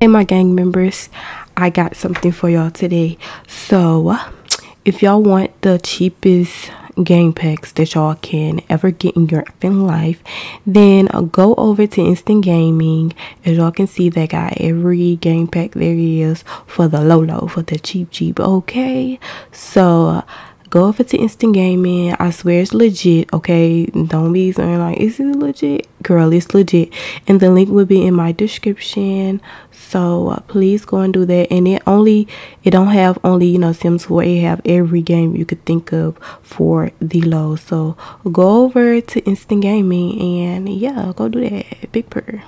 Hey, my gang members, I got something for y'all today. So, if y'all want the cheapest game packs that y'all can ever get in your life, then uh, go over to Instant Gaming. As y'all can see, they got every game pack there is for the low low, for the cheap cheap. Okay, so go over to instant gaming i swear it's legit okay don't be saying like is it legit girl it's legit and the link will be in my description so uh, please go and do that. And it only it don't have only you know sims 4 it have every game you could think of for the low. So go over to instant gaming and yeah go do that. Big purr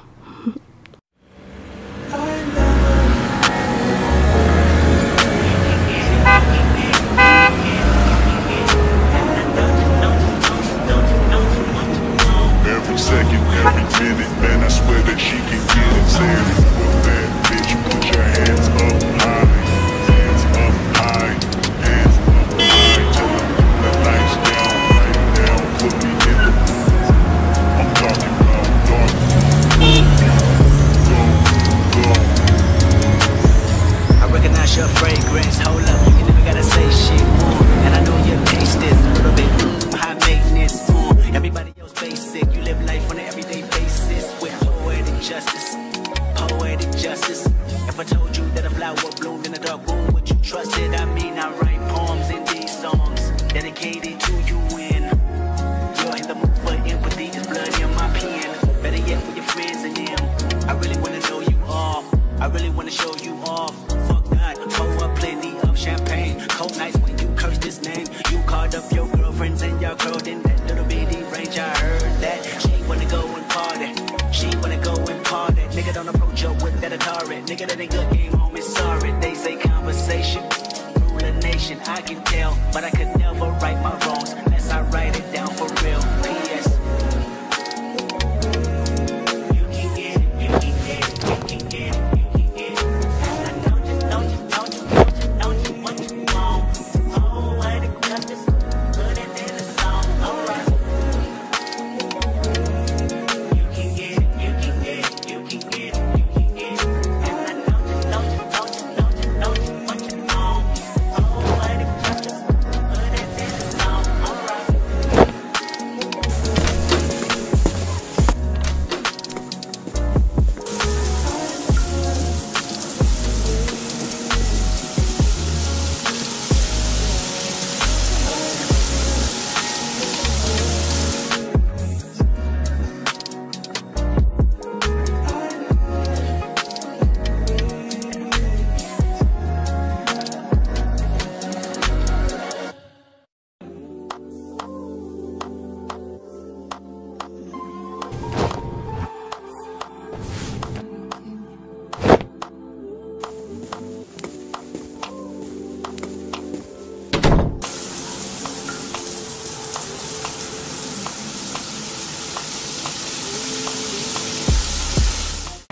retarded. Nigga, don't approach up with that Atari. Nigga, that ain't good game, homie, sorry. They say conversation, rule a nation. I can tell, but I could never write my wrong.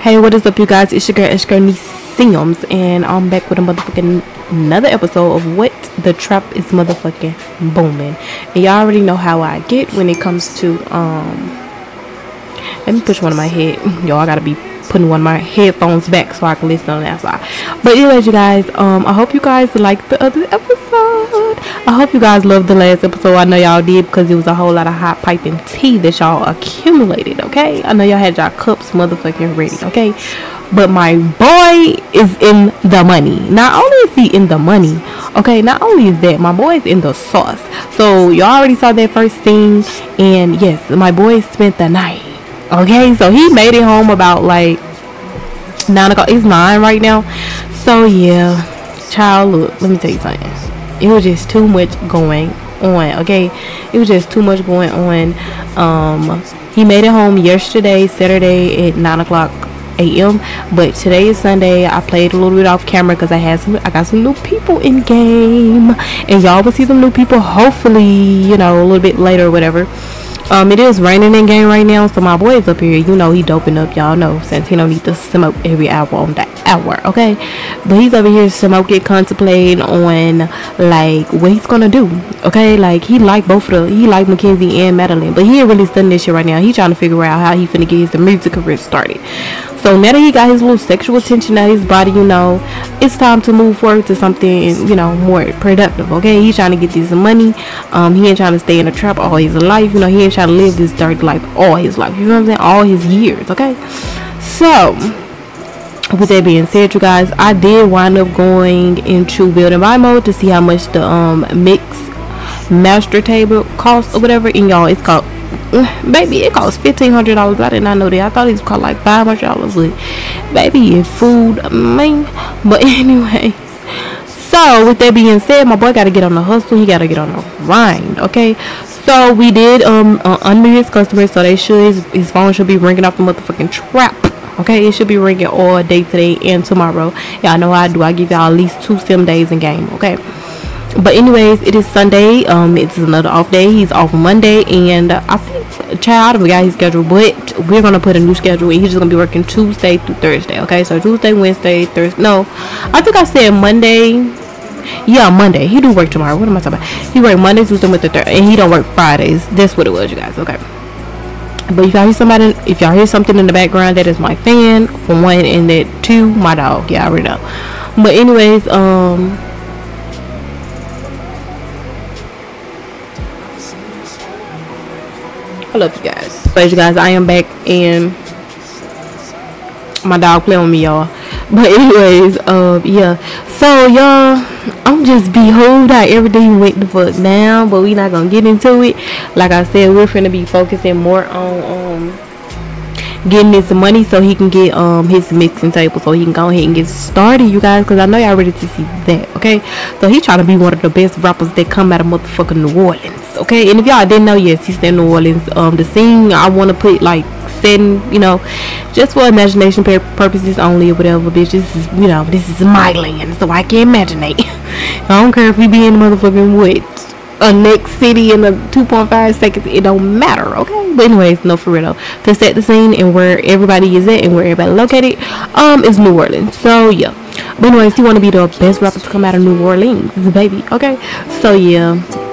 Hey, what is up, you guys? It's your girl, your girl, Sims, and I'm back with a motherfucking another episode of what the trap is motherfucking booming. And y'all already know how I get when it comes to um. Let me push one of my head. Y'all gotta be putting one of my headphones back so I can listen on the outside. But anyways, you guys, um, I hope you guys liked the other episode. I hope you guys loved the last episode. I know y'all did because it was a whole lot of hot piping tea that y'all accumulated. Okay, I know y'all had y'all cups motherfucking ready. Okay, but my boy is in the money. Not only is he in the money, okay, not only is that my boy is in the sauce. So y'all already saw that first scene, and yes, my boy spent the night Okay, so he made it home about like nine o'clock. It's nine right now. So yeah, child, look, let me tell you something. It was just too much going on. Okay, it was just too much going on. Um, he made it home yesterday, Saturday at nine o'clock a.m. But today is Sunday. I played a little bit off camera because I had some. I got some new people in game, and y'all will see them new people hopefully, you know, a little bit later, or whatever. Um, it is raining in game right now, so my boy is up here. You know he doping up. Y'all know Santino needs to smoke every hour on that hour, okay? But he's over here smoking, contemplating on like what he's gonna do, okay? Like he like both of the, he like Mackenzie and Madeline, but he ain't really studying this shit right now. He trying to figure out how he finna get his music career started. So now that he got his little sexual attention at his body, you know, it's time to move forward to something, you know, more productive. Okay, he's trying to get this money. Um, he ain't trying to stay in a trap all his life. You know, he ain't trying to live this dirty life all his life. You know what I'm saying? All his years. Okay, so with that being said you guys i did wind up going into building my mode to see how much the um mix master table costs or whatever and y'all it's called baby it costs fifteen hundred dollars. I did not know that. I thought it called like five hundred dollars but baby it's food I mean but anyways so with that being said my boy got to get on the hustle. He got to get on the grind okay? So we did um uh, unmute his customers so they should his, his phone should be ringing off the motherfucking trap okay? It should be ringing all day today and tomorrow. Y'all know i do. I give y'all at least two sim days in game okay but anyways it is sunday. Um it's another off day. He's off monday and i think child i forgot his schedule but we're gonna put a new schedule and he's just gonna be working tuesday through thursday okay? So tuesday wednesday thursday no. I think i said monday. Yeah monday. He do work tomorrow. What am i talking about? He work monday tuesday wednesday thursday and he don't work fridays. That's what it was you guys okay? But if y'all hear somebody if y'all hear something in the background that is my fan for one and that two my dog. Yeah i already know. But anyways um Love you guys. So you guys, I am back and my dog playing with me, y'all. But anyways, um, yeah. So y'all, I'm just behold how everything went the fuck down, but we not gonna get into it. Like I said, we're gonna be focusing more on um getting this money so he can get um his mixing table so he can go ahead and get started you guys because i know y'all ready to see that okay? So he trying to be one of the best rappers that come out of motherfucking new orleans okay? And if y'all didn't know yes he's in new orleans. Um the scene i want to put like setting you know just for imagination purposes only or whatever bitch this is you know this is my land so i can imagine it i don't care if we be in motherfucking woods a next city in a 2.5 seconds. It don't matter okay? But anyways no for real to set the scene and where everybody is at and where everybody located um is new orleans. So yeah. But anyways he want to be the best rapper to come out of new orleans baby okay? So yeah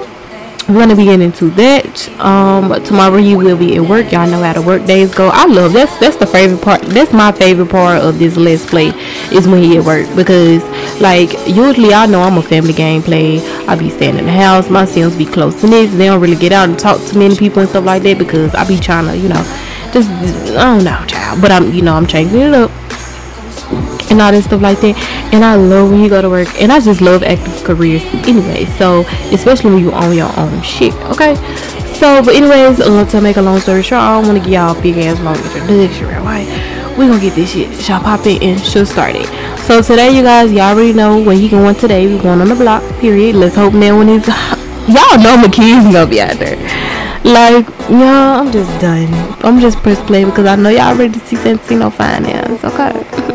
we're gonna be getting into that. Um tomorrow you will be at work. Y'all know how the work days go. I love that's that's the favorite part. That's my favorite part of this let's play is when he at work because like usually i know i'm a family game play i be staying in the house. My sons be close to this they don't really get out and talk to many people and stuff like that because i be trying to you know just i don't know child. But i'm you know i'm changing it up and all that stuff like that. And i love when you go to work and i just love active careers anyway. So especially when you own your own shit okay? So but anyways uh, to make a long story short i don't want to give y'all big ass long introduction right? We gonna get this shit shall pop it and should start it so today you guys y'all already know where he going today. We going on the block period. Let's hope now when he's y'all know my gonna be out there. Like y'all i'm just done. I'm just press play because i know y'all ready to see Santino finance okay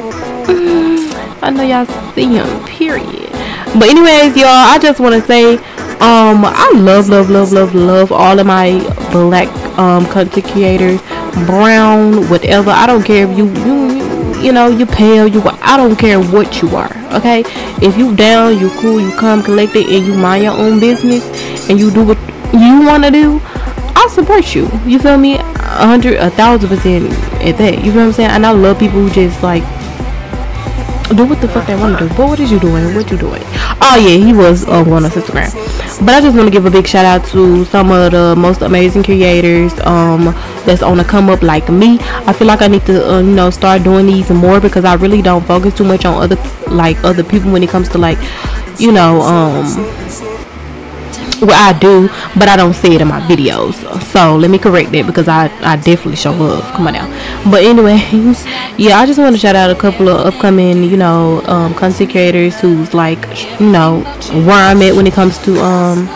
I know y'all see him, period. But anyways, y'all, I just want to say, um, I love, love, love, love, love all of my black um content creators, brown, whatever. I don't care if you, you, you know, you pale, you. I don't care what you are. Okay, if you down, you cool, you come collected, and you mind your own business, and you do what you want to do. I support you. You feel me? A hundred, a thousand percent at that. You feel what I'm saying? And I love people who just like do what the fuck they want to do. But what is you doing? What you doing? Oh yeah, he was uh, on Instagram. But I just want to give a big shout out to some of the most amazing creators um that's on the come up like me. I feel like I need to uh, you know start doing these more because I really don't focus too much on other like other people when it comes to like you know um what I do, but I don't see it in my videos. So let me correct that because I, I definitely show love. Come on now. But anyways, yeah, I just want to shout out a couple of upcoming, you know, um, content creators who's like, you know, where I'm at when it comes to um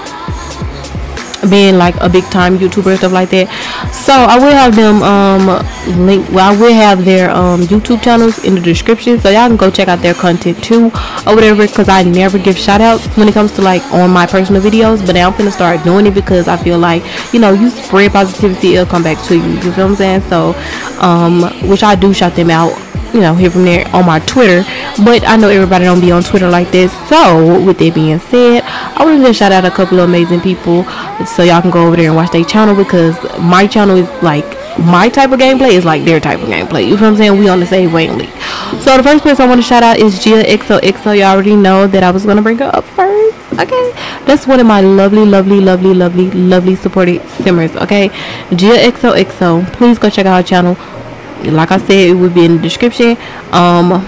being like a big time YouTuber stuff like that. So I will have them um link well I will have their um YouTube channels in the description so y'all can go check out their content too or whatever because I never give shout outs when it comes to like on my personal videos but now I'm gonna start doing it because I feel like you know you spread positivity it'll come back to you you feel what I'm saying so um which I do shout them out you know here from there on my twitter but i know everybody don't be on twitter like this so with that being said i want to just shout out a couple of amazing people so y'all can go over there and watch their channel because my channel is like my type of gameplay is like their type of gameplay. You feel what I'm saying? We on the same wavelength. So the first person I want to shout out is Gia XOXO. You already know that I was gonna bring her up first. Okay, that's one of my lovely, lovely, lovely, lovely, lovely supported simmers. Okay, Gia XOXO. Please go check out her channel. Like I said, it would be in the description. Um,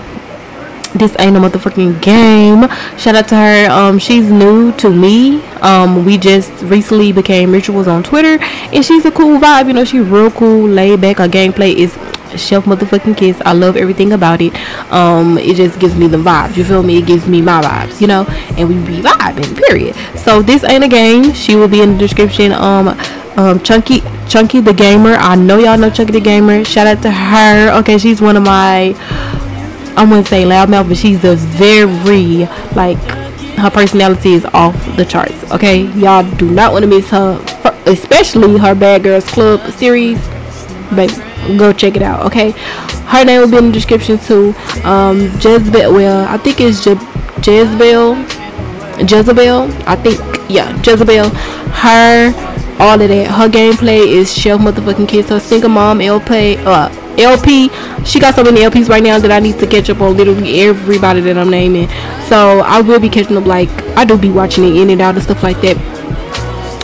this ain't a motherfucking game. Shout out to her. Um she's new to me. Um we just recently became rituals on twitter. And she's a cool vibe. You know she's real cool laid back. Her gameplay is chef motherfucking kiss i love everything about it. Um it just gives me the vibes you feel me? It gives me my vibes you know? And we be vibing period. So this ain't a game she will be in the description. Um um chunky chunky the gamer i know y'all know chunky the gamer shout out to her. Okay she's one of my I wouldn't say loudmouth, but she's a very like her personality is off the charts. Okay, y'all do not want to miss her, especially her Bad Girls Club series. But go check it out. Okay, her name will be in the description too. Um, Jezebel. Well, I think it's Je- Jezebel. Jezebel. I think yeah, Jezebel. Her all of that. Her gameplay is Chef motherfucking kids. Her single mom LP. Uh, LP. She got so many LPs right now that I need to catch up on literally everybody that I'm naming. So I will be catching up. Like I do be watching it in and out and stuff like that.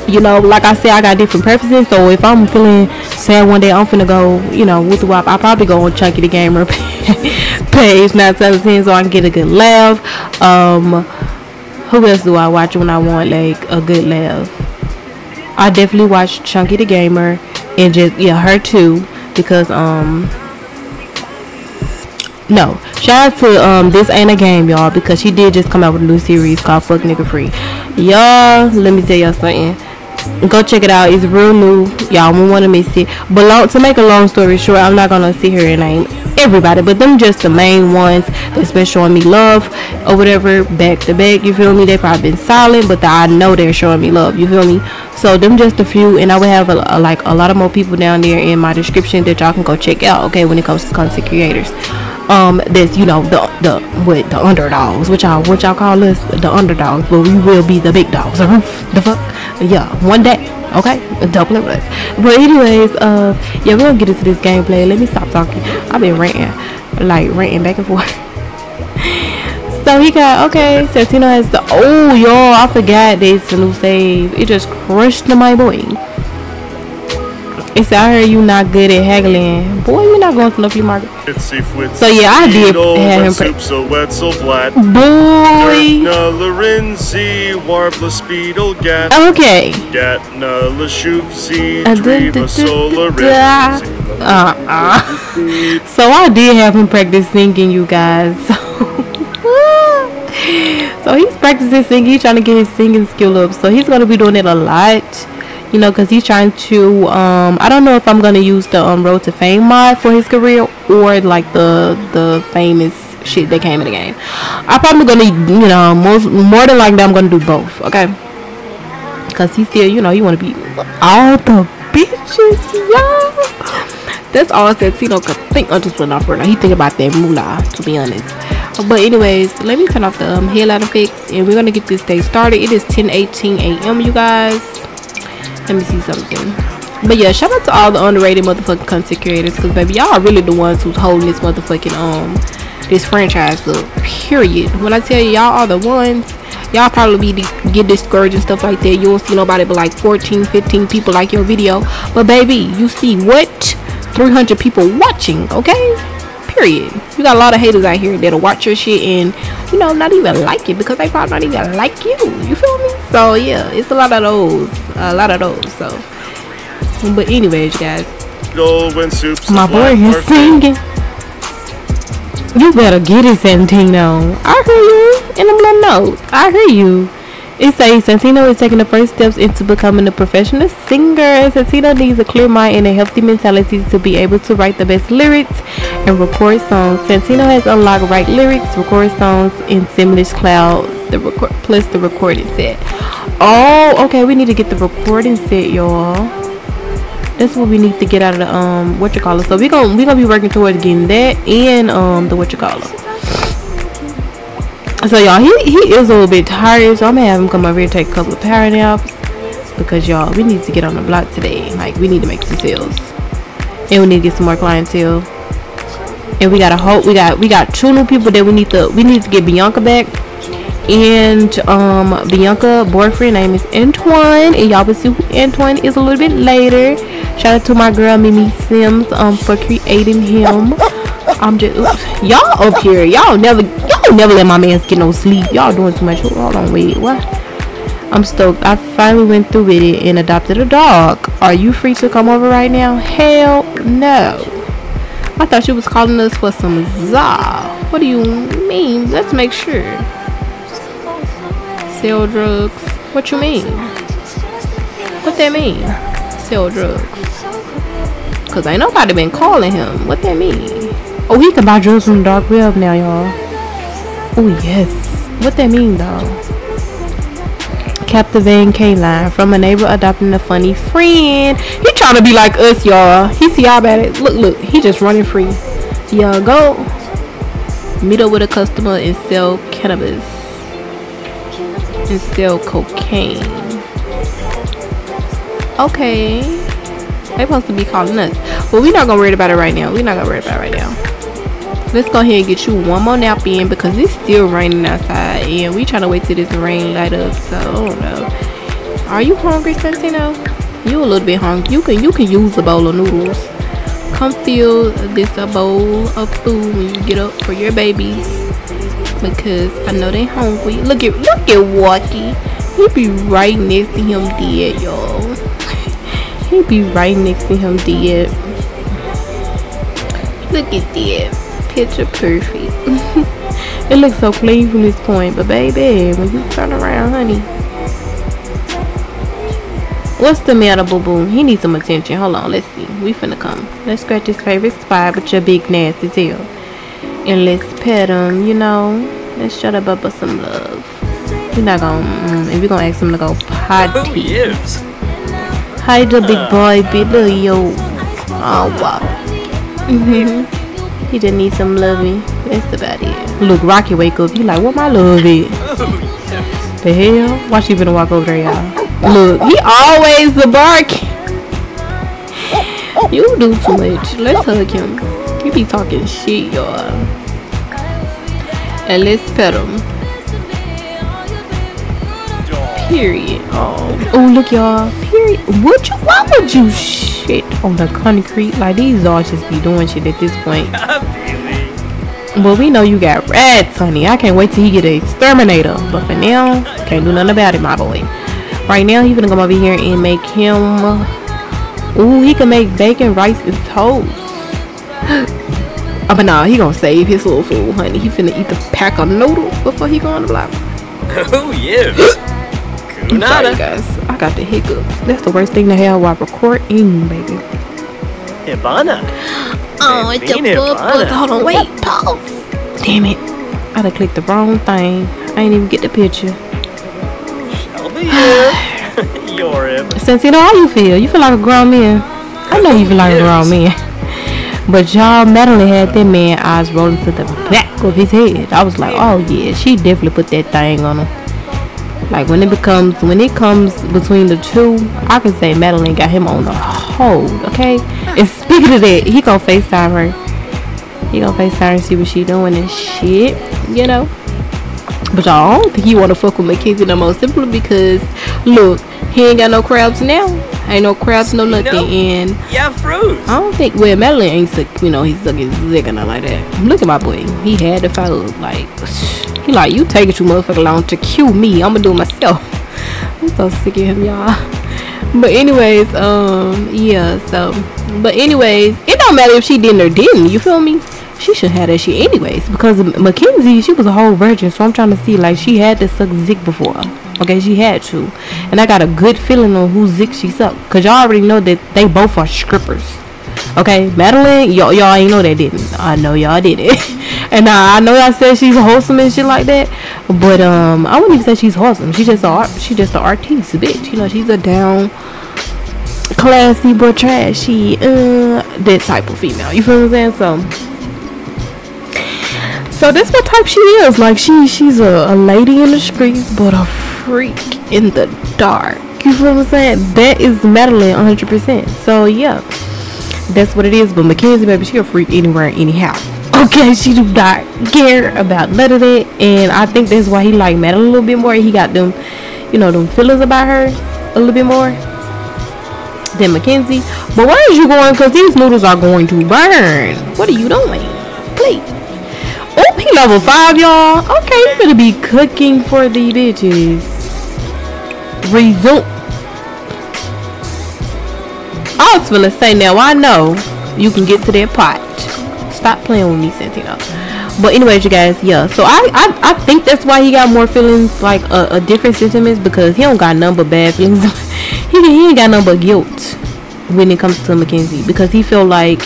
You know, like I said, I got different preferences. So if I'm feeling sad one day, I'm finna go. You know, with the wop, I probably go on Chunky the Gamer page nine times ten so I can get a good laugh. Um, who else do I watch when I want like a good laugh? I definitely watch Chunky the Gamer and just yeah her too because um no shout out to um this ain't a game y'all because she did just come out with a new series called fuck nigga free y'all let me tell y'all something go check it out. It's real new y'all. Won't want to miss it. But long, to make a long story short i'm not gonna sit here and name everybody but them just the main ones that's been showing me love or whatever back to back you feel me? They probably been silent but the, i know they're showing me love you feel me? So them just a few and i will have a, a, like a lot of more people down there in my description that y'all can go check out okay when it comes to content creators um that's you know the the what the underdogs what y'all what y'all call us the underdogs but we will be the big dogs the roof the fuck? Yeah one day okay? Double it but anyways uh yeah we're gonna get into this gameplay. Let me stop talking. I've been ranting like ranting back and forth. So he got okay santino has the oh y'all i forgot this new save. It just crushed my boy it's out here you not good at haggling. Boy, you're not going to no flea market. So yeah, I did have him pre- so wet, so flat. Boy. warbler speedle gat. Okay. Gat nulla shoopsie driva. So I did have him practice singing, you guys. so he's practicing singing. He's trying to get his singing skill up. So he's gonna be doing it a lot you know because he's trying to um i don't know if i'm gonna use the um road to fame mod for his career or like the the famous shit that came in the game i'm probably gonna you know most more than likely i'm gonna do both okay because he's still you know you want to be all the bitches y'all that's all Santino could think of just putting off right now. He think about that moolah, to be honest. But anyways, let me turn off the um, headlight effects and we're gonna get this day started. It is 10 18 a.m. you guys let me see something. But yeah shout out to all the underrated motherfucking content creators because baby y'all are really the ones who's holding this motherfucking um this franchise up period. When i tell you y'all are the ones y'all probably be get discouraged and stuff like that. You won't see nobody but like 14 15 people like your video. But baby you see what? 300 people watching okay period. You got a lot of haters out here that'll watch your shit and you know not even like it because they probably not even like you. You feel me? So yeah it's a lot of those a lot of those so. But anyways guys. My boy is singing. You better get it santino oh. i hear you in the little note. I hear you it says Santino is taking the first steps into becoming a professional singer. Santino needs a clear mind and a healthy mentality to be able to write the best lyrics and record songs. Santino has unlocked write lyrics, record songs in Seamless Cloud, the record plus the recording set. Oh, okay, we need to get the recording set, y'all. That's what we need to get out of the um what you call it. So we gonna we gonna be working towards getting that and um the what you call it. So y'all, he he is a little bit tired, so I'm gonna have him come over here take a couple of power naps because y'all we need to get on the block today. Like we need to make some sales. and we need to get some more clientele. And we got a whole we got we got two new people that we need to we need to get Bianca back. And um Bianca boyfriend name is Antoine and y'all will see who Antoine is a little bit later. Shout out to my girl Mimi Sims um for creating him. I'm just y'all up here. Y'all never y'all never let my man get no sleep. Y'all doing too much. Hold on, wait, what? I'm stoked. I finally went through with it and adopted a dog. Are you free to come over right now? Hell no. I thought you was calling us for some za. What do you mean? Let's make sure. Sell drugs. What you mean? What that mean? Sell drugs. Cause ain't nobody been calling him. What that mean? Oh, he can buy drugs from the dark web now, y'all. Oh yes. What that mean though? captivating canine from a neighbor adopting a funny friend. He trying to be like us, y'all. He see y'all at it. Look, look, he just running free. Y'all go meet up with a customer and sell cannabis and sell cocaine. Okay. They supposed to be calling us. But we're not gonna worry about it right now. We're not gonna worry about it right now let's go ahead and get you one more nap in because it's still raining outside and we trying to wait till this rain light up so I don't know. Are you hungry Santino? You a little bit hungry. You can you can use a bowl of noodles. Come fill this a bowl of food when you get up for your babies because I know they hungry. Look at look at Walkie. He be right next to him dead y'all. He be right next to him dead. Look at that picture perfect. it looks so clean from this point, but baby, when you turn around, honey. What's the matter, boo boo? He needs some attention. Hold on, let's see. We finna come. Let's scratch his favorite spot with your big nasty tail. And let's pet him, you know. Let's shut up about some love. We're not gonna, mm, if you're gonna ask him to go potty. Hi, the big boy, big little yo. Oh, wow. Mm-hmm. He just needs some loving. That's about it. Look, Rocky wake up. He like, what my love is? Oh, the hell? Why she gonna walk over there, y'all? Look, he always the bark. You do too much. Let's hug him. You be talking shit, y'all. And let's pet him. Period. Oh, oh look, y'all. Period. Would you? Why would you? shit on the concrete. Like these dogs just be doing shit at this point. Well, we know you got rats, honey. I can't wait till he get an exterminator. But for now, can't do nothing about it, my boy. Right now, he's gonna come over here and make him. Ooh, he can make bacon, rice, and toast. oh, but nah, he gonna save his little food, honey. He finna eat the pack of noodles before he go on the block. Oh yeah. I'm sorry, guys. I got the hiccups. That's the worst thing to have while recording, baby. Ivana. Oh, it's a book. Hold on, wait. Pause. Damn it. I done clicked the wrong thing. I ain't even get the picture. Shelby You're him. Since you know how you feel. You feel like a grown man. I know you feel like a grown man. But y'all, Madeline had that man eyes rolling to the back of his head. I was like, oh yeah, she definitely put that thing on him. Like when it becomes when it comes between the two, I can say Madeline got him on the hold, okay? And speaking of that, he gonna FaceTime her. He gonna FaceTime and see what she doing and shit, you know. But y'all don't think he wanna fuck with Mackenzie no more simply because look, he ain't got no crabs now. Ain't no crabs, no nothing. And yeah, fruit. I don't think well Madeline ain't sick, you know, he's sucking zick and like that. Look at my boy. He had to follow like he like, you take it you motherfucker long to cue me. I'ma do it myself. I'm so sick of him, y'all. But anyways, um, yeah, so but anyways, it don't matter if she didn't or didn't, you feel me? She should have that shit anyways. Because Mackenzie, she was a whole virgin, so I'm trying to see like she had to suck Zick before. Okay, she had to. And I got a good feeling on who Zick she sucked. Cause y'all already know that they both are strippers. Okay, Madeline, y'all y'all ain't know that didn't. I know y'all did it. and uh, I know I said she's wholesome and shit like that, but um, I wouldn't even say she's wholesome. She's just a. She just an artiste, bitch. You know, she's a down, classy but trashy, uh, that type of female. You feel what I'm saying? So, so that's what type she is. Like she, she's a, a lady in the streets, but a freak in the dark. You feel what I'm saying? That is Madeline 100%. So yeah. That's what it is. But Mackenzie, baby, she a freak anywhere, anyhow. Okay, she do not care about none of that, and I think that's why he like mad a little bit more. He got them, you know, them feelings about her a little bit more than Mackenzie. But where is you going? Cause these noodles are going to burn. What are you doing? Please. He level five, y'all. Okay, you gonna be cooking for the bitches. Resume. I was gonna say now I know you can get to that pot. Stop playing with me, Santino. But anyways, you guys, yeah. So I, I, I think that's why he got more feelings, like a, a different sentiments, because he don't got none but bad feelings. he, he ain't got none but guilt when it comes to Mackenzie, because he feel like,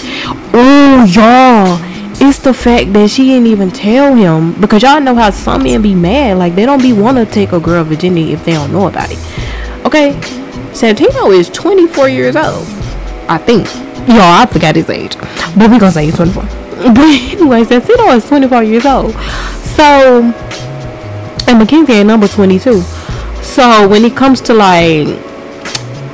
oh y'all, it's the fact that she didn't even tell him. Because y'all know how some men be mad, like they don't be want to take a girl virginity if they don't know about it. Okay, Santino is 24 years old, I think. Y'all, I forgot his age, but we gonna say he's 24. But anyway, Santino is 24 years old. So, and Mackenzie ain't number 22. So when it comes to like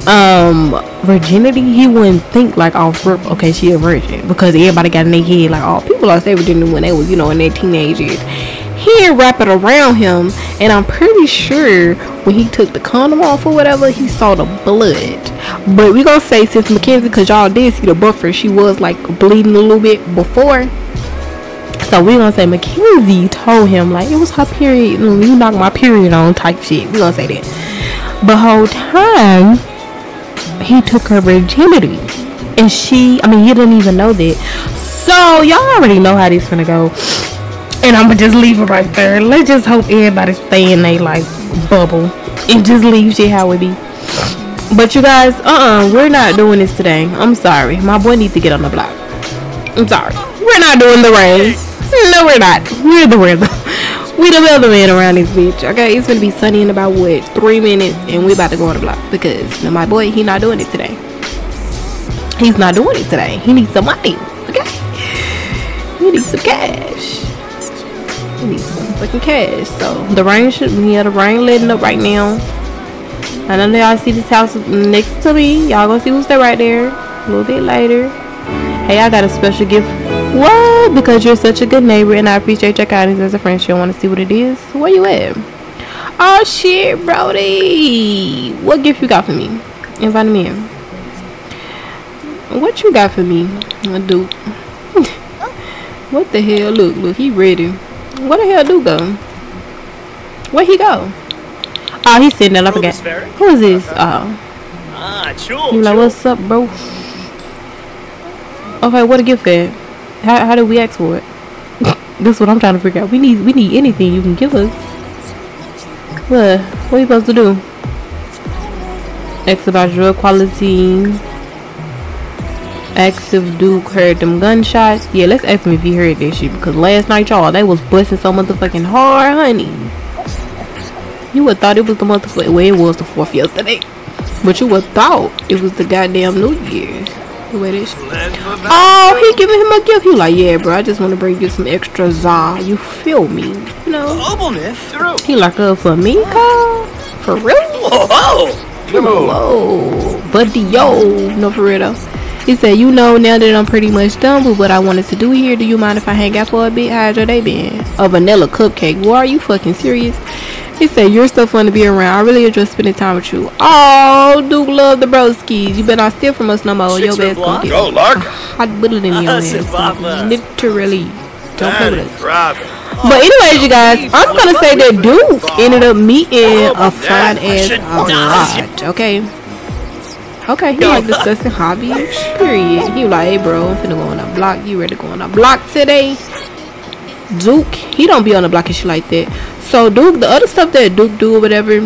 um virginity, he wouldn't think like off rip, okay, she a virgin because everybody got in their head like, oh, people lost their virginity when they was you know in their teenage years. He didn't wrap it around him, and I'm pretty sure when he took the condom off or whatever, he saw the blood. But we gonna say since Mackenzie, cause y'all did see the buffer, she was like bleeding a little bit before. So we gonna say Mackenzie told him like it was her period. You knocked my period on type shit. We gonna say that. But whole time he took her virginity, and she, I mean, you didn't even know that. So y'all already know how this gonna go. And I'm gonna just leave it right there. Let's just hope everybody stay in a like bubble and just leave shit how it be. But you guys, uh-uh, we're not doing this today. I'm sorry. My boy needs to get on the block. I'm sorry. We're not doing the rain. No, we're not. We're the weather. We the weatherman around this bitch. Okay, it's gonna be sunny in about what three minutes, and we about to go on the block because my boy he not doing it today. He's not doing it today. He needs some money. Okay, he needs some cash. He needs some fucking cash. So the rain should yeah the rain letting up right now. I know y'all see this house next to me. Y'all gonna see who's there right there a little bit later. Hey, I got a special gift. What? Because you're such a good neighbor and I appreciate your kindness as a friend. She want to see what it is. Where you at? Oh shit, Brody. What gift you got for me? Invite me in. What you got for me? A dude. what the hell? Look, look, he ready. What the hell do go? Where he go? Oh, he's sitting there. I forgot. Who is this? Oh. Ah, cool. He like, what's up, bro? Okay, what a gift at? How how do we ask for it? This is what I'm trying to figure out. We need we need anything you can give us. What? What are you supposed to do? Ask about drug quality. Ask if Duke heard them gunshots. Yeah, let's ask him if he heard that shit because last night y'all they was busting so motherfucking hard, honey. You would thought it was the motherfucker. Well, it was the fourth yesterday, but you would thought it was the goddamn New Year's. The way this. Oh, he giving him a gift. He like, yeah, bro. I just want to bring you some extra za. You feel me? You know. He like, uh, for me, Kyle? For real? Whoa! Whoa, buddy, yo, no for real though. He said, you know, now that I'm pretty much done with what I wanted to do here, do you mind if I hang out for a bit? How's your day been? A vanilla cupcake. Boy, are you fucking serious? He said, you're so fun to be around. I really enjoy spending time with you. Oh, Duke love the broskies. You better not steal from us no more. Your Shakespeare best gonna get Go, Lark. hot bullet in your ass. Literally. Don't play with us. But anyways, you guys, I'm gonna say that Duke ended up meeting a fine ass should lot. Okay. Okay, he like discussing hobbies. Period. He like, hey bro, I'm finna go on a block. You ready to go on a block today? Duke, he don't be on the block and shit like that. So Duke, the other stuff that Duke do or whatever,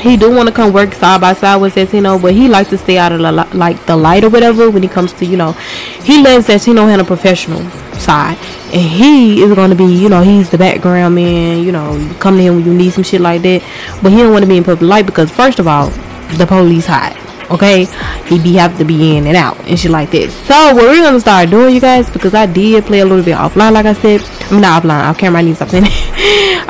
he do want to come work side by side with Santino, but he likes to stay out of the like the light or whatever when it comes to you know, he lets Santino handle professional side, and he is going to be you know he's the background man. You know, you come to him when you need some shit like that, but he don't want to be in public light because first of all, the police hot. Okay, he be have to be in and out and shit like that. So what we're gonna start doing, you guys, because I did play a little bit offline, like I said. I mean not offline, off camera. I need something.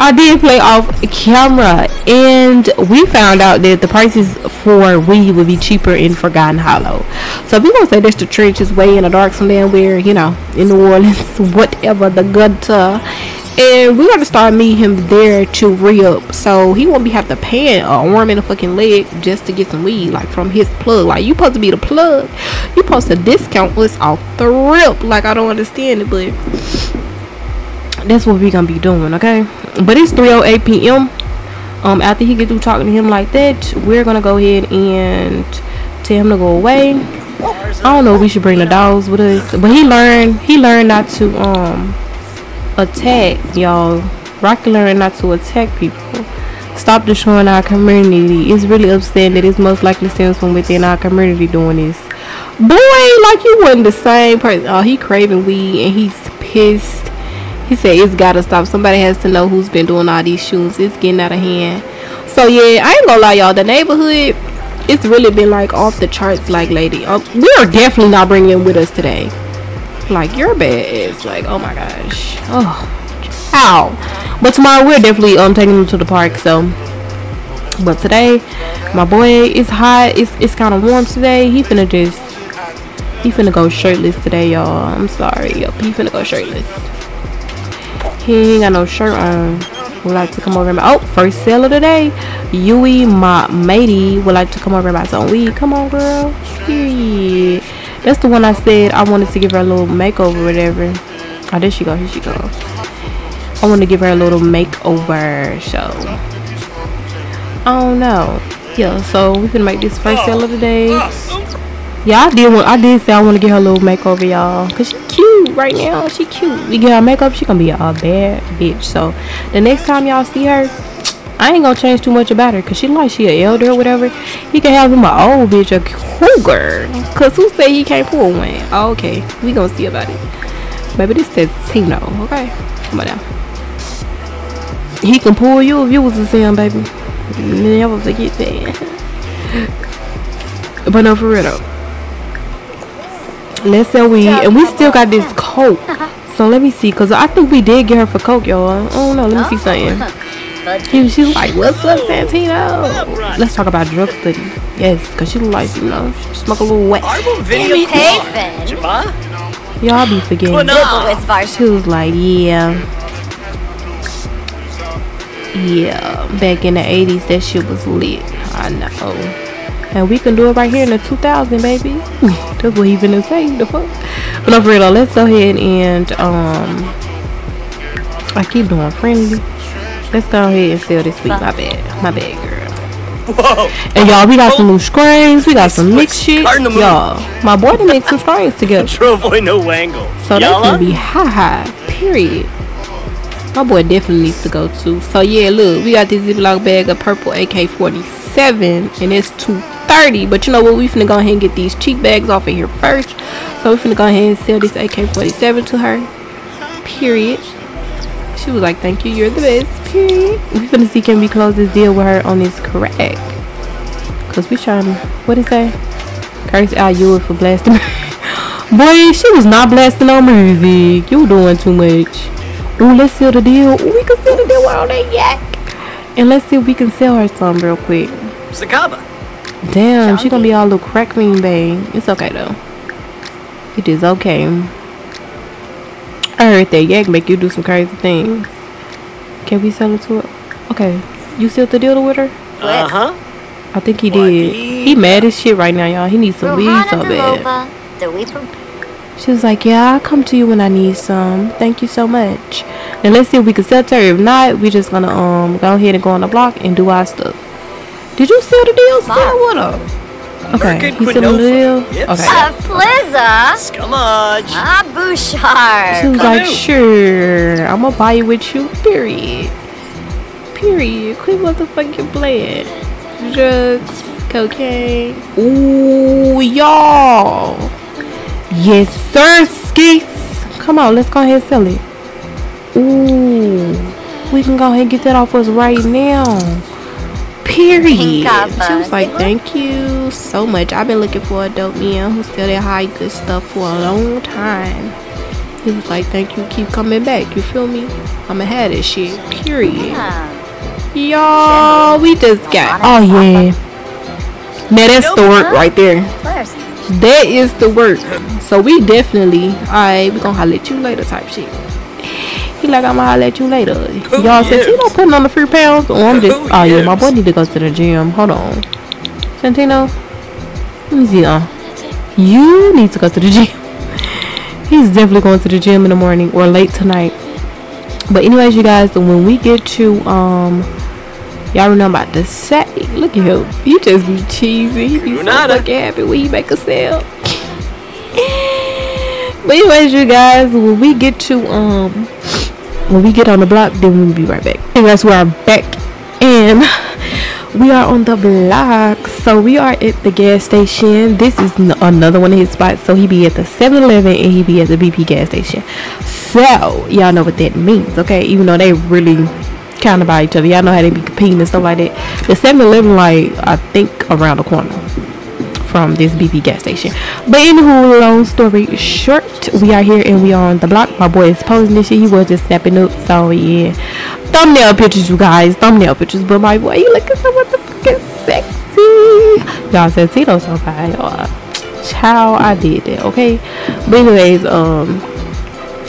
I did play off camera, and we found out that the prices for weed would be cheaper in Forgotten Hollow. So if you gonna say that's the trenches way in the dark somewhere, where you know, in New Orleans, whatever the gutter, and we're gonna start meeting him there to re up. So he won't be have to pay a arm and a fucking leg just to get some weed, like from his plug. Like you supposed to be the plug, you supposed to discount us off the rip. Like I don't understand it, but that's what we're gonna be doing, okay? But it's 3:08 p.m. Um, after he get through talking to him like that, we're gonna go ahead and tell him to go away. I don't know if we should bring the dogs with us, but he learned he learned not to um attack y'all. Rocky learned not to attack people. Stop destroying our community. It's really upsetting that it's most likely stems from within our community doing this. Boy, like you wasn't the same person. Oh, he craving weed and he's pissed he said it's gotta stop. Somebody has to know who's been doing all these shootings. It's getting out of hand. So yeah, I ain't gonna lie, y'all. The neighborhood, it's really been like off the charts, like lady. Uh, we are definitely not bringing with us today. Like your bed is. Like oh my gosh. Oh, ow. But tomorrow we're definitely um taking him to the park. So, but today, my boy, it's hot. It's it's kind of warm today. He finna just he finna go shirtless today, y'all. I'm sorry. Yep, he finna go shirtless. He ain't got no shirt on. Would like to come over and buy. Oh, first sale of the day. Yui, my matey, would like to come over and buy some weed. Come on, girl. Period. That's the one I said I wanted to give her a little makeover, whatever. Oh, there she go. Here she go. I want to give her a little makeover. I don't know. Yeah, so we can make this first sale of the day. Yeah, I did want. I did say I want to get her a little makeover, y'all, cause she cute right now. She cute. We get her makeup, she gonna be a, a bad bitch. So the next time y'all see her, I ain't gonna change too much about her, cause she like she a elder or whatever. He can have him a old bitch, a cougar. Cause who say he can't pull one? Oh, okay, we gonna see about it. Maybe this says Tino. Okay, come on now. He can pull you if you was a Sam, baby. Never forget that. but no, for real though let's say we and we still got this coke so let me see because i think we did get her for coke y'all i don't know let me see something she, she's like what's up santino? Let's talk about drug study. Yes because she like you know smoke a little wet. Y'all be forgetting. She was like yeah. Yeah back in the 80s that shit was lit. I know. And we can do it right here in the 2000, baby. That's what he finna say. The fuck? But no, for real, let's go ahead and, um, I keep doing friendly. Let's go ahead and sell this week. My bad. My bad, girl. Whoa. And y'all, we got some new screens. We got some mixed shit. Y'all, my boy to make some screens together. True boy, no wangle. So that's gonna be high high. Period. My boy definitely needs to go too. So yeah, look, we got this Ziploc bag of purple AK-47, and it's 230. but you know what we finna go ahead and get these cheap bags off of here first so we finna go ahead and sell this AK-47 to her period she was like thank you you're the best period. We finna see can we close this deal with her on this correct? Because we trying to what is that curse out you for blasting boy she was not blasting on music. You doing too much. Ooh, let's seal the deal. Ooh, we can seal the deal with all that yak. And let's see if we can sell her some real quick. Zakaba. Damn, she gonna be all little crack me, babe. It's okay though. It is okay. I heard that yak make you do some crazy things. Can we sell it to her? Okay. You sealed the deal with her? Uh huh. I think he did. He mad as shit right now, y'all. He needs some weed so bad. She was like, yeah, I'll come to you when I need some. Thank you so much. And let's see if we can sell to her. If not, we just gonna um go ahead and go on the block and do our stuff. Did you seal the deal? Seal what up? Okay, he sealed little... deal? Yep. Okay. A Flizza. Scumage. A Bouchard. She was like, sure, I'm gonna buy it with you, period. Period. Quit motherfucking playing. Drugs, cocaine. Ooh, y'all. Yes, sir, skis. Come on, let's go ahead and sell it. Ooh, we can go ahead and get that off us right now. Period. She was like, thank you so much. I've been looking for a dope man who sell that high good stuff for a long time. He was like, thank you, keep coming back. You feel me? I'ma have this shit. Period. Y'all, we just got. Oh yeah. Now that's the work right there. That is the work. So we definitely, alright, we gonna holler at you later type shit. He like I'ma holler at you later. Y'all said is? Santino putting on the free pounds. Or I'm just Who oh yeah, my boy need to go to the gym. Hold on. Santino. Let me see uh. You need to go to the gym. He's definitely going to the gym in the morning or late tonight. But anyways, you guys, when we get to um y'all remember about to say look at him. You just be cheesy. He be so fucking happy when he make a sale. but anyways, you guys, when we get to um when we get on the block, then we'll be right back. And guys, we are back and we are on the block. So we are at the gas station. This is another one of his spots. So he be at the 7-Eleven and he be at the BP gas station. So y'all know what that means, okay? Even though they really kind of by each other, y'all know how they be competing and stuff like that. The 7-Eleven, like I think around the corner from this BP gas station. But anywho, long story short, we are here and we are on the block. My boy is posing this shit. He was just snapping up. So yeah, thumbnail pictures, you guys, thumbnail pictures. But my boy, you looking so motherfucking sexy. Y'all said Tito so fine. Y'all. I did that. Okay. But anyways, um.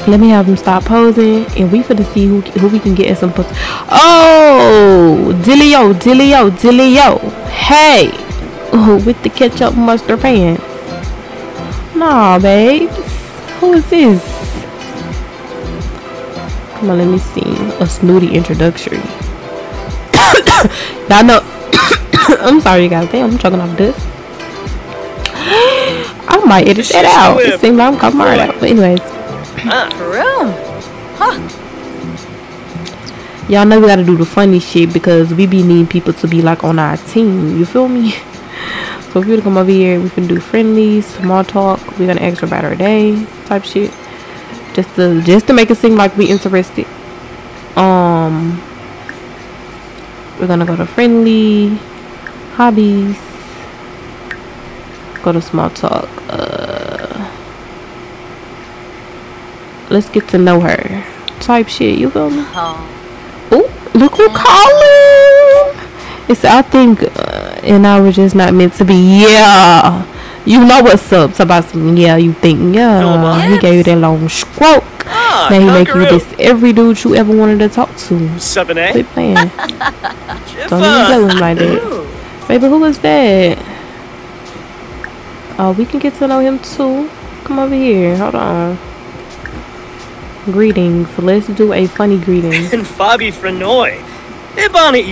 Let me have him stop posing, and we finna see who who we can get as some. Pos- oh, Dillio, Dillio, Dillio. Hey, oh, with the ketchup mustard pants. Nah, babes. Who is this? Come on, let me see. A snooty introductory. Y'all know. I'm sorry, you guys. Damn, I'm choking off this. I might edit that out. It seems like I'm coming right out. But anyways. Huh? Y'all know we gotta do the funny shit because we be needing people to be like on our team. You feel me? So if you to come over here, we can do friendlies, small talk. We're gonna ask her about her day, type shit, just to just to make it seem like we interested. Um, we're gonna go to friendly, hobbies, go to small talk. Uh, let's get to know her, type shit. You feel me? Oh. Oh, look who calling! It's I think, uh, and I was just not meant to be. Yeah, you know what's up. About some. Yeah, you think. Yeah, he gave you that long stroke. Ah, now he make you this every dude you ever wanted to talk to. Seven Quit A. playing. Don't even tell him like that. Baby, who is that? Oh, we can get to know him too. Come over here. Hold on. Greetings. Let's do a funny greeting. And Fabi Frenoy.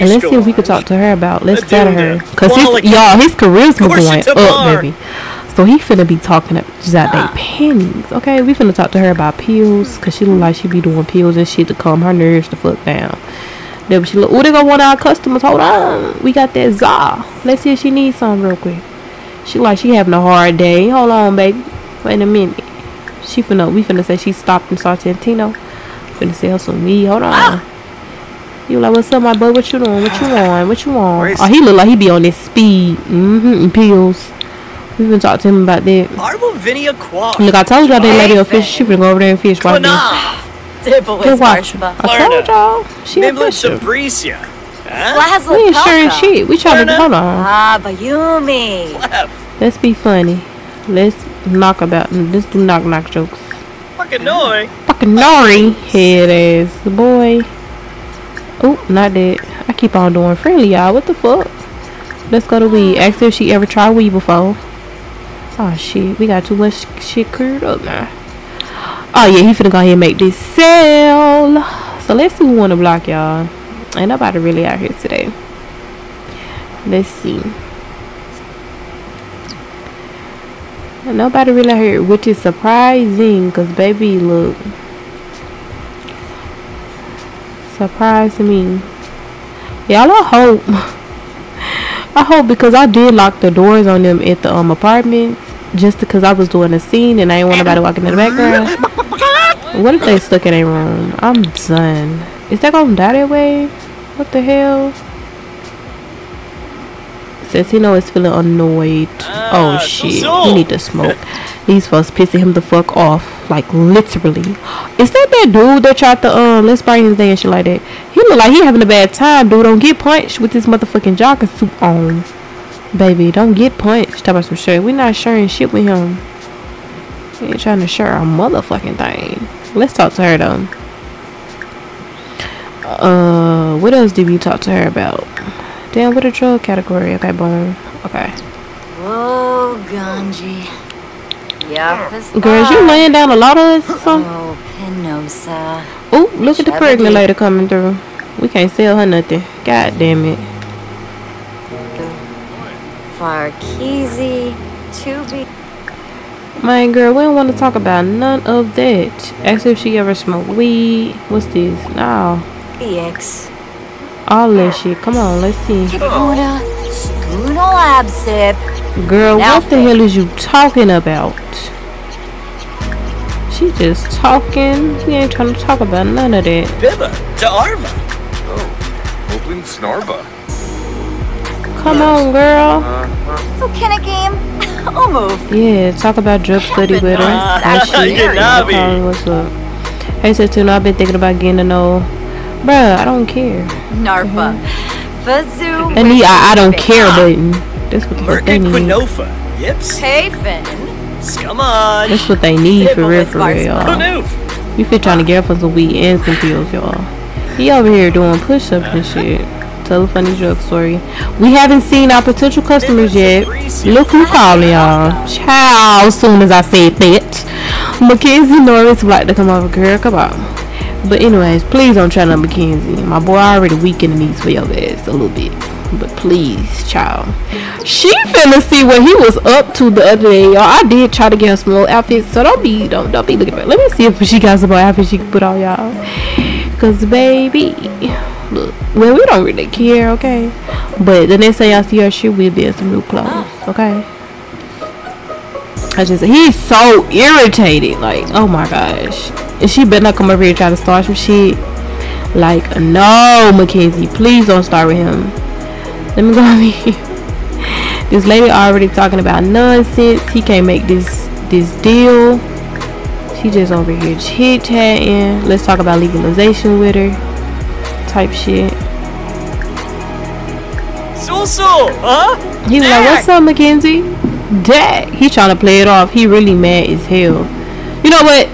And let's see what we could talk to her about. Let's flatter her. Cause his, y'all, his charisma going up, baby. So he finna be talking up just out they pennies. Okay, we finna talk to her about pills. Cause she look like she be doing pills and shit to calm her nerves the fuck down. Then she look, oh, they gonna want our customers. Hold on. We got that za. Let's see if she needs some real quick. She like she having a hard day. Hold on, baby. Wait a minute. She finna, we finna say she stopped in Sargentino. Finna sell some weed. Hold on. You like, what's up, my boy? What you doing? What you want? What you want? Oh, he look like he be on this speed. Mm-hmm. Pills. We been talking to him about that. Arbovinia Quad. Look, I told y'all that lady a fish. She Amazing. finna go over there and fish right now. Quana. Dibble Good watch. Marsha. I told y'all. She a Niblet fisher. Sabricia. Huh? Lazlo We ain't sure as shit. We trying to Florida? hold on. Ah, Bayumi. Left. Let's be funny. Let's knock about. Let's do knock knock jokes. Fucking Noi. Fucking Nori head ass the boy. Oh, not that. I keep on doing friendly, y'all. What the fuck? Let's go to weed. Ask if she ever tried weed before. Oh shit, we got too much shit cleared up now. Oh yeah, he finna go ahead and make this sale. So let's see who the block, y'all. Ain't nobody really out here today. Let's see. Nobody really out here, which is surprising, cause baby, look, surprised me. Y'all, I hope, I hope because I did lock the doors on them at the um apartments, just because I was doing a scene and I didn't want nobody walking in the background. What if they stuck in a room? I'm done. Is that gonna die that way? What the hell? Says he know is feeling annoyed. Ah, oh shit, he need to smoke. These folks pissing him the fuck off, like literally. Is that that dude that tried to um let's bring his day and shit like that? He look like he having a bad time, dude. Don't get punched with this motherfucking jogger suit on, baby. Don't get punched. Talk about some shit. We not sharing shit with him. We ain't trying to share a motherfucking thing. Let's talk to her though. Uh, what else did we talk to her about? Damn, what a drug category. Okay, boom. Okay. Whoa, Ganji. Yeah, Girls, you laying down a lot of us or something? Oh, Pinosa. Oh, look at the pregnant lady coming through. We can't sell her nothing. God damn it. Farkizi. To be. Man, girl, we don't want to talk about none of that. Ask if she ever smoked weed. What's this? No. EX. All that shit. Come on, let's see. Una. Skuno Absip. Girl, Now what the hell is you talking about? She just talking. We ain't trying to talk about none of that. Bibba to Arva. Oh, open Snarba. Come on, girl. Uh-huh. So can a game? I'll move. Yeah, talk about drug study with her. That shit. good I'll hobby. call her, What's up? Hey, Satuna, I've been thinking about getting to know. Bruh, I don't care. Narfa. Fazoo. They need I, I don't care button. That's what the fuck they Merkin need. Quinofa. Yips. Hey, Finn. Come on. That's what they need for real, for real, y'all. Quinoof. We fit trying to get up for some weed and some pills, y'all. He over here doing push-ups and shit. Tell a funny drug story. We haven't seen our potential customers yet. Look who calling y'all. Child, soon as I said that. Mackenzie Norris would like to come over, girl. Come on. But anyways, please don't try no Mackenzie. My boy already weakened the knees for your ass a little bit. But please, child. She finna see what he was up to the other day, y'all. I did try to get her some little outfits, so don't be don't don't be looking at Let me see if she got some more outfits she can put on y'all. Cause baby, look, well we don't really care, okay? But the next time y'all see her, she will be in some new clothes, okay? I just he's so irritated, like oh my gosh, and she better not come over here and try to start some shit. Like no, Mackenzie, please don't start with him. Let me go on mute. This lady already talking about nonsense. He can't make this this deal. She just over here chit chatting. Let's talk about legalization with her. Type shit. Sul huh? He was like, "What's up, Mackenzie?" Dad, he trying to play it off. He really mad as hell. You know what?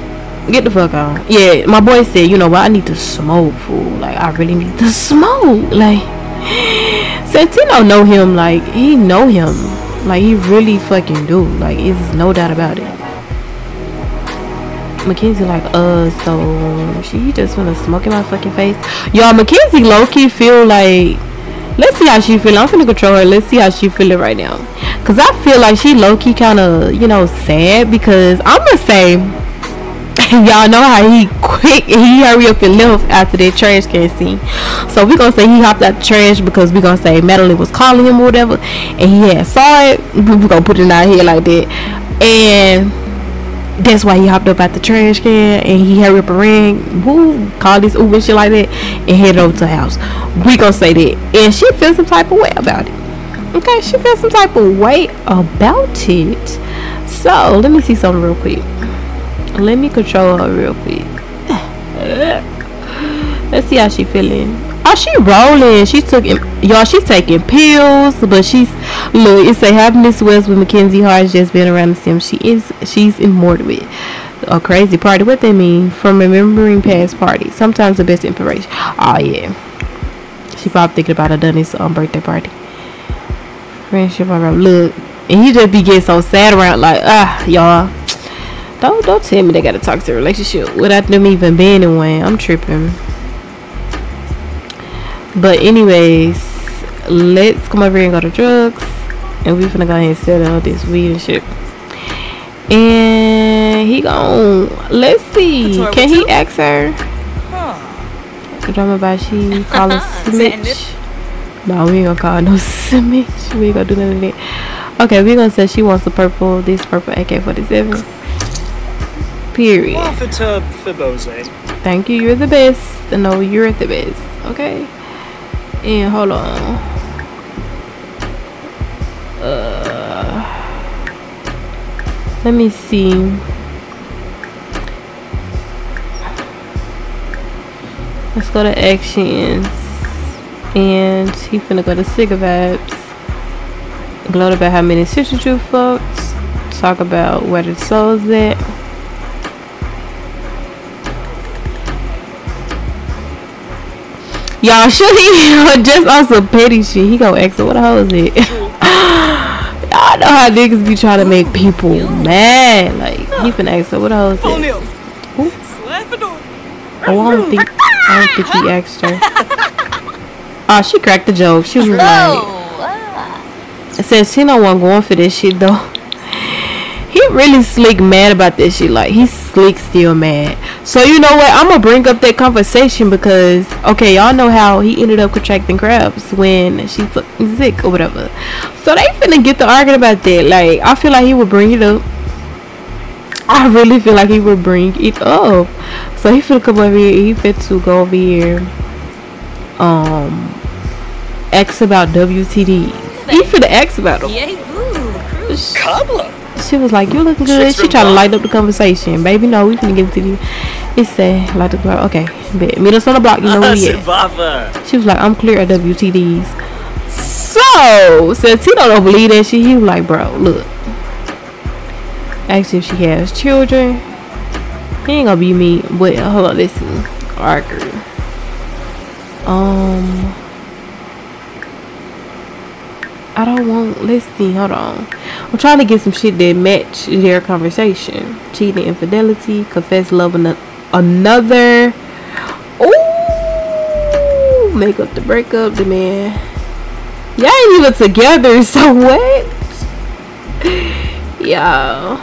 Get the fuck out. Yeah, my boy said, you know what? I need to smoke, fool. Like, I really need to smoke. Like, Santino know him. Like, he know him. Like, he really fucking do. Like, it's no doubt about it. Mackenzie like, uh, so she just wanna smoke in my fucking face. Y'all, Mackenzie low key feel like let's see how she feel. I'm finna control her. Let's see how she feeling right now. Cause I feel like she low key kinda, you know, sad because I'ma say y'all know how he quick he hurry up and left after that trash can scene. So we gonna say he hopped out the trash because we gonna say Madeline was calling him or whatever and he had saw it. We gonna put it out here like that. And that's why he hopped up out the trash can and he hurry up and ran, called this Uber and shit like that, and headed over to the house. We gonna say that, and she feels some type of way about it. Okay, she feels some type of way about it. So let me see something real quick. Let me control her real quick. Let's see how she feeling. Oh, she rolling. She took y'all. She's taking pills, but she's look. It's a happiness West with Mackenzie Hart's just been around the sim. She is. She's immortal with a crazy party. What they mean from remembering past parties. Sometimes the best inspiration. Oh yeah. She probably thinking about her Dunny's um, birthday party. Friendship program. Look, and he just be getting so sad around like ah y'all. Don't don't tell me they got a toxic relationship without them even being in one. I'm tripping. But anyways, let's come over here and go to drugs. And we finna go ahead and sell all this weed and shit. And he gon' let's see. Can he ask her? Drama about she call her Smitch. No, we ain't gonna call no Smitch. We ain't gonna do none of that. Okay, we gonna say she wants the purple, this purple AK-47. Period. Offer to Fibose. Thank you. You're the best. No, you're the best. Okay. And hold on. Uh, Let me see. Let's go to actions. And he finna go to Cigar. Gloat about how many sisters you fucked. Talk about where the soul's at. Y'all should he just on some petty shit. He go her what the hell is it? Y'all know how niggas be trying to make people mad. Like he finna ask her what the hell is it? O'Neill. Who? Slappador. Oh, I don't think I don't think he asked her. Oh, she cracked the joke. She was like, it says she no one going for this shit though. He really slick mad about this shit. Like he's slick still mad. So you know what? I'm gonna bring up that conversation because okay, y'all know how he ended up contracting crabs when she took sick or whatever. So they finna get the argument about that. Like I feel like he would bring it up. I really feel like he would bring it up. So he finna come over here. He fit to go over here. Um, ask about WTD. He finna ask about them. Yay, ooh, cruise. Cobbler. She was like, "You looking good." She tried to light up the conversation, baby. No, we finna get it to you. It said, "Light up the block." Okay, bet. meet us on the block. You know where we at. She was like, "I'm clear at WTDs." So since he don't believe that shit, he was like, "Bro, look." Asked if she has children. He ain't gonna be me. But hold on, listen. Argue. Um. I don't want. Let's see. Hold on. I'm trying to get some shit that match their conversation. Cheating, infidelity, confess love ano- another. Ooh, make up the breakup, the man. Y'all ain't even together, so what? Y'all.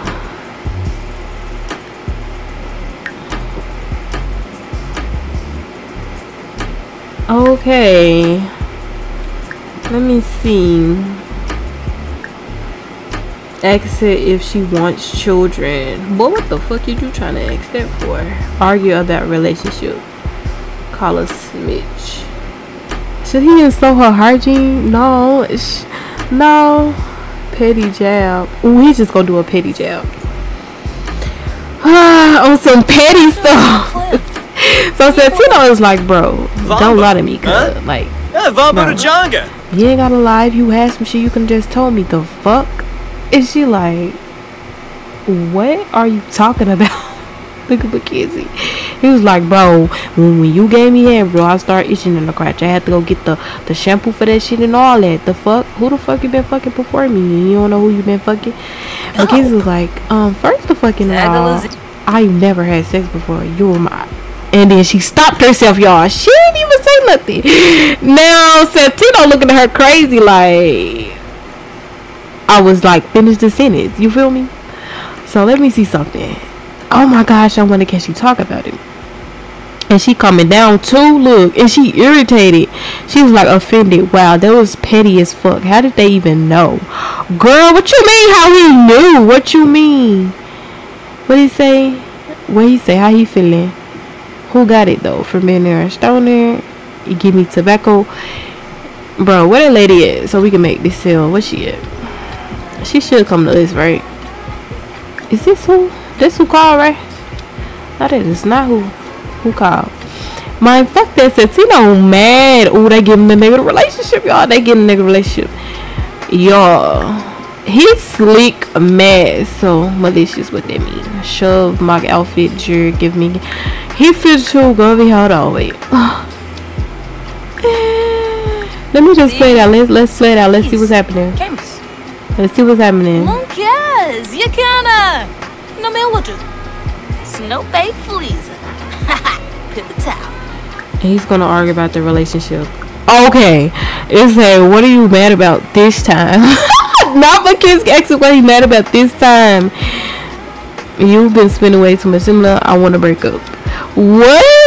Okay. Let me see. Ask her if she wants children. But what the fuck you you trying to ask that for? Argue about relationship. Call a snitch. Should he insult her hygiene? No. sh- No. Petty jab. Ooh, he's just gonna do a petty jab. On some petty stuff. so Santino is like, bro, don't lie to me, cuz. Like, Yeah, Vambo No. to Jonga. you ain't gotta lie. If you had some shit, you can just tell me the fuck. Is she like, what are you talking about? Look at Mackenzie. He was like, bro, when, when you gave me hair, bro, I start itching in the crotch. I had to go get the, the shampoo for that shit and all that. The fuck? Who the fuck you been fucking before me? You don't know who you been fucking? Mackenzie was like, um, first the fucking all, I never had sex before. You were my and then she stopped herself, y'all. She didn't even say nothing. Now Santino looking at her crazy like I was like, finish the sentence. You feel me? So let me see something. Oh my gosh, I want to catch you talk about it. And she coming down too. Look, and she irritated. She was like offended. Wow, that was petty as fuck. How did they even know? Girl, what you mean? How he knew? What you mean? What he say? What he say? How he feeling? Who got it though? From being there and stoner. Give me tobacco. Bro, where that lady at? So we can make this sale. Where she at? She should come to us, right? Is this who? This who called, right? No, that is not who. Who called? My fuck that Santino mad. Oh, they getting a negative relationship, y'all. They getting a negative relationship. Y'all. He's sleek mad. So malicious what that mean. Shove, mock outfit, jerk, give me. He feels too gonna be hold on, wait. Let me just play it out. Let's let's play it out. Let's see what's happening. Let's see what's happening. Monkeys, Monquez, Yakana. No me what Snow Bay Fleaza. Pit the towel. He's gonna argue about the relationship. Okay. It said, what are you mad about this time? Not my kids asking what he mad about this time. You've been spending way too much similar. I wanna break up. What?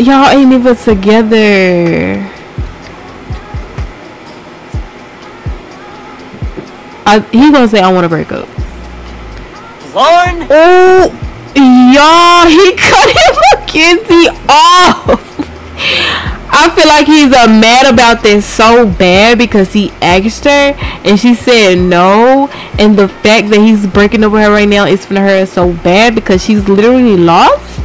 Y'all ain't even together. I, he gonna say I wanna break up. Lauren. Oh, y'all, he cut him Mackenzie off. I feel like he's uh, mad about this so bad because he asked her and she said no. And the fact that he's breaking up with her right now is for her so bad because she's literally lost.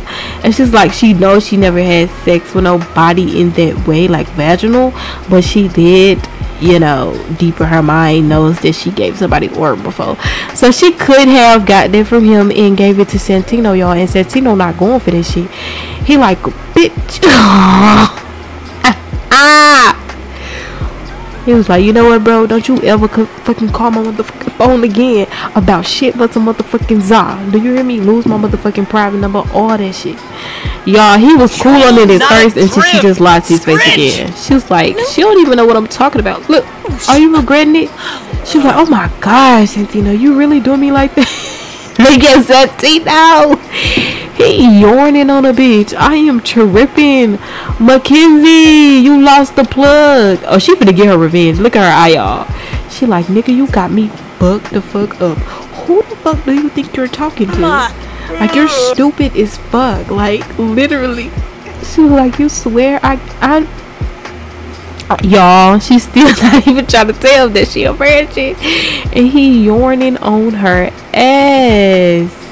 And she's like, she knows she never had sex with nobody in that way, like vaginal, but she did. You know, deep in her mind knows that she gave somebody orb before, so she could have got that from him and gave it to Santino, y'all. And Santino not going for this shit. He like, bitch. He was like, you know what, bro? Don't you ever fucking call my motherfucking phone again about shit but some motherfucking za. Do you hear me? Lose my motherfucking private number, all that shit. Y'all, he was cool on it at first until she just lost his face again. She was like, she don't even know what I'm talking about. Look, are you regretting it? She was like, oh my gosh, Santino, you really doing me like that? At Santino. He yawning on a beach. I am tripping. Mackenzie, you lost the plug. Oh, she finna get her revenge. Look at her eye, y'all. She like, nigga, you got me bucked the fuck up. Who the fuck do you think you're talking to? Like, you're stupid as fuck. Like, literally. She was like, you swear I, I, y'all, she's still not even trying to tell him that she a virgin, and he yawning on her ass.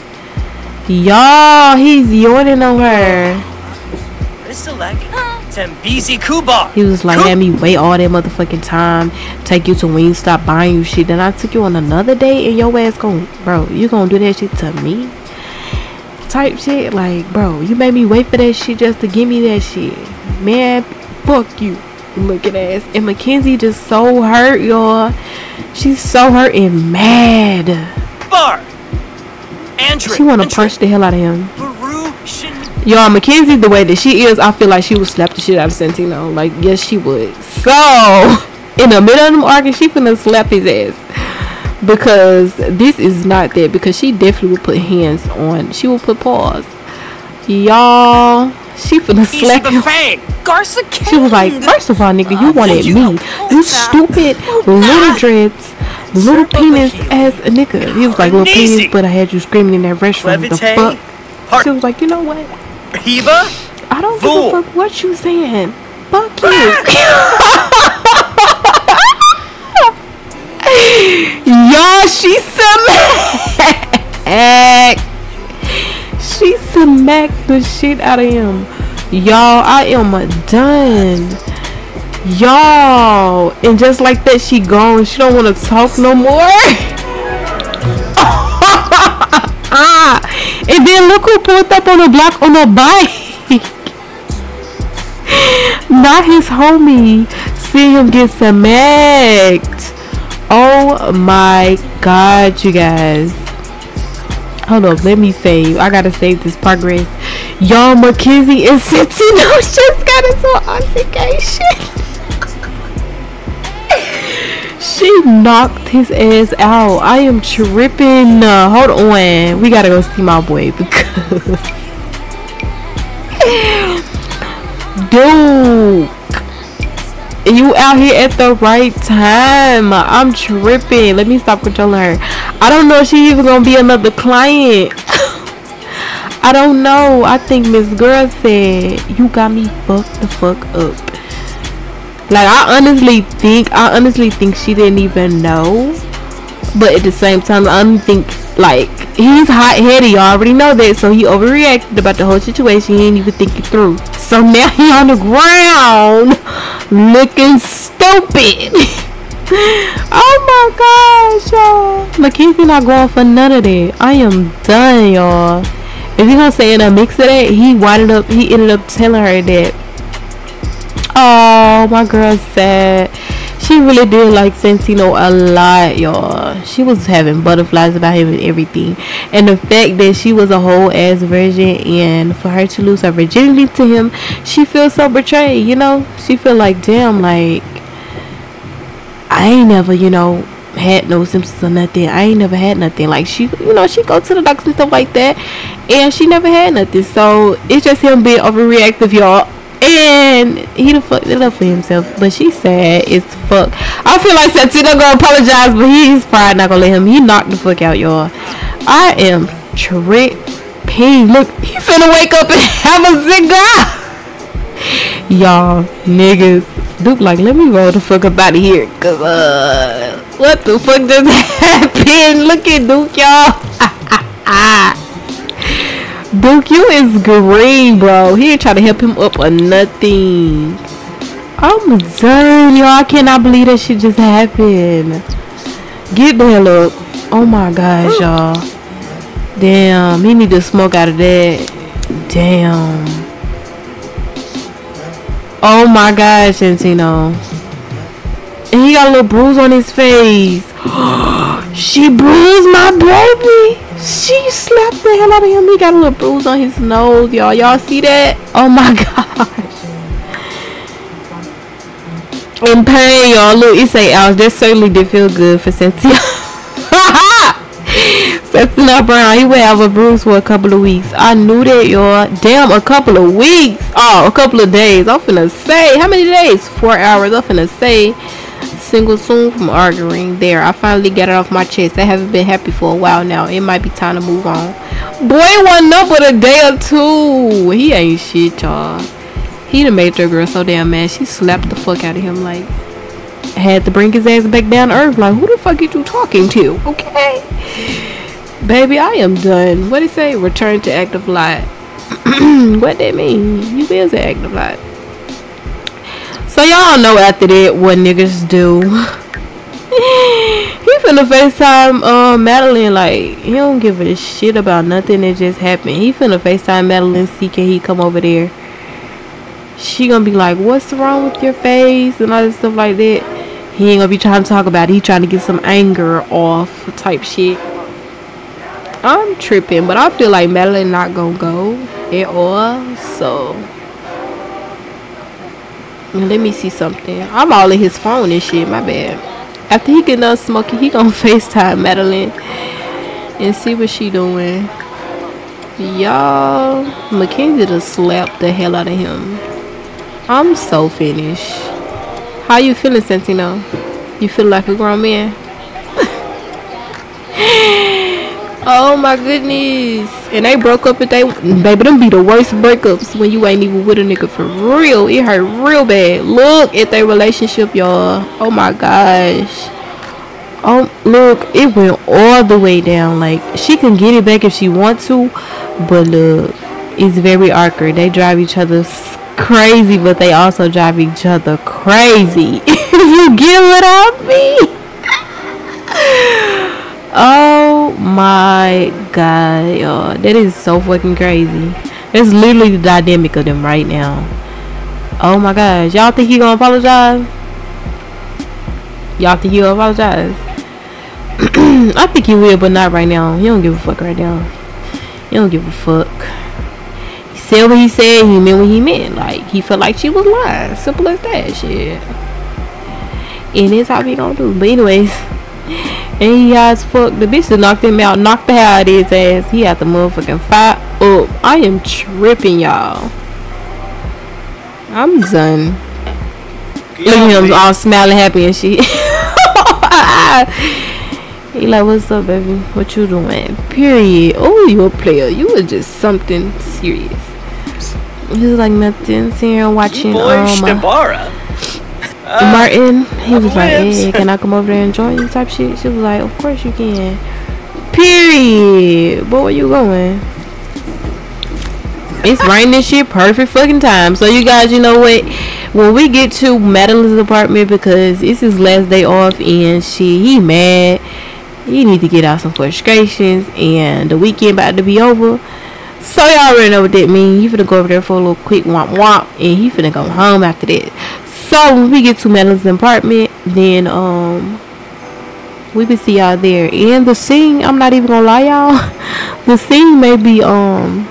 Y'all, he's yawning on her. Select Tembizi Kubar. He was like, had me wait all that motherfucking time, take you to Wingstop, buying you shit. Then I took you on another date, and your ass gon' bro, you gonna do that shit to me? Type shit, like, bro, you made me wait for that shit just to give me that shit. Man, fuck you, looking ass. And Mackenzie just so hurt, y'all. She's so hurt and mad. Bar. Andrew. She wanna punch the hell out of him. Y'all, Mackenzie, the way that she is, I feel like she would slap the shit out of Santino. Like, yes, she would. So, in the middle of them arguing, she finna slap his ass. Because this is not that. Because she definitely would put hands on. She would put paws. Y'all, she finna Easy slap him. Buffet. Garza She was like, first of all, nigga, you wanted you me. You stupid little dreads, little penis ass a nigga. He was like, little penis, but I had you screaming in that restaurant. The fuck? Heart. She was like, you know what? Hiba. I don't Fool. give a fuck what you saying. Fuck you. Y'all, she smacked. She smacked the shit out of him. Y'all, I am done. Y'all, and just like that, she gone. She don't want to talk no more. and then look who pulled up on the block on a bike. Not his homie. See him get smacked. Oh my god, you guys. Hold up, let me save. I gotta save this progress. Y'all, Mackenzie and Santino just got into an altercation. She knocked his ass out. I am tripping. Uh, hold on. We gotta go see my boy because. Dude. You out here at the right time. I'm tripping. Let me stop controlling her. I don't know if she even gonna be another client. I don't know. I think Miss Girl said you got me fucked the fuck up. Like I honestly think I honestly think she didn't even know. But at the same time I don't think like he's hot headed, you already know that, so he overreacted about the whole situation, he didn't even think it through. So now he on the ground looking stupid. oh my gosh, y'all. Mackenzie not going for none of that. I am done, y'all. If you gonna say in a mix of that, he winded up he ended up telling her that Oh, my girl said she really did like Santino a lot, y'all. She was having butterflies about him and everything. And the fact that she was a whole ass virgin and for her to lose her virginity to him, she feels so betrayed, you know? She feel like, damn, like I ain't never, you know, had no symptoms or nothing. I ain't never had nothing. Like she, you know, she go to the doctor and stuff like that, and she never had nothing. So it's just him being overreactive, y'all. And he the fuck it up for himself. But she said it's fuck. I feel like Santino gonna apologize, but he's probably not gonna let him. He knocked the fuck out, y'all. I am tripping. Look, he finna wake up and have a cigar. Y'all, niggas. Duke like, let me roll the fuck up out of here. Cause, uh, what the fuck just happened? Look at Duke, y'all. Duke, you is green, bro. He ain't trying to help him up or nothing. I'm done, y'all. I cannot believe that shit just happened. Get the hell up. Oh my gosh, y'all. Damn, he need to smoke out of that. Damn. Oh my gosh, Santino. And he got a little bruise on his face. she bruised my baby. She slapped the hell out of him. He got a little bruise on his nose, y'all. Y'all see that? Oh my gosh. In pain, y'all. Look, it say ouch. That certainly did feel good for Cynthia. Cynthia Brown, he would have a bruise for a couple of weeks. I knew that, y'all. Damn, a couple of weeks. Oh, a couple of days. I'm finna say. How many days? Four hours. I'm finna say. Single soon from arguing. There, I finally got it off my chest. I haven't been happy for a while now. It might be time to move on. Boy, one up with a day or two. He ain't shit, y'all. He done made your girl so damn mad. She slapped the fuck out of him. Like, had to bring his ass back down to earth. Like, who the fuck are you talking to? Okay. Baby, I am done. What it say? Return to active life. what that mean? You is an active light. So y'all know after that what niggas do. he finna FaceTime uh, Madeline like he don't give a shit about nothing that just happened. He finna FaceTime Madeline see can he come over there. She gonna be like, What's wrong with your face? and all this stuff like that. He ain't gonna be trying to talk about it. He trying to get some anger off type shit. I'm tripping, but I feel like Madeline not gonna go at all. So Mm, let me see something. I'm all in his phone and shit. My bad. After he get done smoking, he gonna FaceTime Madeline and see what she doing. Y'all, Mackenzie just slapped the hell out of him. I'm so finished. How you feeling, Santino? You feel like a grown man? oh my goodness. And they broke up and they baby them be the worst breakups when you ain't even with a nigga for real. It hurt real bad. Look at their relationship, y'all. Oh my gosh. Oh look, it went all the way down. Like she can get it back if she want to, but look, it's very awkward. They drive each other crazy, but they also drive each other crazy. if you get what I mean. oh my god, y'all. That is so fucking crazy. That's literally the dynamic of them right now. Oh my gosh. Y'all think he gonna apologize? Y'all think he'll apologize? I think he will, but not right now. He don't give a fuck right now. He don't give a fuck. He said what he said. He meant what he meant. Like he felt like she was lying. Simple as that. Shit. And that's how he gonna do. But anyways, and he has fuck. The bitch that knocked him out, knocked the hell out of his ass. He had the motherfucking fight up. I am tripping, y'all. I'm done. Look at him all smiling, happy and shit. he like, what's up, baby? What you doing? Period. Oh, you a player. You were just something serious. He was like nothing. Sitting here watching Boy, um, uh, Martin. He was like, hey, can I come over there and join you? Type shit. She was like, of course you can. Period. But where you going? It's raining this shit perfect fucking time. So you guys, you know what? When we get to Madeline's apartment because it's his last day off and shit, he mad. He need to get out some frustrations and the weekend about to be over. So y'all already know what that means. He finna go over there for a little quick womp womp and he finna go home after that. So when we get to Madeline's apartment, then um we can see y'all there. And the scene, I'm not even gonna lie y'all. The scene may be um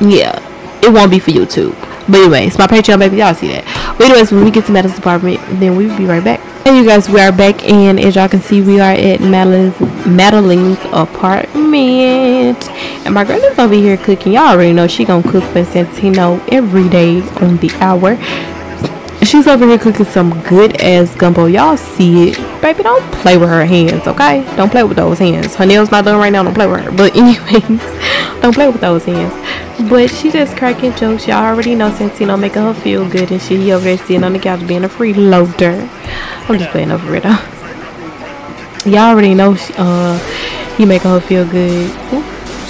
yeah, it won't be for YouTube. But anyways, my Patreon baby, y'all see that. But anyways, when we get to Madeline's apartment, then we'll be right back. Hey you guys, we are back and as y'all can see we are at Madeline's Madeline's apartment. And my girl is over here cooking. Y'all already know she gonna cook for Santino every day on the hour. She's over here cooking some good ass gumbo. Y'all see it. Baby, don't play with her hands, okay? Don't play with those hands. Her nails not done right now, don't play with her. But anyways, don't play with those hands. But she just cracking jokes. Y'all already know Santino making her feel good and she over there sitting on the couch being a freeloader. I'm just playing over it. Y'all already know she, uh, he making her feel good.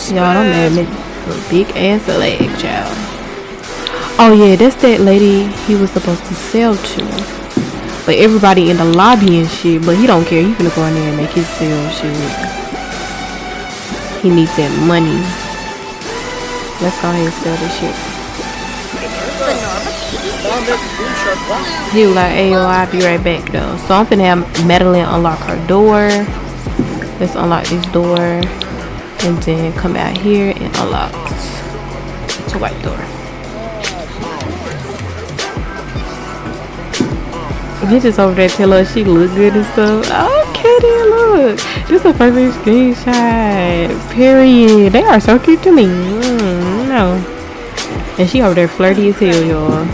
Y'all don't mad me. Big ass leg, child. Oh yeah, that's that lady he was supposed to sell to. But everybody in the lobby and shit. But he don't care. He finna go in there and make his sale shit. He needs that money. Let's go ahead and sell this shit. He was like, hey, yo, I'll be right back though. So I'm finna have Madeline unlock her door. Let's unlock this door. And then come out here and unlock the white door. He just over there tell her she look good and stuff. Okay then look. This is a perfect screenshot. Period. They are so cute to me. Mm, no. And she over there flirty as hell, y'all.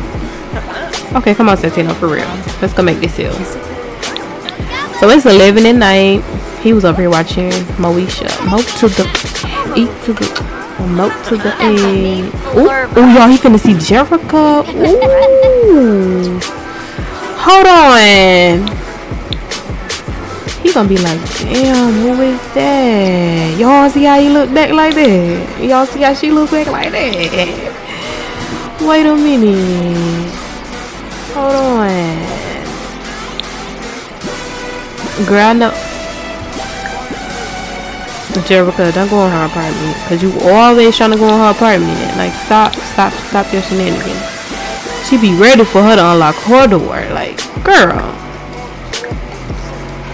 Okay, come on, Santino, for real. Let's go make this deal. So it's 11 at night. He was over here watching Moesha. Moat to the... Eat to the... Moat to the A. Ooh, ooh, y'all, he finna see Jericho. Ooh. Hold on. He gonna be like, damn, who is that? Y'all see how he look back like that? Y'all see how she look back like that? Wait a minute. Hold on. Girl, I know. Jerica, don't go in her apartment. Cause you always trying to go in her apartment. Like, stop, stop, stop your shenanigans. She be ready for her to unlock her door. Like, girl.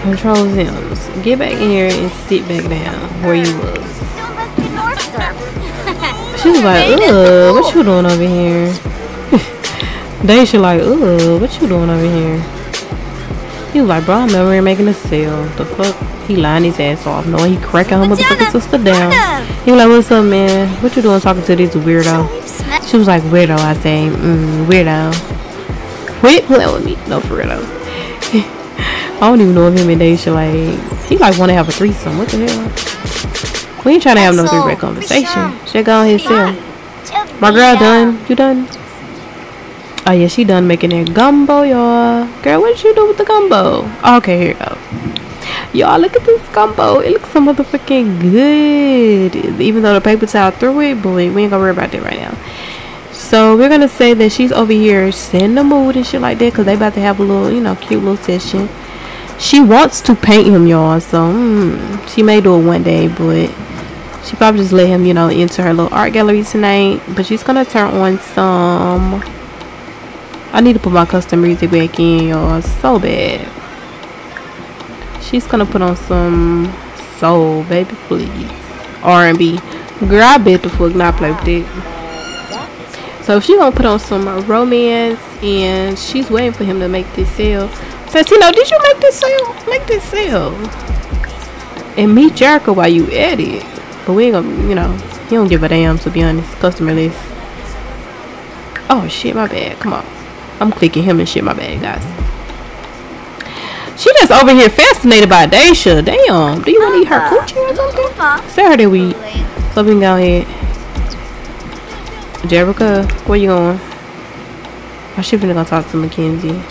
Control Zims. Get back in here and sit back down where you was. She was like, ugh, what you doing over here? they she like, ugh, what you doing over here? He was like, bro, I'm over here making a sale. The fuck? He lying his ass off, knowing he cracking her motherfucking sister down. He was like, what's up, man? What you doing talking to this weirdo? She was like, weirdo, I say, mm, weirdo. Quit playing with me. No, for real though. I don't even know if him and Daisha like, he like want to have a threesome. What the hell? We ain't trying to have no three-way conversation. She go on his cell. My girl done. You done? Oh yeah, she done making that gumbo, y'all. Girl, what did you do with the gumbo? Okay, here you go. Y'all, look at this gumbo. It looks so motherfucking good. Even though the paper towel through it, but we ain't gonna worry about that right now. So we're gonna say that she's over here setting the mood and shit like that, cause they about to have a little, you know, cute little session. She wants to paint him, y'all. So mm, she may do it one day, but she probably just let him, you know, into her little art gallery tonight. But she's gonna turn on some. I need to put my custom music back in, y'all. So bad. She's gonna put on some soul, baby, please. R&B. Girl, I bet the fuck not play with it. So she gonna put on some romance, and she's waiting for him to make this sale. Know, did you make this sale? Make this sale. And meet Jericho while you at it. But we ain't gonna, you know, he don't give a damn to be honest. Customer list. Oh shit, my bad. Come on. I'm clicking him and shit, my bad, guys. She just over here fascinated by Daisha. Damn. Do you want to eat her coochie or something? We eat. So we can go ahead. Jerica, where you going? I should be gonna talk to Mackenzie.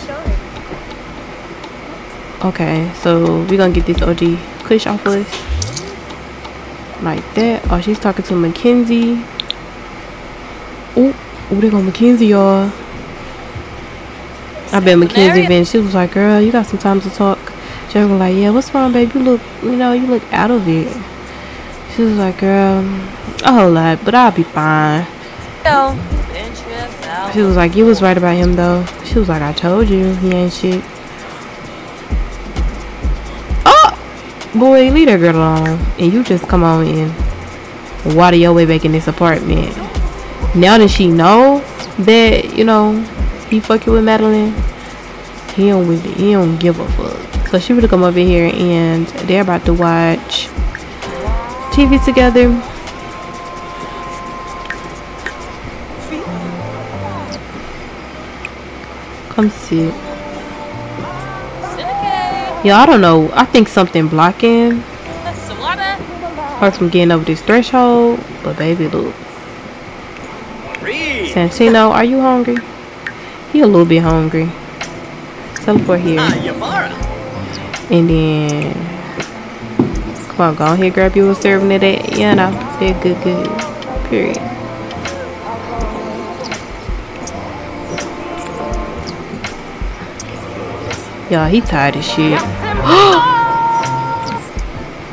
Okay, so we're gonna get this OG push off us. Like that. Oh, she's talking to Mackenzie. Oh, oh, they go Mackenzie, y'all. I bet Mackenzie been. She was like, "Girl, you got some time to talk." Jerry was like, "Yeah, what's wrong, babe? You look, you know, you look out of it." She was like, "Girl, a whole lot, but I'll be fine." She was like, "You was right about him, though." She was like, "I told you, he ain't shit." Oh, boy, leave that girl alone, and you just come on in, water your way back in this apartment. Now that she know that you know he fucking with Madeline, he don't really, he don't give a fuck. So she would have come over here and they're about to watch TV together. Come sit. Yeah, I don't know. I think something blocking her from getting over this threshold. But baby, look. Santino, are you hungry? He a little bit hungry. Teleport here. Ah. And then come on, go ahead, grab you a serving of that. You know, that good, good. Period. Y'all, he tired of shit.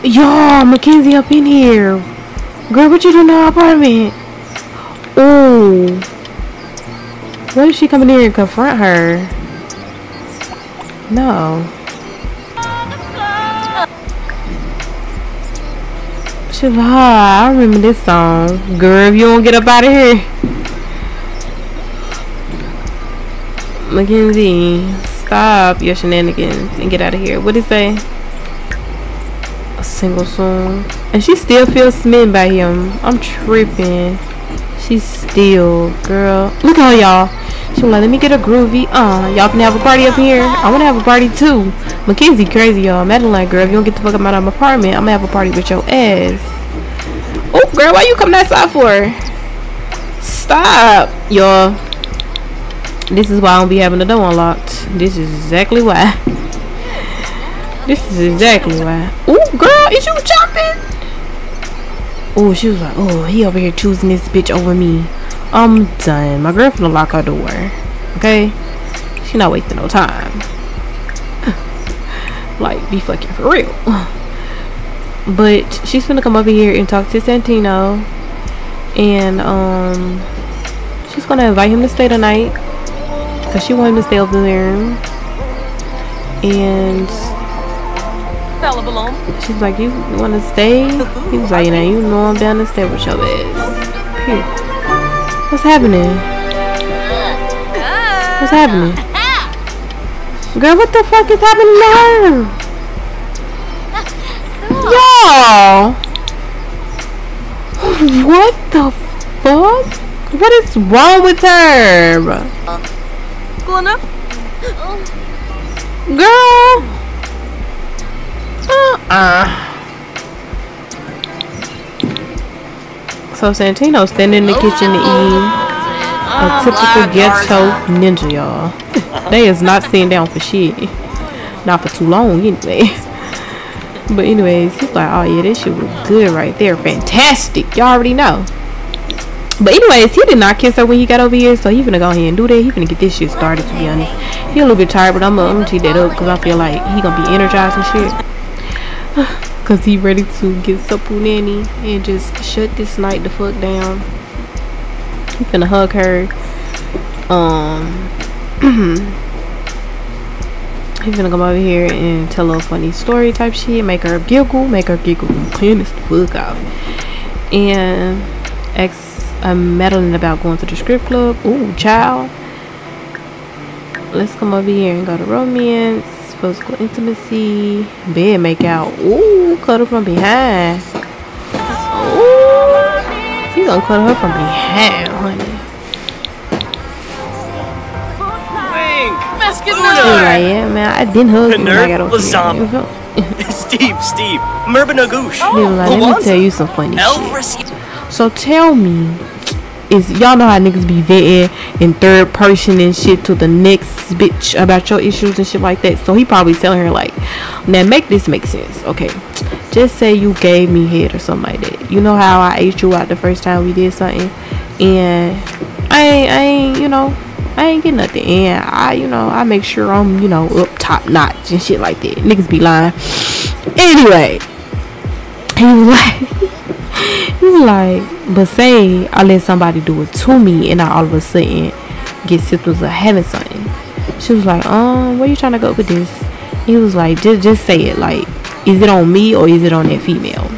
Y'all, Mackenzie up in here. Girl, what you doing in our apartment? Oh. What if she come in here and confront her? No. She's ah, I remember this song. Girl, if you don't get up out of here. Mackenzie, stop your shenanigans and get out of here. What did say? A single song. And she still feels smitten by him. I'm tripping. She's still, girl. Look at y'all. She like, let me get a groovy. Uh, y'all can have a party up here. I want to have a party too. Mackenzie crazy, y'all. Madeline, girl, if you don't get the fuck out of my apartment, I'm to have a party with your ass. Oh, girl, why you coming outside for? Stop, y'all. This is why I don't be having the door unlocked. This is exactly why. This is exactly why. Oh, girl, is you jumping? Oh, she was like, oh, he over here choosing this bitch over me. I'm done. My girlfriend will lock her door. Okay? She not wasting no time. like, be fucking for real. But she's gonna come over here and talk to Santino. And, um, she's gonna invite him to stay tonight. Because she wanted him to stay over there. And she's like, you, you wanna stay? He was like, you know, you know I'm down to stay with your ass. Period. What's happening? What's happening? Girl, what the fuck is happening to her? Y'all! What the fuck? What is wrong with her? Girl! Uh-uh. So Santino's standing in the kitchen to eat. A typical ghetto ninja, y'all. they is not sitting down for shit. Not for too long, anyway. But anyways, he's like, oh yeah, this shit was good right there. Fantastic. Y'all already know. But anyways, he did not kiss her when he got over here, so he finna go ahead and do that. He finna get this shit started, to be honest. He a little bit tired, but I'm gonna, I'm gonna cheat that up because I feel like he gonna be energized and shit. Cause he ready to get supple nanny and just shut this night the fuck down. He finna hug her. Um He finna come over here and tell a funny story type shit, make her giggle, make her giggle clean this fuck out. And ex I'm meddling about going to the strip club. Ooh, child. Let's come over here and go to romance physical intimacy, bed make out. Ooh, cuddle from behind. Ooh, you gonna cuddle her from behind, honey. Wink! He like, yeah, man, I didn't hug you when I got over Lazam. here. Steve, Steve. Merbanagoosh. He was like, let me tell you some funny Elf shit. So tell me, is y'all know how niggas be vetting in third person and shit to the next bitch about your issues and shit like that. So he probably telling her like, now make this make sense. Okay, just say you gave me head or something like that. You know how I ate you out the first time we did something, and I ain't, I ain't, you know, I ain't get nothing. And I, you know, I make sure I'm, you know, up top notch and shit like that. Niggas be lying. Anyway, he was like. He was like, but say I let somebody do it to me and I all of a sudden get symptoms of having something. She was like, um, where you trying to go with this? He was like, just just say it. Like, is it on me or is it on that female?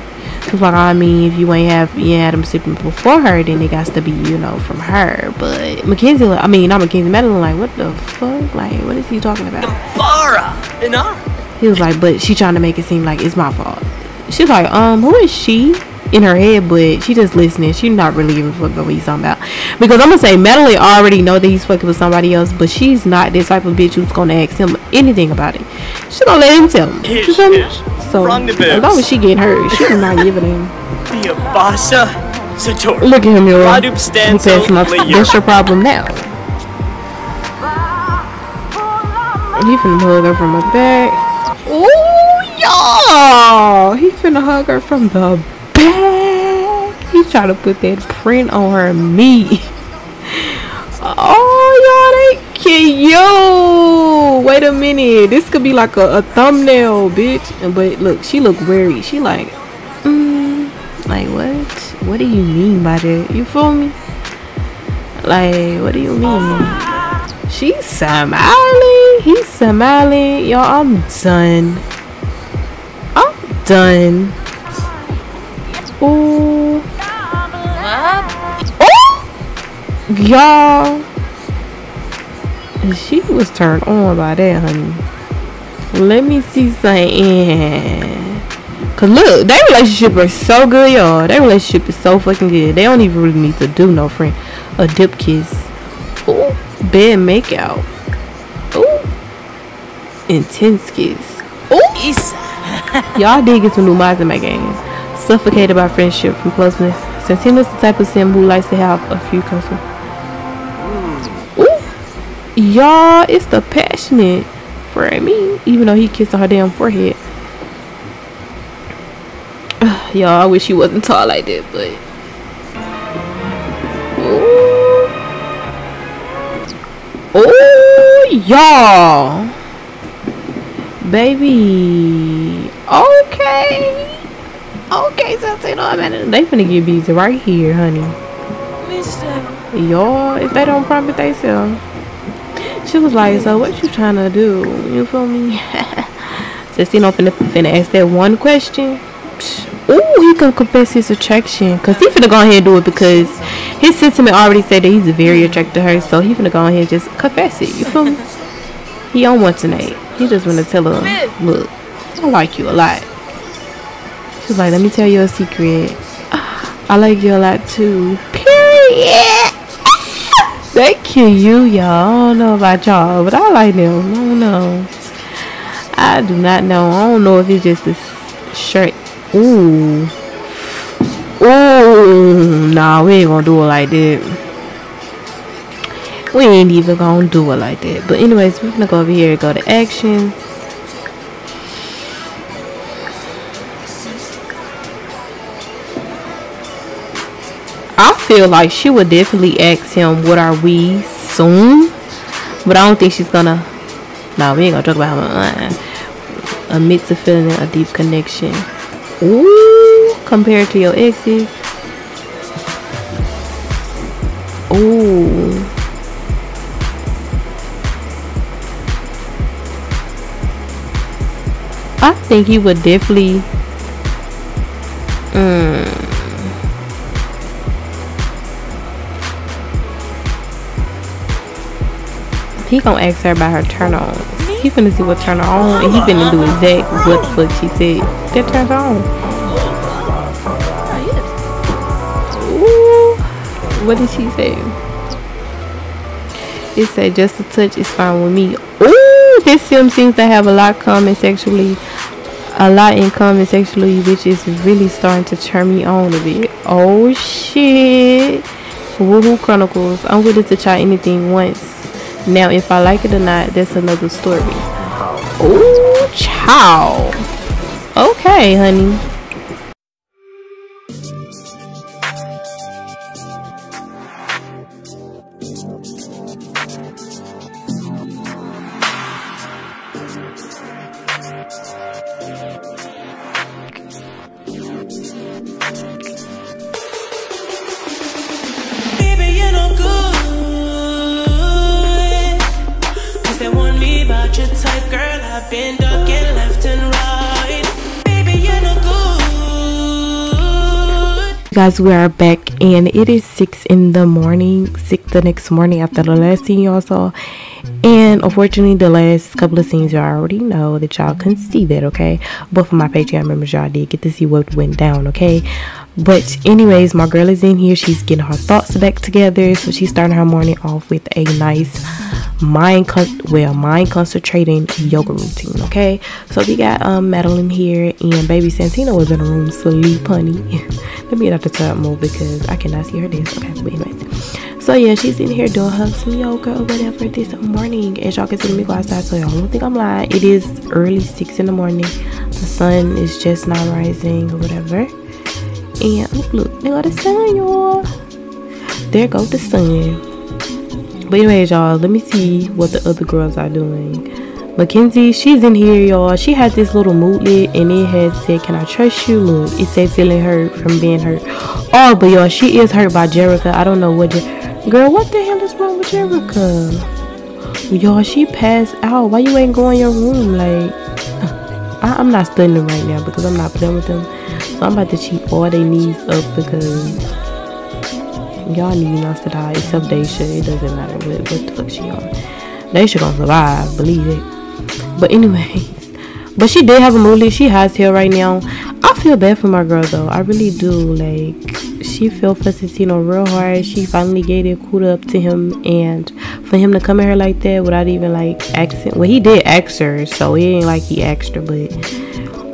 She was like, I mean, if you ain't have you ain't had them symptoms before her, then it got to be, you know, from her. But Mackenzie, I mean, not Mackenzie, Madeline, like, what the fuck? Like, what is he talking about? Inar. He was like, but she trying to make it seem like it's my fault. She's like, um, who is she? In her head, but she just listening. She not really even fucking what he's talking about. Because I'm gonna say Madeline already know that he's fucking with somebody else, but she's not this type of bitch who's gonna ask him anything about it. She gonna let him tell him. Ish, You feel me? ish. So as long as she getting hurt, she not giving him. The Abasa. Sator. Look at him, y'all. Radup He stands passed my Lear. That's your problem now. He finna hug her from the back. Ooh, y'all! He finna hug her from the back. He trying to put that print on her meat. Oh, y'all, they cute. Yo, wait a minute. This could be like a, a thumbnail, bitch. But look, she look worried. She like, mm, like what? What do you mean by that? You feel me? Like, what do you mean? She's smiling. He's smiling. Y'all, I'm done. I'm done. Ooh. Y'all. She was turned on by that, honey. Let me see something. Cause look, their relationship is so good, y'all. Their relationship is so fucking good. They don't even really need to do no friend. A dip kiss. Ooh. Bed makeout. Ooh. Intense kiss. Ooh. Y'all did get some new mods in my game. Suffocated by friendship from closeness. Since he was the type of sim who likes to have a few customers. Mm. Ooh. Y'all, it's the passionate for me. Even though he kissed on her damn forehead. Y'all, I wish he wasn't tall like that, but. Ooh, y'all. Baby. Okay. Okay, so you know I mean? They finna get busy right here, honey. Y'all, if they don't promise they sell. She was like, so what you trying to do? You feel me? Just, you know, finna, finna ask that one question. Ooh, he can confess his attraction. Because he finna go ahead and do it because his sentiment already said that he's very attracted to her. So he finna go ahead and just confess it. You feel me? he on one tonight. He just wanna tell her, look, I like you a lot. She's like, let me tell you a secret. I like you a lot too. Period. Thank you, you y'all. I don't know about y'all, but I like them. I don't know. I do not know. I don't know if it's just this shirt. Ooh. Ooh. Nah, we ain't gonna do it like that. We ain't even gonna do it like that. But anyways, we're gonna go over here and go to actions. Feel like she would definitely ask him, "What are we soon?" But I don't think she's gonna. Nah, we ain't gonna talk about him. Uh, admit to feeling a deep connection. Ooh, compared to your exes. Ooh. I think he would definitely. Mm, he gonna ask her about her turn on. He finna see what turn her on, and he finna do exact what the fuck she said. That turns on. Ooh, what did she say? It said just a touch is fine with me. Ooh, this sim seems to have a lot common sexually, a lot in common sexually, which is really starting to turn me on a bit. Oh shit! Woohoo Chronicles. I'm willing to try anything once. Now, if I like it or not, that's another story. Oh, chow. Okay, honey. Guys we are back and it is six in the morning six the next morning after the last scene y'all saw. And unfortunately the last couple of scenes y'all already know that y'all couldn't see that okay? But for my patreon members y'all did get to see what went down okay but anyways my girl is in here. She's getting her thoughts back together. So she's starting her morning off with a nice mind con- well mind concentrating yoga routine okay? So we got um madeline here and baby santino was in the room sleep honey. Let me get out the tub more because i cannot see her dance okay? But anyways. So yeah she's in here doing her some yoga or whatever this morning. As y'all can see me go outside so y'all don't think i'm lying. It is early six in the morning. The sun is just not rising or whatever and look look there go the sun y'all there goes the sun but anyways, y'all, let me see what the other girls are doing. Mackenzie, she's in here, y'all. She had this little moodlet and it had said, Can I trust you? Look, it said feeling hurt from being hurt. Oh, but y'all, she is hurt by Jerica. I don't know what Jer- girl, what the hell is wrong with Jerica? Y'all, she passed out. Why you ain't going your room? Like I, am not studying right now because I'm not playing with them. So I'm about to cheat all their knees up because y'all need us to die except Daisha. It doesn't matter what, what the fuck she on. Daisha gonna survive, believe it. But anyways, but she did have a movie. She has hair right now. I feel bad for my girl though. I really do. Like she feel for Santino real hard. She finally gave it cool up to him, and for him to come at her like that without even like asking. Well, he did ask her, so it ain't like he asked her, but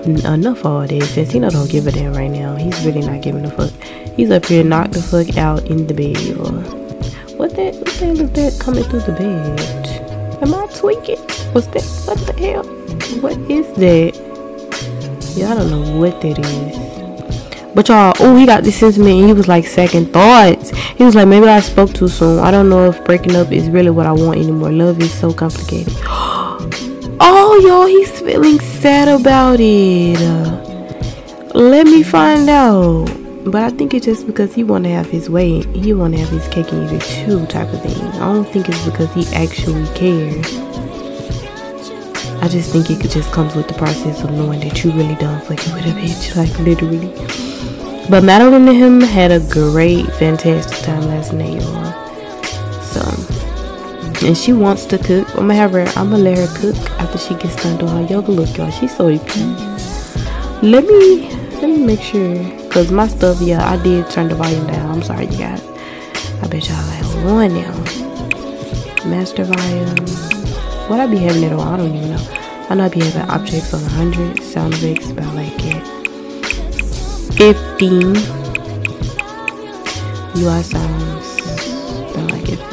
enough all this. Santino don't give a damn right now. He's really not giving a fuck. He's up here knocked the fuck out in the bed. What that? What the hell is that coming through the bed? Am I tweaking? What's that? What the hell? What is that? Y'all don't know what that is. But y'all, oh, he got this sentiment. He was like second thoughts. He was like, maybe I spoke too soon. I don't know if breaking up is really what I want anymore. Love is so complicated. oh, y'all, he's feeling sad about it. Let me find out. But I think it's just because he want to have his way. He want to have his cake and eat it too type of thing. I don't think it's because he actually cares. I just think it just comes with the process of knowing that you really done fucking with a bitch. Like, literally. But Madeline and him had a great, fantastic time last night, y'all. So, and she wants to cook. I'm gonna have her, I'm gonna let her cook after she gets done doing her yoga look, y'all. She's so EP. Let me, let me make sure. Because my stuff, yeah, I did turn the volume down. I'm sorry, you guys. I bet y'all like one now. Master volume. What I be having it on, I don't even know. I know I be having objects on 100, sound effects about like it 15. UI sounds about like it 52.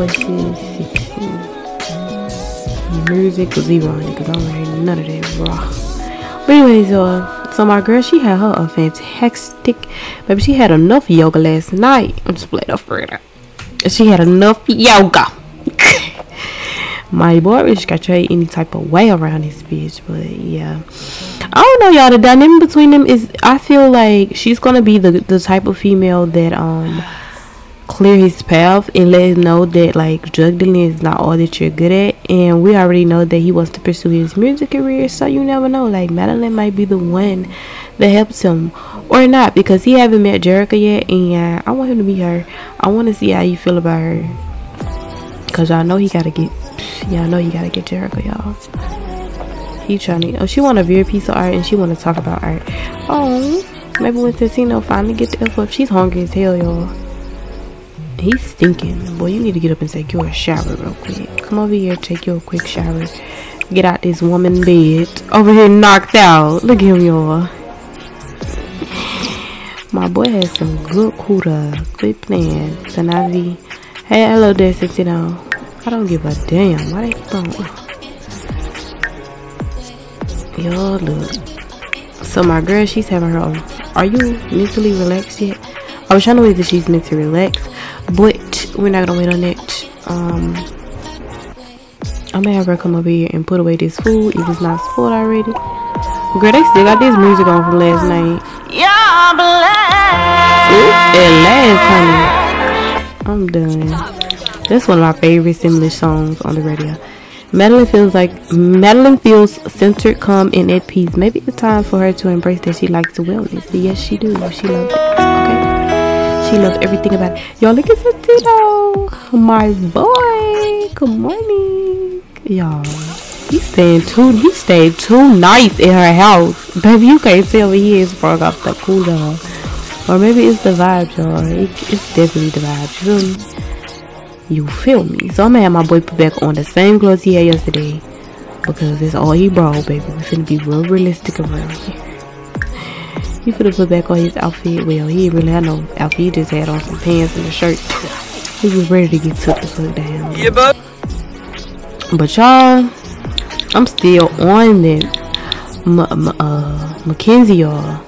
Voices 16. Music was zero because I don't hear none of that raw. But anyways, uh, so my girl, she had her a fantastic, baby. She had enough yoga last night. I'm just playing up further. She had enough yoga. my boy Rich got try any type of way around this bitch, but yeah. I don't know, y'all. The dynamic between them is, I feel like she's gonna be the the type of female that um clear his path and let him know that like drug dealing is not all that you're good at. And we already know that he wants to pursue his music career so you never know like madeline might be the one that helps him or not because he haven't met jerica yet. And i want him to meet her. I want to see how you feel about her. Because y'all know he gotta get y'all know he gotta get jerica y'all. He trying to oh she want a view piece of art and she want to talk about art. Oh maybe when Santino finally get the F up she's hungry as hell y'all He's stinking. Boy, you need to get up and take your shower real quick. Come over here, take your quick shower. Get out this woman bed. Over here knocked out. Look at him, y'all. My boy has some good kuda. Good plan. Sanavi. Hey, hello there, sit down. I don't give a damn. Why they keep on? Y'all look. So my girl, she's having her own. Are you mentally relaxed yet? I was trying to wait till she's mentally relaxed but we're not gonna wait on it um i'm gonna have her come over here and put away this food if it's not spoiled already girl they still got this music on from last night yeah at last honey i'm done that's one of my favorite Simlish songs on the radio Madeline feels like Madeline feels centered, calm, and at peace. Maybe it's time for her to embrace that she likes wellness. Yes, she do. She loves it. Okay. She loves everything about it. Y'all look at Santino. My boy. Good morning. Y'all. He staying too he stayed too nice in her house. Baby, you can't tell me he is broke off the cooler. Or maybe it's the vibe, y'all. It, it's definitely the vibe. You feel me? You feel me? So I'm gonna have my boy put back on the same clothes he had yesterday because it's all he brought, baby. We finna be real realistic around here. He finna put back on his outfit. Well, he didn't really have no outfit. He just had on some pants and a shirt. He was ready to get took the fuck down. Yeah, bud. But y'all, I'm still on this. M- M- uh, Mackenzie, y'all.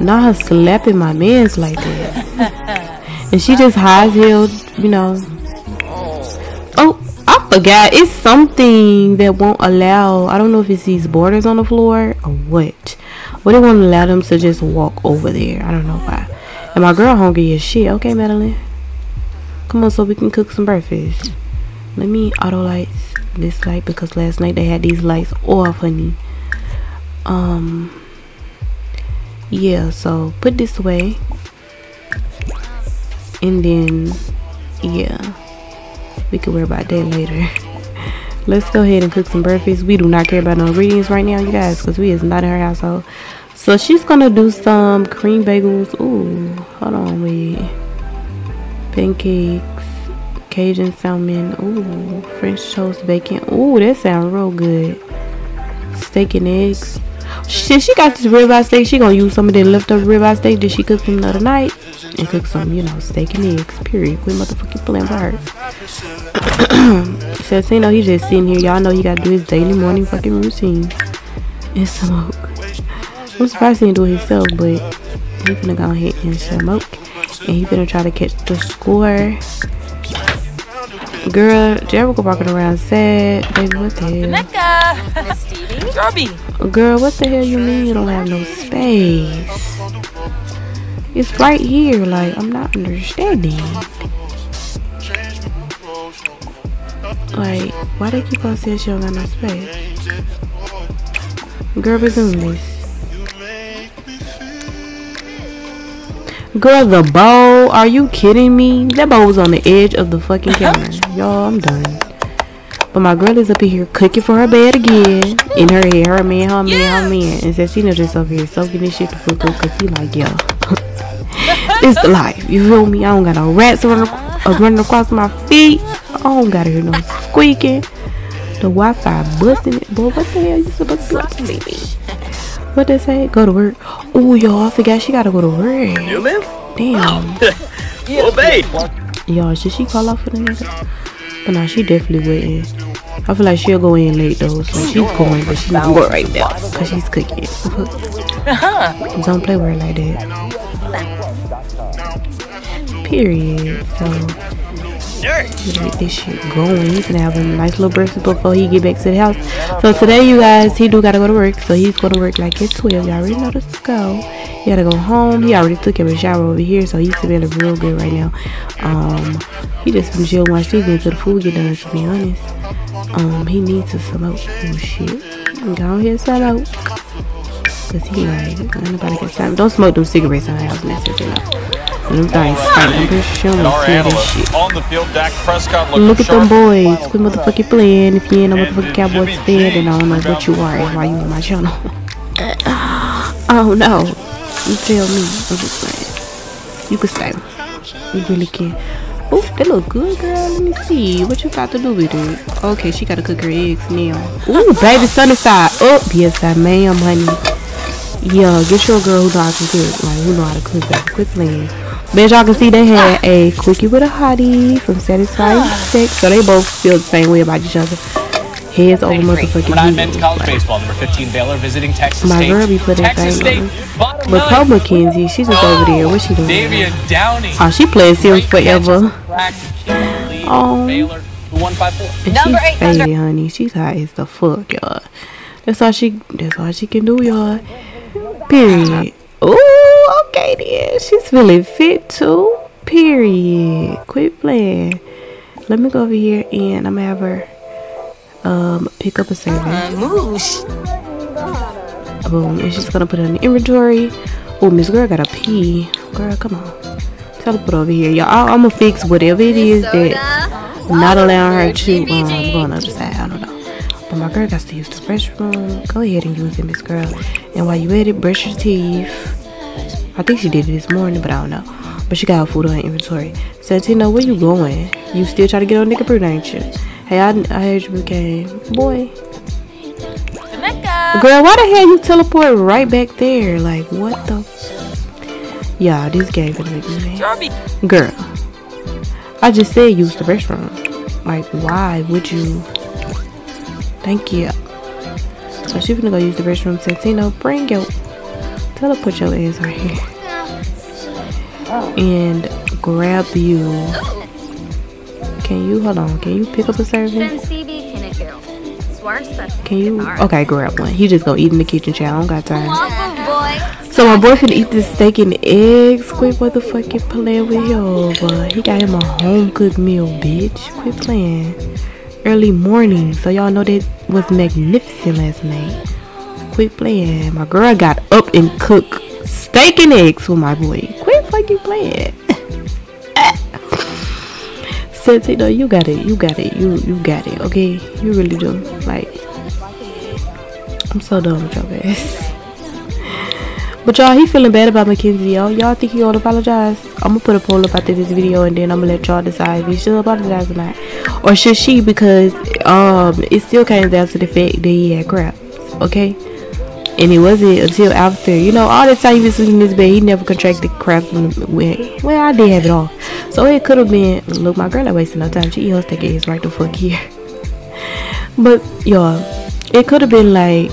Not her slapping my mans like that. and she just high heeled, you know. Oh, I forgot. It's something that won't allow. I don't know if it's these borders on the floor or what. But it won't allow them to just walk over there. I don't know why. And my girl hungry as shit. Okay, Madeline. Come on, so we can cook some breakfast. Let me auto lights this light because last night they had these lights off, honey. Um. Yeah, so put this away. And then, yeah. We can worry about that later. Let's go ahead and cook some breakfast. We do not care about no ingredients right now, you guys, because we is not in her household. So she's gonna do some cream bagels. Ooh, hold on, wait. Pancakes, Cajun salmon. Ooh, French toast bacon. Ooh, that sounds real good. Steak and eggs. Shit, she got this ribeye steak. She gonna use some of that leftover ribeye steak that she cooked from the other night and cook some, you know, steak and eggs. Period. Quit motherfucking playing for her. Santino, he just sitting here. Y'all know he gotta do his daily morning fucking routine and smoke. I'm surprised he didn't do it himself, but he finna go ahead and smoke. And he finna try to catch the score. Girl, Jerica walking around sad. Baby, what the hell? Mecca! Stevie? Darby! Girl, what the hell you mean you don't have no space? It's right here. Like, I'm not understanding. Like, why they keep on saying she don't got no space? Girl, resume this. Girl, the bowl. Are you kidding me? That bowl was on the edge of the fucking counter. Y'all, I'm done. But my girl is up in here cooking for her bed again. In her head, her man, her man, her man. And Cecina just over here soaking this shit to food because he like, yo. it's the life. You feel me? I don't got no rats running, uh, running across my feet. I don't gotta hear no squeaking. The Wi-Fi busting it. Boy, what the hell you supposed to be? What they say? Go to work. Oh, y'all, I forgot she gotta go to work. You, man? Damn. Obey. Y'all, should she call off for the nigga? But nah, she definitely wouldn't. I feel like she'll go in late though, so she's going, but she's not going right now because she's cooking. Uh-huh. Don't play with her like that. Period. So get this shit going. He's gonna have a nice little breakfast before he get back to the house. So today, you guys, he do gotta go to work. So he's gonna work like at 12. Y'all already know this go. He gotta go home. He already took him a shower over here, so he's feeling real good right now. Um, he just been chill, watch TV until the food get done. To be honest, um, he needs to smoke. Oh shit, go ahead smoke. Cause he like, nobody got time. Don't smoke those cigarettes in the house. And them things stink. I'm pretty sure I'm gonna see this shit. on the field, Dak Prescott Look at them boys. Quit motherfucking playing. If you ain't a motherfucking Cowboys fan, then I don't know what you are and why you on my channel. oh no. You tell me. I'm just saying. You can stay. You really can. Oh, they look good, girl. Let me see. What you got to do with it? Okay, she got to cook her eggs now. Ooh, baby, sunny side up. Yes, I ma'am, honey. Yeah, get your girl who know how to cook. Like, who know how to cook, baby. Quit playing. But as y'all can see, they had a quickie with a hottie from Satisfying Sex. So they both feel the same way about each other. Heads over motherfucking When I men's heels. college Like, baseball, number 15 Baylor visiting Texas My State. girl be putting Texas things State, on. But nine. Pro Mackenzie, she's just over there. What she doing? Davian Downey. Oh, she playing Sims forever. to crack the Oh. for Baylor, who won 5-4. She's faded, honey. She's hot as the fuck, y'all. That's all she. That's all she can do, y'all. Period. Ooh, okay then. She's feeling fit too. Period. Quit playing. Let me go over here and I'm gonna have her um pick up a service. Moosh. Boom. And she's gonna put it in the inventory. Oh, Miss Girl gotta pee. Girl, come on. Teleport over here, y'all. I'm gonna fix whatever it is that not allowing her to um go on the other side. I don't know. My girl got to use the restroom. Go ahead and use it, Miss Girl. And while you at it, brush your teeth. I think she did it this morning, but I don't know. But she got her food on her inventory. Santino, where you going? You still try to get on nigga fruit, ain't you? Hey, I, I heard you became boy. Girl, why the hell you teleport right back there? Like, what the? Yeah, this game gonna make me mad. Girl, I just said use the restroom. Like, why would you? Thank you. So she finna go use the restroom. Santino, bring your, tell her put your ass right here. And grab you. Can you, hold on, can you pick up a serving? Can you, okay, grab one. He just go eat in the kitchen chair. I don't got time. So my boy finna eat this steak and eggs. Quit motherfucking playing with yo, but he got him a home cooked meal, bitch. Quit playing. Early morning, so y'all know that was magnificent last night. Quit playing. My girl got up and cooked steak and eggs for my boy. Quit fucking playing. Santino, you got it. You got it. You you got it. Okay, you really do. Like, I'm so done with your ass. But y'all, he feeling bad about Mackenzie, y'all. Y'all think he to apologize? I'm gonna put a poll up after this video, and then I'm gonna let y'all decide if he should apologize or not, or should she? Because um, it still came down to the fact that he had crap. Okay, and it wasn't until after you know all the time he was sleeping in his bed, he never contracted crap when, well, I did have it all, so it could have been. Look, my girl ain't wasting no time. She that ass right the fuck here. But y'all, it could have been like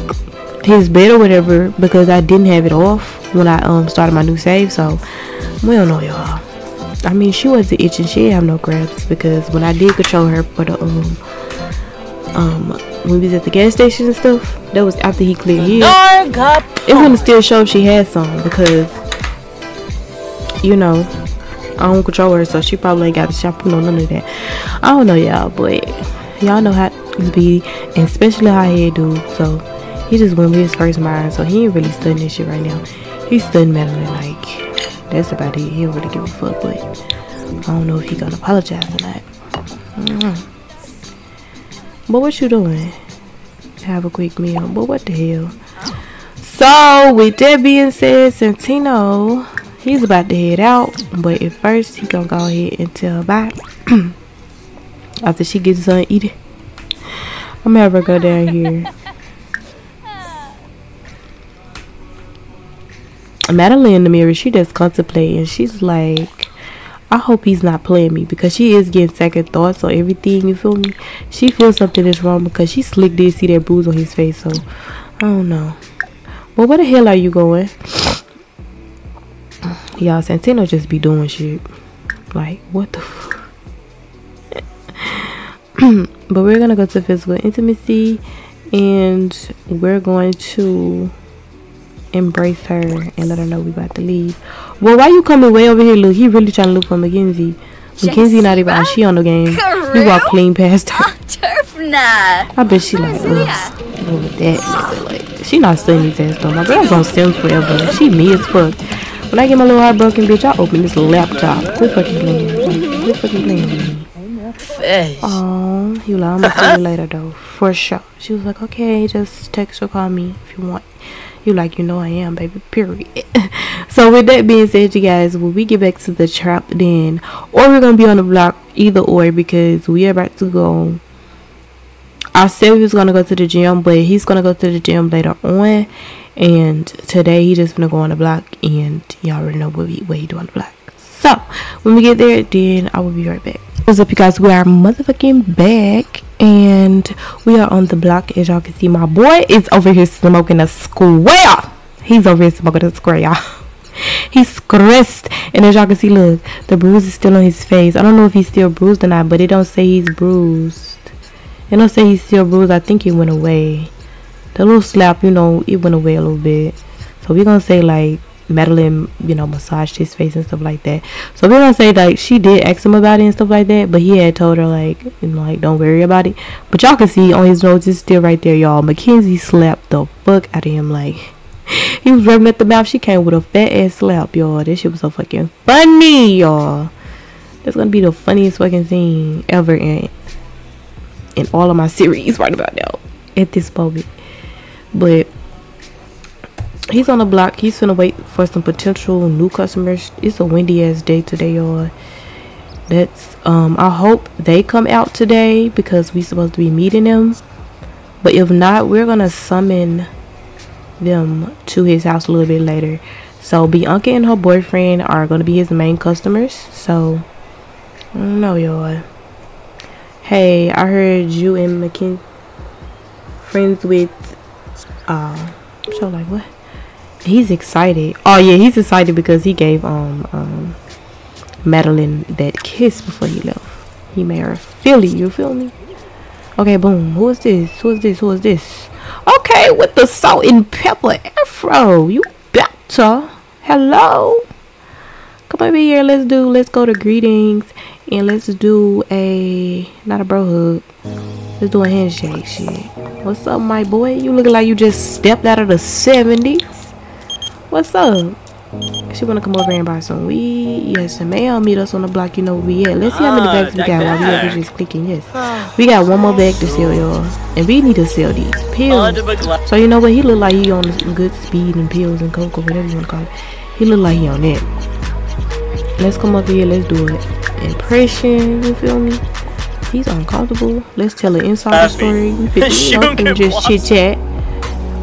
his bed or whatever because I didn't have it off when I um started my new save. So we don't know, y'all. I mean, she wasn't itching. She didn't have no grabs because when I did control her for the um um when we was at the gas station and stuff, that was after he cleared his. It wouldn't still show if she had some because you know I don't control her, so she probably ain't got the shampoo no none of that. I don't know y'all, but y'all know how to be, and especially how he do. So he just went with his first mind, so he ain't really studying this shit right now. He's studying Madeline, like that's about it. He don't really give a fuck, but I don't know if he gonna apologize or not. Mm. But what you doing? Have a quick meal. But what the hell? So with that being said, Santino, he's about to head out. But at first, he gonna go ahead and tell bye. After she gets done eating, I'm her go down here. Madeline in the mirror, she just contemplating. She's like, I hope he's not playing me because she is getting second thoughts on everything. You feel me? She feels something is wrong because she slick did see that bruise on his face. So I don't know. Well, where the hell are you going? Y'all, Santino just be doing shit. Like, what the but we're gonna go to physical intimacy and we're going to embrace her and let her know we about to leave. Well, why you coming way over here? Look, he really trying to look for Mackenzie. Mackenzie not even ah, she on the game. You walk clean past her. I bet she like us. Uh, over that. Like she not studying his ass though. My girl's on Sims forever. She me as fuck. When I get my little heart broken, bitch, I open this laptop. Quit fucking playing. Quit fucking playing me. Oh, you like, I'm gonna see you later though, for sure. She was like, okay, just text or call me if you want. You like, you know I am, baby. Period. so with that being said, you guys, when we get back to the trap, then or we're gonna be on the block, either or, because we are about to go. I said we was gonna go to the gym, but he's gonna go to the gym later on. And today he just gonna go on the block, and y'all already know what he, what he do on the block. So when we get there, then I will be right back. What's up, you guys? We are motherfucking back, and we are on the block. As y'all can see, my boy is over here smoking a square. He's over here smoking a square, y'all. He's stressed, and as y'all can see, look, the bruise is still on his face. I don't know if he's still bruised or not, but it don't say he's bruised. It don't say he's still bruised. I think it went away. The little slap, you know, it went away a little bit. So we're gonna say like Madeline, you know, massaged his face and stuff like that. So we're gonna say like she did ask him about it and stuff like that, but he had told her like, you know, like don't worry about it. But y'all can see on his nose, it's still right there, y'all. Mackenzie slapped the fuck out of him, like he was rubbing at the mouth. She came with a fat ass slap, y'all. This shit was so fucking funny, y'all. That's gonna be the funniest fucking scene ever in in all of my series right about now at this moment. But he's on the block. He's gonna wait for some potential new customers. It's a windy ass day today, y'all. That's um I hope they come out today because we supposed to be meeting them. But if not, we're gonna summon them to his house a little bit later. So Bianca and her boyfriend are gonna be his main customers. So don't know y'all. Hey, I heard you and McKin friends with uh so like what? He's excited. Oh yeah, he's excited because he gave um um Madeline that kiss before he left. He made her feel you feel me? Okay, boom. Who is this? Who is this? Who is this? Okay, with the salt and pepper afro. You better. Hello. Come over here. Let's do, let's go to greetings and let's do a, not a bro hug. Let's do a handshake shit. What's up, my boy? You looking like you just stepped out of the 70s. What's up? She wanna come over and buy some weed. Yes, ma'am. Meet us on the block. You know where we at. Let's see how many bags we got while we just clicking. Yes, we got one more bag to sell, y'all, and we need to sell these pills. Under my gla- So you know what? He look like he on good speed and pills and coke or whatever you wanna call it. He look like he on that. Let's come up here. Let's do it. Impression. You feel me? He's uncomfortable. Let's tell an insider story. We finna, you know, Shoot finna him, just chit chat.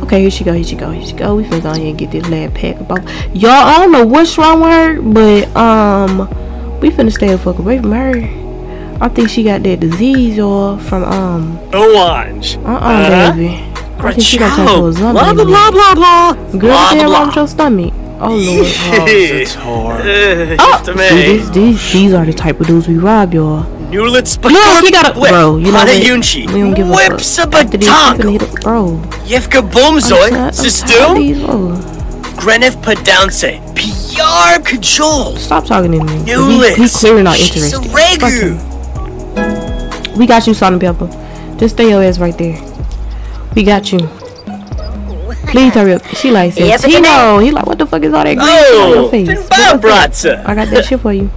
Okay, here she go, here she go, here she go. We finna go ahead and get this lad pack about y'all. I don't know what's wrong with her, but um, we finna stay the fuck away from her. I think she got that disease, y'all, from um, Orange. uh uh Uh-huh. baby. I think she got turned to a zombie. Blah blah blah blah blah. Girl, what blah the hell wrong blah. with your stomach? Oh lord. Uh, Oh, to see, me. these, these, these are the type of dudes we rob, y'all. Newlet No, he got a bro. You know what? Yunchi. We don't give a Whips fuck. a After this, we finna batongo. hit a- Bro, Yevka I'm Bomzoy. tired- I'm tired of Sistum. these, bro. Grenev Padanse. Piyar Kajols. Stop talking to me. He, Newlets. he clearly not interested. regu. Fuck him. We got you, salt and pepper. Just stay your ass right there. We got you. Please hurry up. She like says, Tino. He like, what the fuck is all that oh, green shit on your Oh, face? then What the fuck? Barbratza. I got that shit for you.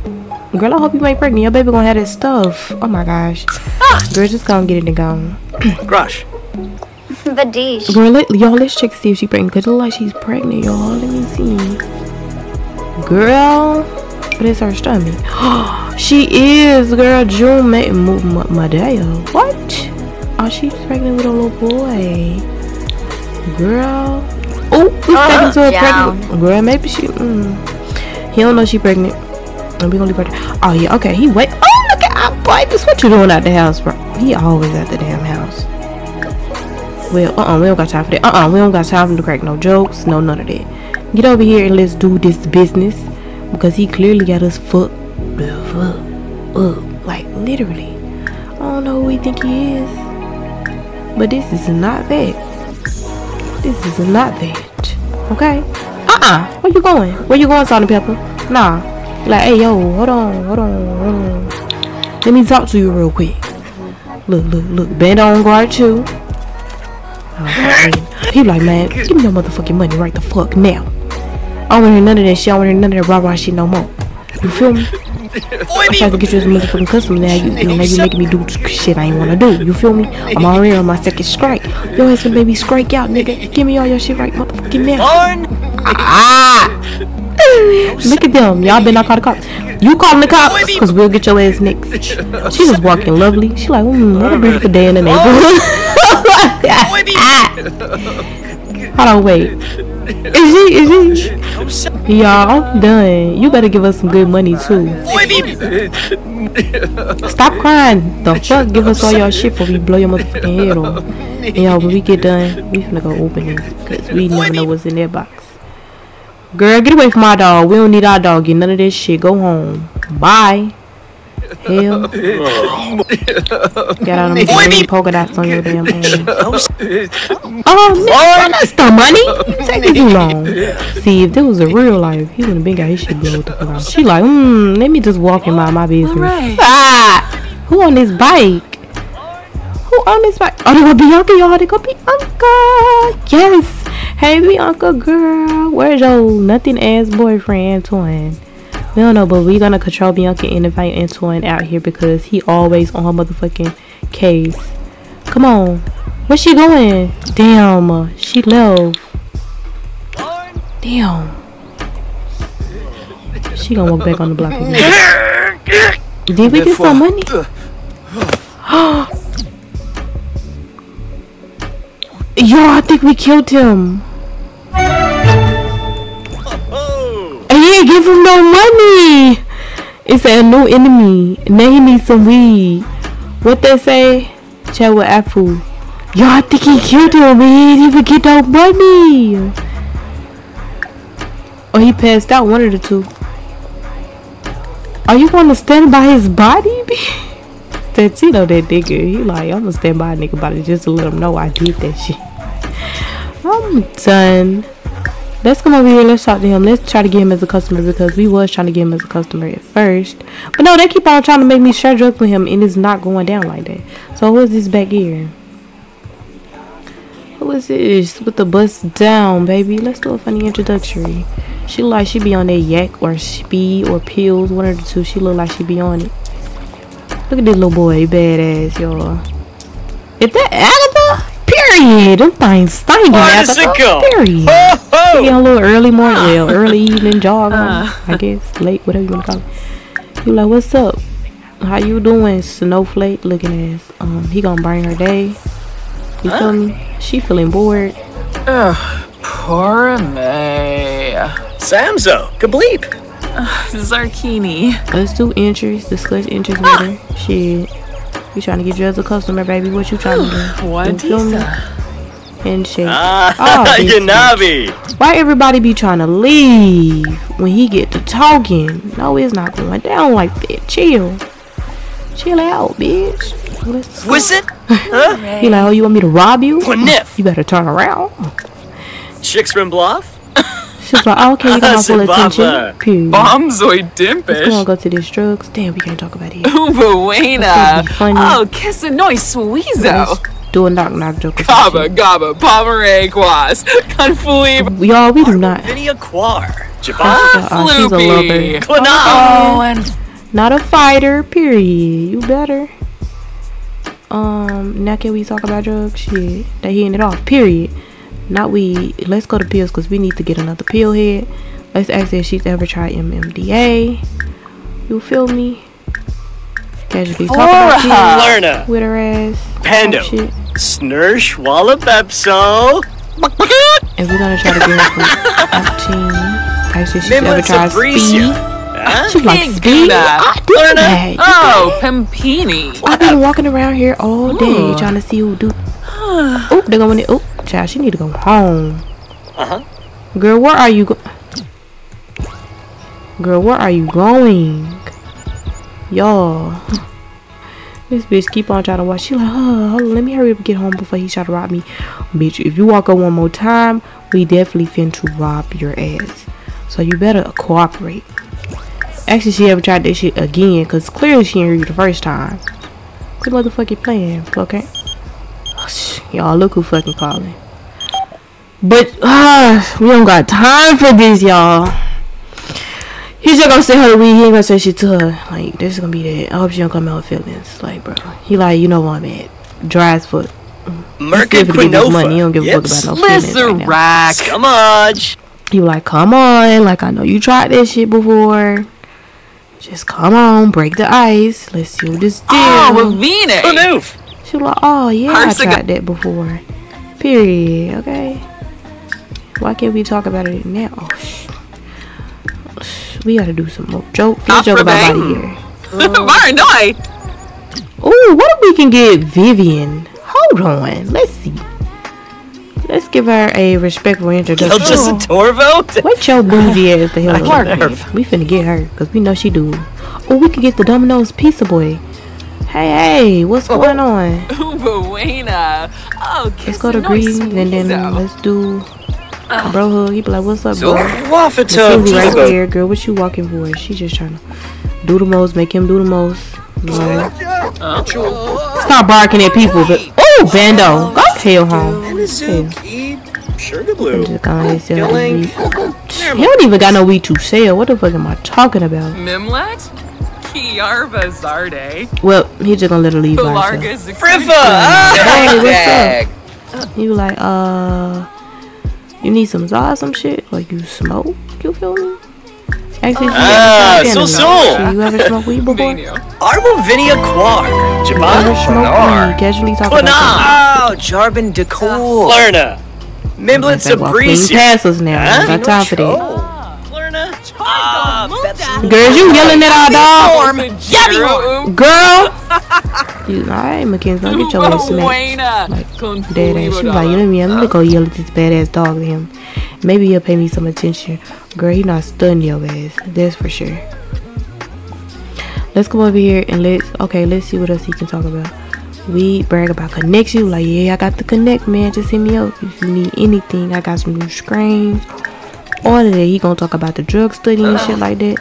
Girl, I hope you ain't pregnant. Your baby gonna have that stuff. Oh my gosh. Girl, just go and get it and go. Grush. Vadish. Girl, let, y'all, let's check to see if she's pregnant. Cause it look like she's pregnant, y'all. Let me see. Girl, but it's her stomach. she is, girl. June May Madea. What? Oh, she's pregnant with a little boy. Girl. Oh, we stepping to a down. pregnant. Girl, maybe she. Mm. He don't know she pregnant. And we gonna leave her. there. Oh yeah, okay. He wait. Oh look at our boy. This what you doing at the house, bro? He always at the damn house. Well, uh-uh, we don't got time for that. Uh-uh, we don't got time to crack no jokes, no none of that. Get over here and let's do this business because he clearly got us fucked fuck up, like literally. I don't know who he think he is, but this is not that. This is not that. Okay? Uh-uh. Where you going? Where you going, Salt and Pepper? Nah. Like, hey, yo, hold on, hold on, hold on. Let me talk to you real quick. Look, look, look. Bend on guard two. Okay. He like, man, give me your motherfucking money right the fuck now. I don't wanna hear none of that shit. I don't wanna hear none of that rah rah shit no more. You feel me? I tried to get you as a motherfucking customer now. You, you maybe making me do shit I ain't wanna do. You feel me? I'm already on my second strike. Your ass can baby strike out, nigga. Give me all your shit right motherfucking now. Barn. Ah, ah. Look at them. Y'all better not call the cops. You call the cops, because we'll get your ass next. She was walking lovely. She like, mm, what a beautiful day in the neighborhood. Hold on, wait. Is she? Is she? Y'all, I'm done. You better give us some good money too. Stop crying. The fuck? Give us all your shit before we blow your motherfucking head off. And y'all, when we get done, we finna go open this because we never know what's in that box. Girl, get away from my dog. We don't need our dog. Get none of this shit. Go home. Bye. Hell. Get out of my green polka dots on your damn hand. Oh, nigga, that's the money. You taking too long. See, if this was a real life, he wouldn't been got his shit blowed the fuck out. She like, hmm, let me just walk and mind my business. Ah, who on this bike? Who on this bike? Oh, they gonna Bianca, y'all. They gonna be Bianca. Yes. Hey, Bianca, girl. Where's your nothing ass boyfriend, Antwan? We don't know, but we gonna control Bianca and invite Antwan out here because he always on her motherfucking case. Come on. Where's she going? Damn, she left. Damn. She gonna walk back on the block again. Did we get some money? Yo, I think we killed him. He ain't give him no money. It's a new enemy. Now he needs some weed. What they say? Chat with Apple. I think he killed him. He didn't even get no money. Or he passed out. One of the two. Are you gonna stand by his body? know that nigga. He like, I'm gonna stand by a nigga body just to let him know I did that shit. I'm done. Let's come over here. Let's talk to him. Let's try to get him as a customer because we was trying to get him as a customer at first. But no, they keep on trying to make me share drugs with him and it's not going down like that. So who is this back here? Who is this with the bust down, baby? Let's do a funny introductory. She like she be on that yak or speed or pills, one of the two. She look like she be on it. Look at this little boy, badass, y'all. Is that Agatha? Period. Them things stinking, Where does Agatha. it go? Period. Ho, She ho! on a little early morning, well, early evening jog, I guess, late, whatever you wanna call it. You like, what's up? How you doing, snowflake looking ass? Um, he gonna bring her day. You feel me? She feeling bored. Poor May. Samzo, kableep. Zarkini. Let's do entries, discuss entries with her. Shit. We trying to get you as a customer, baby. What you trying to do? What You feel me? Handshake. Ah, Oh, this Yanabi. Why everybody be trying to leave when he get to talking? No, it's not going down like that. Chill. Chill out, bitch. Let's go. Whissit? He like, oh, you want me to rob you? Quaniff. You better turn around. Chicks from Bluff? She's like, oh, okay, you got my full attention. Period. Bombzoid Let's go and go to these drugs. Damn, we can't talk about it. Ubuena. be funny. Oh, kiss a noise Let's sweezo. do a knock knock joke. or some Gaba shit. gaba pomeranquas. Confluib. Y'all, we do not. Vinia Quar. Jabba. She's a Floopy. lover. Oh, and Not a fighter, period. You better. Um, now can we talk about drugs? Shit. They hitting it off, period. Not we. Let's go to pills because we need to get another pill head. Let's ask her if she's ever tried MMDA. You feel me? Casually talk about pills Lerna. with her ass. Pando. type Shit. Snursh Wallapepso. And we're gonna try to get her from Actine. Ask if she's ever tried Sabricia. speed. Huh? She's like Pink speed. Gouda. I did Lerna. that. oh, Pimpini. I've been walking around here all day trying to see who do. oh, they're going. Oh, child, she need to go home. Uh huh. Girl, where are you go? Girl, where are you going? Y'all. This bitch keep on trying to watch. She like, oh, let me hurry up and get home before he try to rob me. Bitch, if you walk up one more time, we definitely fin to rob your ass. So you better cooperate. Actually, she ever tried that shit again, cause clearly she didn't hear you the first time. Quit motherfucking playing, okay? Y'all look who fucking calling. But ah, we don't got time for this, y'all. He's just gonna say her the weed. He ain't gonna say shit to her. Like this is gonna be that. I hope she don't come out with feelings. Like, bro, he like, you know what I'm at. Dry as fuck. Merkin Still finna give his money. He don't Quinofa. give a fuck about no feelings right now. Lizarack. Scumage. You like, come on. Like, I know you tried this shit before. Just come on, break the ice. Let's see what this do. Oh, Avine. Planoof. She like, oh yeah, I tried that before. Period. Okay. Why can't we talk about it now? Oh, sh- oh, sh- we gotta do some more joke. Let's joke about body here. Maranoi. Ooh, what if we can get Vivian? Hold on. Let's see. Let's give her a respectful introduction. Elgis Torvo. Wait your bougie ass the hell. We finna get her, cause we know she do. Oh, we could get the Domino's Pizza Boy. Hey, hey, what's oh. going on? Ubuena. Oh, Let's go to noise Green and then sweezo. let's do a bro hug. He be like, what's up, bro? Waffito. Susie right there, girl. What you walking for? She just trying to do the most, make him do the most. Oh. You know? Stop barking at people, but oh, Bando, go to hell home. Hell. Sugar Blue. Just gonna sell his weed. He don't even got no weed to sell. What the fuck am I talking about? Mimlet. Kiarva Zarde. Well, he just gonna let her leave by herself. Pelargas. Friffa. Ah, Hey, what's up? He was like, uh, you need some Zod, some shit? Like you smoke? You feel me? Actually, she Ah, so smoked so. You ever smoke weed before? Vino. Armovinia Quar. Ever Jabba. smoke Banar. weed? Casually talk about. Oh, Jarbin Decor. Lerna. Mimblets Like, of well, clean us now. Huh? Got time for that. Lerna. Ah, Girls, you yelling at our dog? Yabby Girl! You alright, Mackenzie, don't get your ass smacked. Buena. Like, Con Dead ass. She was like, you know me, I'm gonna go yell at this badass dog to him. Maybe he'll pay me some attention. Girl, he not stunning your ass. That's for sure. Let's come over here and let's okay, let's see what else he can talk about. We brag about connects you like yeah, I got the connect man. Just hit me up if you need anything. I got some new screens. All of that. He gonna talk about the drug study and shit like that.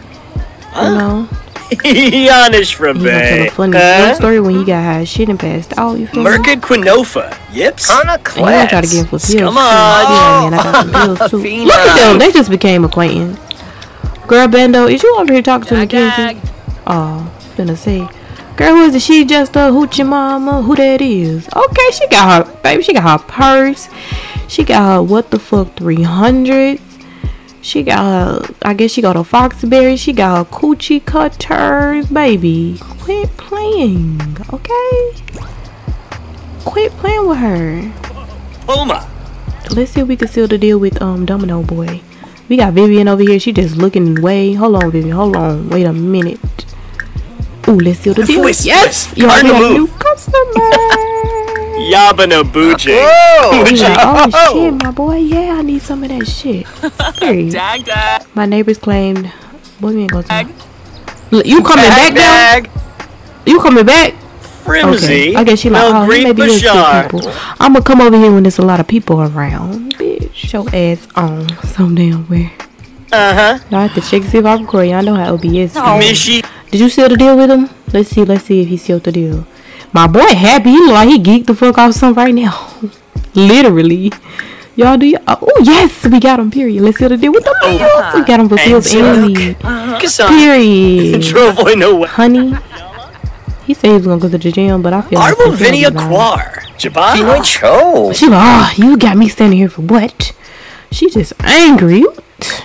You know, Yanish from he gonna tell a funny drug story when he got high shit and passed out. You feel me? Merkid Quinofa. Yips. Hana And he gonna try to class. get him for pills. Come too. on. Yeah, man, I got some pills too. Fina. Look at them. They just became acquaintance. Girl, Bando, is you over here talking to Mackenzie? Oh, finna say. Girl, who is it? She just a hoochie mama. Who that is? Okay, she got her, baby, she got her purse. She got her, what the fuck, 300s. She got her, I guess she got her Foxberry. She got her coochie cutters. Baby, quit playing, okay? Quit playing with her. Puma. Let's see if we can seal the deal with um Domino Boy. We got Vivian over here. She just looking away. Hold on, Vivian. Hold on. Wait a minute. Ooh, let's seal the deal. Yes. twist. Yo, we Cardinal got new customer. Yabana Booji. Oh, He's oh shit, my boy. Yeah, I need some of that shit. Period. Dag dag. My neighbors claimed. Boy, we ain't gonna talk. Look, You coming back now? You coming back? Frimsy. Okay. I guess she like, oh, he maybe he'll people. I'm gonna come over here when there's a lot of people around. Bitch, your ass on some damn where. Uh-huh. Y'all have to check see if I'm recording. Y'all know how OBS is. Mishi. Did you seal the deal with him? Let's see. Let's see if he sealed the deal. My boy happy. He look like he geeked the fuck off some right now. Literally. Y'all do y'all? Oh yes, we got him. Period. Let's seal the deal with the oh, pills. We got him for pills and weed. Kassan. Period. Trovoy no way. Honey. He said he was gonna go to the gym, but I feel like he Armovinia feel like- Quar. Jabba. Pinoy Cho. She like, oh, ah, you got me standing here for what? She just angry. What?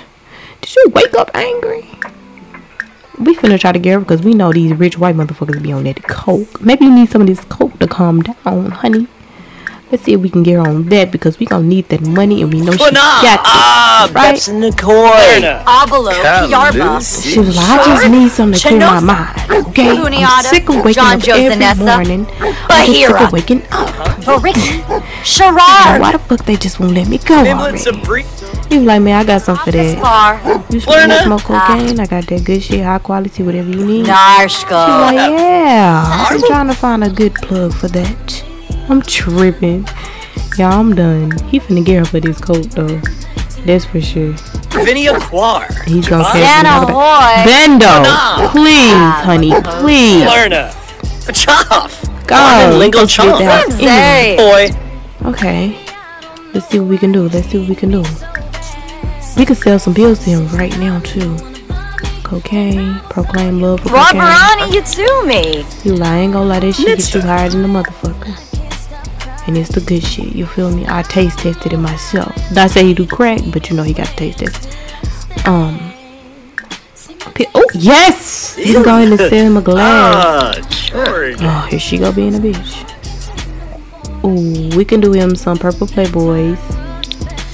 Did you wake up angry? We finna try to get her because we know these rich white motherfuckers be on that coke. Maybe you need some of this coke to calm down, honey. Let's see if we can get her on that because we gonna need that money and we know she But nah. got Ah, it. Right? Betsy Nicole. Avalo, Yarba, She was like, I just need something to clear my mind, okay? I'm sick of waking John up Joe every Zanessa, morning. I'm just sick of waking up. Bariki, Sherrard, why the fuck they just won't let me go Mimblets already? of Breezy. He was like, man, I got something for that. You should Lerna. smoke cocaine. I got that good shit, high quality, whatever you need. She's Narshko, like, yeah, I'm trying to find a good plug for that. I'm tripping. Y'all, I'm done. He finna get her for this coat though. That's for sure. Vinia Quar. He's gonna Jabba. catch me. Anna Talk about- Hoy, Bendo, Nah. please, honey, please. Lerna. Chaff. God, Lingo let's get the house Chomp. in. Zay, Boy. Okay, let's see what we can do. Let's see what we can do. We could sell some pills to him right now too. Cocaine, proclaim love for cocaine. Roberani Yatsumi, You lie, I ain't gonna lie, that shit get you higher than the motherfucker. And it's the good shit, you feel me? I taste tested it myself. Not say he do crack, but you know he got to taste test. Um. pi- Oh yes! You can go ahead and sell him a glass. Ah, Oh, here she go being a bitch. Ooh, we can do him some purple playboys.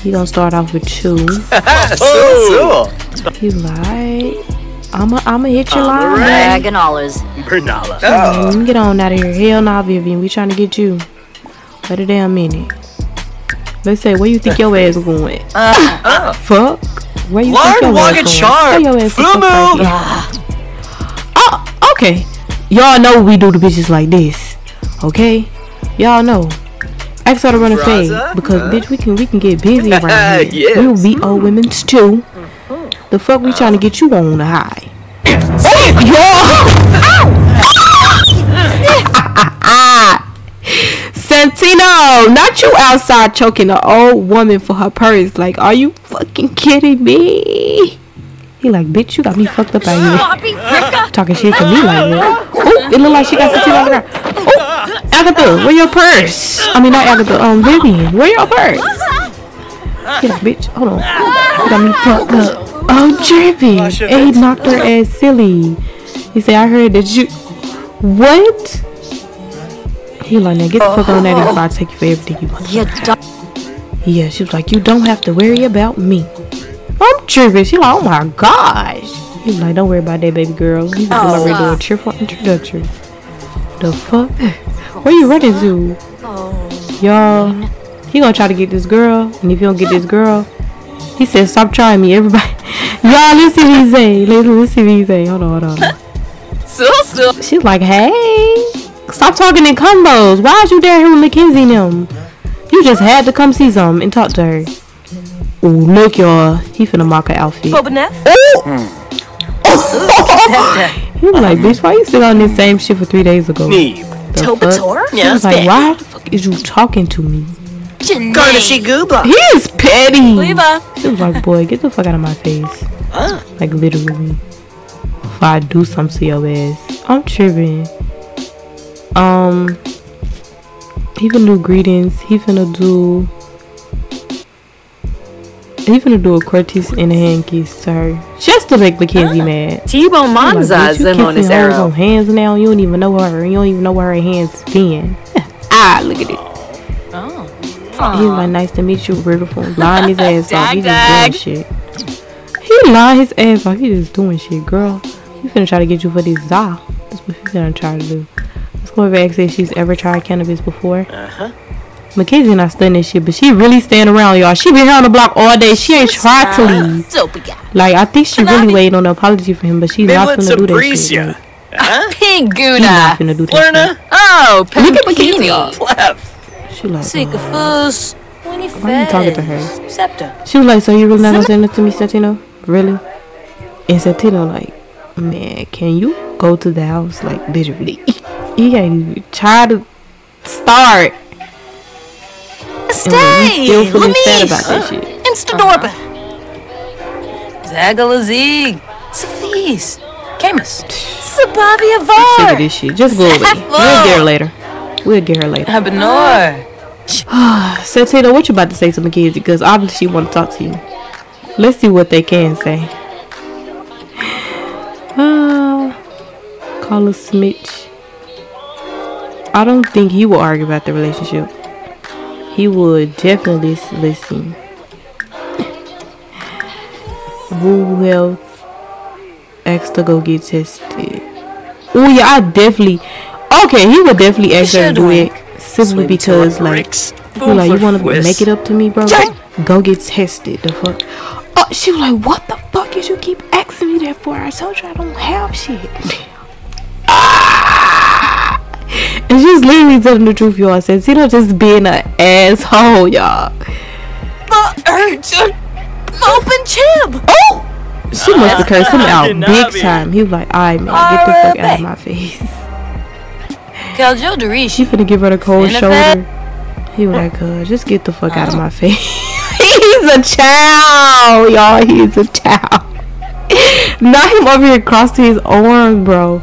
He gonna start off with two. Oh. He like, I'ma I'ma hit your line. Alright. Diagonalers, Bernala. Mm, get on out of here. Hell nah, Vivian. We trying to get you. A damn minute. Let's say, where you think your ass going? uh Fuck. Where you think Lard your ass going? Your ass the fuck Fumu. right here. Oh, okay. Y'all know we do the bitches like this. Okay? Y'all know. Ask her to run a fade because bitch we can we can get busy around here. Yes. We will beat old women's too. The fuck we trying to get you on the high? Santino, not you outside choking an old woman for her purse. Like, are you fucking kidding me? He like, bitch, you got me fucked up out here. Talking shit to me like that. Oh, it look like she got some shit on the ground. Oh, Agatha, where your purse? I mean, not Agatha, um, Vivian, where your purse? He like, bitch, hold on. You got me fucked up. I'm tripping. And he knocked her ass silly. He said, I heard that you. What? He like, now get the fuck on that before I oh. take you for everything you want. You don't. Yeah, she was like, you don't have to worry about me. I'm tripping. She like, oh my gosh. He was like, don't worry about that, baby girl. He's oh, over do a cheerful introduction. The fuck? Where you running to? Oh. Y'all, he gonna try to get this girl, and if you don't get this girl, he said, stop trying me, everybody. Y'all, see what he say. Let's what he say. Hold on, hold on. Still. She's like, hey, stop talking in combos. Why is you there here with Mackenzie and them? You just had to come see some and talk to her. Ooh, look, y'all. He finna mock her outfit. Ooh. he was like, bitch, why you still on this same shit for three days ago? Neeb. Tobator? He was like, why the fuck is you talking to me? Garnishi Goobla. He is petty. Leva. He was like, boy, get the fuck out of my face. Huh? Like, literally. If I do something to your ass. I'm tripping. Um, he finna do greetings. He finna do. He finna do a Curtis and a hand kiss to her. Just to make Mackenzie mad. T-Bone Like, Monza's bitch, you them on this kissing arrow. on hands now. You don't even know her. You don't even know where her hands been. ah, look at it. Oh. He's like, nice to meet you, beautiful. Lying his ass off. He Dag, just doing shit. He lying his ass off. He just doing shit, girl. He finna try to get you for this za. That's what he finna try to do. Let's go back and see if she's ever tried cannabis before. Uh-huh. Mackenzie not studying this shit, but she really staying around, y'all. She been here on the block all day. She ain't tried to leave. Like, I think she really waiting on an apology for him, but she's not Miblet finna do that shit. Sabricia. Like, Huh? She not Pinguna. do that Lerna. Oh, Look at Mackenzie. Pankini. Pleb. shit. She like, Sick of fuzz. When you why you talking to her? Scepter. She was like, so you really not gonna send it to me, Santino? Really? And Santino like, man, can you go to the house? Like, literally. Ain't even try to start. Stay. still feeling sad about that shit. Instadorba. Zagalazig. Sophie's. Camus. Sabavia Sick of this shit. Just go away. We'll get her later. We'll get her later. Habanor. Santino, what you about to say to Mackenzie? Because obviously she want to talk to you. Let's see what they can say. Uh, call a Smitch. I don't think he will argue about the relationship. He would definitely listen. Woo Health asked to go get tested. Oh yeah, I definitely. Okay, he would definitely ask her to do it simply because like he like you want to make it up to me, bro. Go get tested. The fuck. Oh, she was like, what the fuck is you keep asking me that for? I told you I don't have shit. Ah! And she's literally telling the truth, y'all. Says you know just being an asshole, y'all. Open chib. Oh! She must have cursed him out Nabi. big time. He was like, "Alright, man, get the fuck out of my face." Caljo Darish. She finna give her the cold Finna shoulder. He was like, uh, just get the fuck out of my face. He's a child, y'all. He's a child. Not him over here crossing his arms, bro.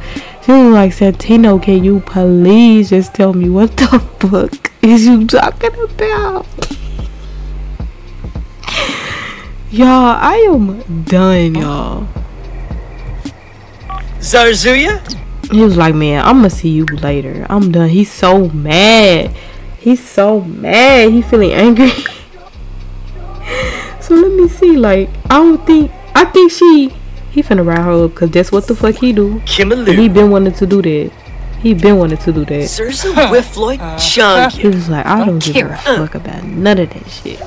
She like, Santino, can you please just tell me what the fuck is you talking about? Y'all, I am done, y'all. Zarzuya? He was like, man, I'm gonna see you later. I'm done. He's so mad. He's so mad. He feeling angry. so let me see. Like, I don't think. I think she. He finna rile her up because that's what the fuck he do. And he been wanting to do that. He been wanting to do that. Zerza Whiffloy uh, Chung. He was like, I don't give a uh. fuck about none of that shit.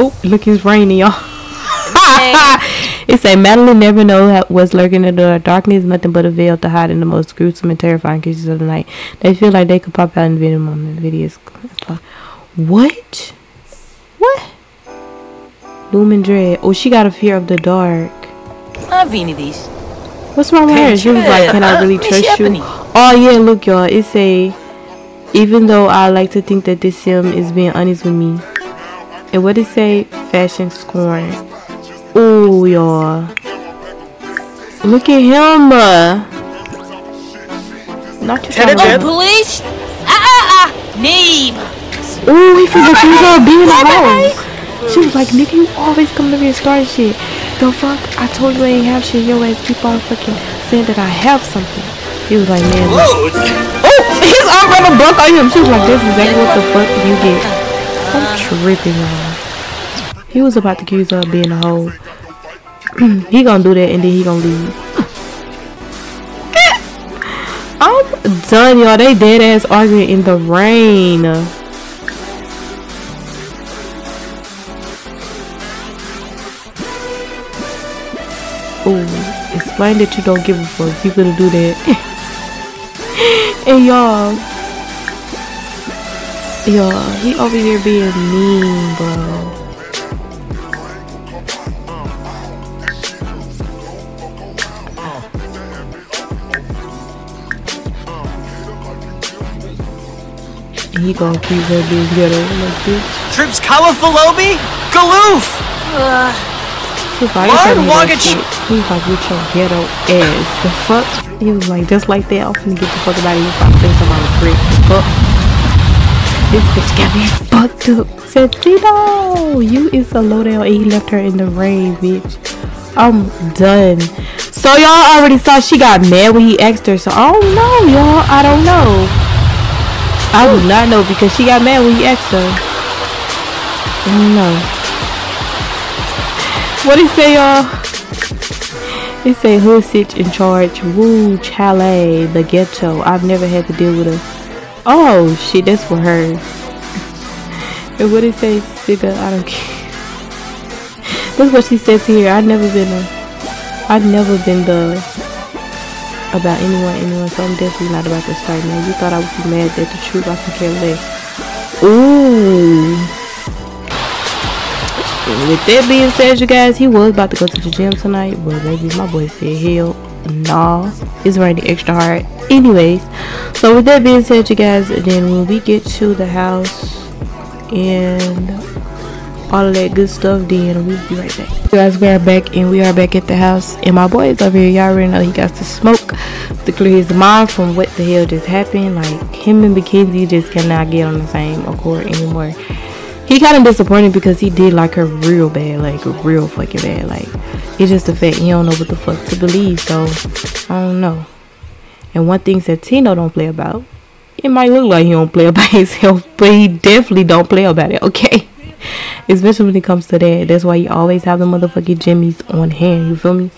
Oh, look, it's raining, y'all. it say Madeline never know what's lurking in the darkness, nothing but a veil to hide in the most gruesome and terrifying creatures of the night. They feel like they could pop out in any moment. Videos. What? What? Lumen Dread. Oh, she got a fear of the dark. Ah, Vini these. What's wrong with her? She was like, "Can I really Miss trust you?" Oh yeah, look, y'all. It say, even though I like to think that this sim is being honest with me, and what it say, fashion scorn. Oh y'all, look at him. Uh, not too Tenant far. Jeb. Police? Ah, ah, ah. Neeb. Oh, he forgot you was all being a hoe. She was like, nigga, you always come to me and start shit. The fuck? I told you I ain't have shit. Your ass keep on fucking saying that I have something. He was like, man, look. Oh, oh, his umbrella broke on him. She was like, this is exactly what the fuck you get. I'm tripping, y'all. He was about to accuse her of being a hoe. he gonna do that and then he gonna leave. I'm done, y'all. They dead ass arguing in the rain. Explain that you don't give a fuck. You gonna do that. and y'all, y'all, he over here being mean, bro. He gonna keep her being ghetto like this. Troops colorful Obi? Galoof! He was like, Lord I ain't that Wagach- shit. He was like, with your ghetto ass. The fuck? He was like, just like that, I'm finna get the fuck about here if I say somebody prick. Fuck. This bitch got me fucked up. Said, Tito, you is a low down. And he left her in the rain, bitch. I'm done. So y'all already saw she got mad when he asked her. So I don't know, y'all. I don't know. I do not know because she got mad when he asked her. I don't know. What he say, y'all? He say hood sitch in charge. Woo, Chalet, the ghetto. I've never had to deal with her. Oh shit, that's for her. And what he say, Sigga, I don't care. That's what she said to here. I've never been a, I've never been the about anyone, anyone. So I'm definitely not about to start now. You thought I would be mad that the truth I can care less. Ooh. With that being said, you guys, he was about to go to the gym tonight, but maybe my boy said, hell, nah, it's raining extra hard. Anyways, so with that being said, you guys, then when we get to the house and all of that good stuff, then we'll be right back. You guys, we are back and we are back at the house, and my boy is over here. Y'all already know he got to smoke to clear his mind from what the hell just happened. Like him and Mackenzie just cannot get on the same accord anymore he kind of disappointed because he did like her real bad, like real fucking bad. Like it's just the fact he don't know what the fuck to believe. So I don't know. And one thing that Tino don't play about, it might look like he don't play about himself, but he definitely don't play about it. Okay. Especially when it comes to that. That's why you always have the motherfucking jimmies on hand. You feel me?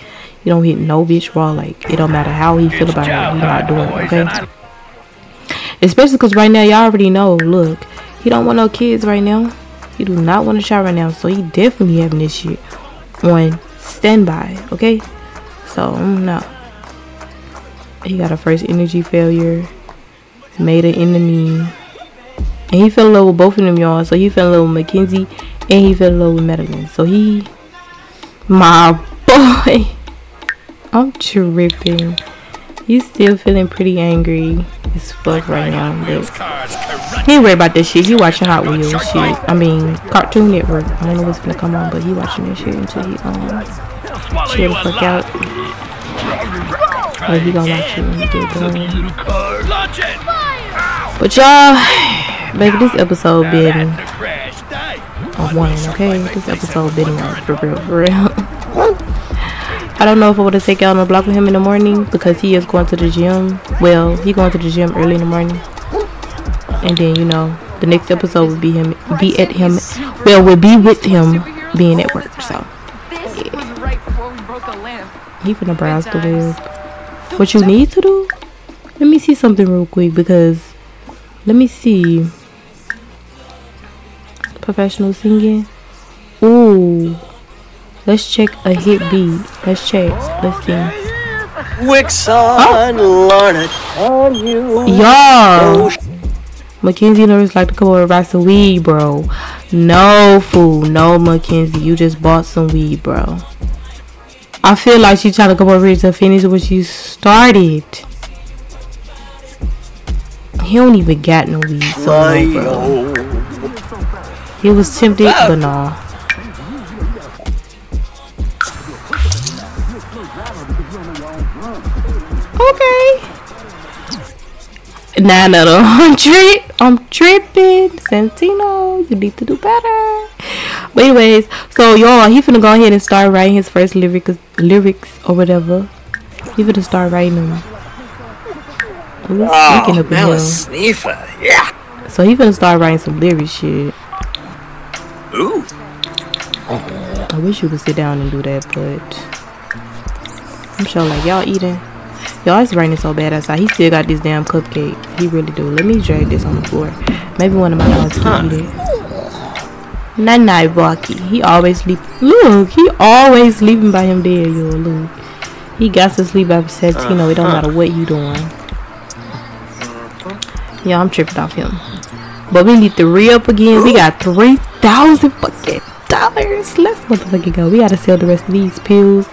You don't hit no bitch raw. Like it don't matter how he feel about it. He not doing it. Okay. Especially because right now y'all already know. Look, he don't want no kids right now. He do not want a child right now. So he definitely having this shit on standby. Okay. So no. He got a first energy failure. Made an enemy. And he fell in love with both of them, y'all. So he fell in love with Mackenzie and he fell in love with Madeline. So he, my boy, I'm tripping. He's still feeling pretty angry as fuck right now. But he ain't worried about this shit. He watching Hot Wheels shit. I mean, Cartoon Network. I don't know what's gonna come on, but he watching this shit until he um chill the fuck out. Or he gonna watch it when he get done. But y'all, baby, this episode been a one, okay? This episode been one for real, for real. I don't know if I would have taken out on the block with him in the morning because he is going to the gym. Well, he going to the gym early in the morning, and then you know the next episode would be him be at him. Well, would be with him being at work. So he finna browse the web. What you need to do? Let me see something real quick because let me see. Professional singing. Ooh. Let's check a hit beat. Let's check. Let's see. Wixon, Lorna, on you. Y'all. Mackenzie knows like to come over and buy some weed, bro. No, fool. No, Mackenzie. You just bought some weed, bro. I feel like she trying to come over here to finish what she started. He don't even got no weed, so no, bro. He was tempted, but no. Okay. Nine out of hundred. I'm tripping. Santino, you need to do better. But anyways, so y'all, he finna go ahead and start writing his first lyrics, lyrics or whatever. He finna start writing them. Ooh, Oh, up Mel here. is Yeah. So he finna start writing some lyric shit. Ooh. I wish you could sit down and do that, but I'm sure like y'all eating. Y'all it's raining so bad outside. He still got this damn cupcake. He really do. Let me drag this on the floor. Maybe one of my dogs can eat it. Night night, Rocky. He always sleep. Look, he always sleeping by him there, yo. Look, he got to sleep by Santino. It don't matter what you doing. Yeah, I'm tripping off him. But we need to re up again. We got three thousand fucking dollars. Let's motherfucking go. We gotta sell the rest of these pills.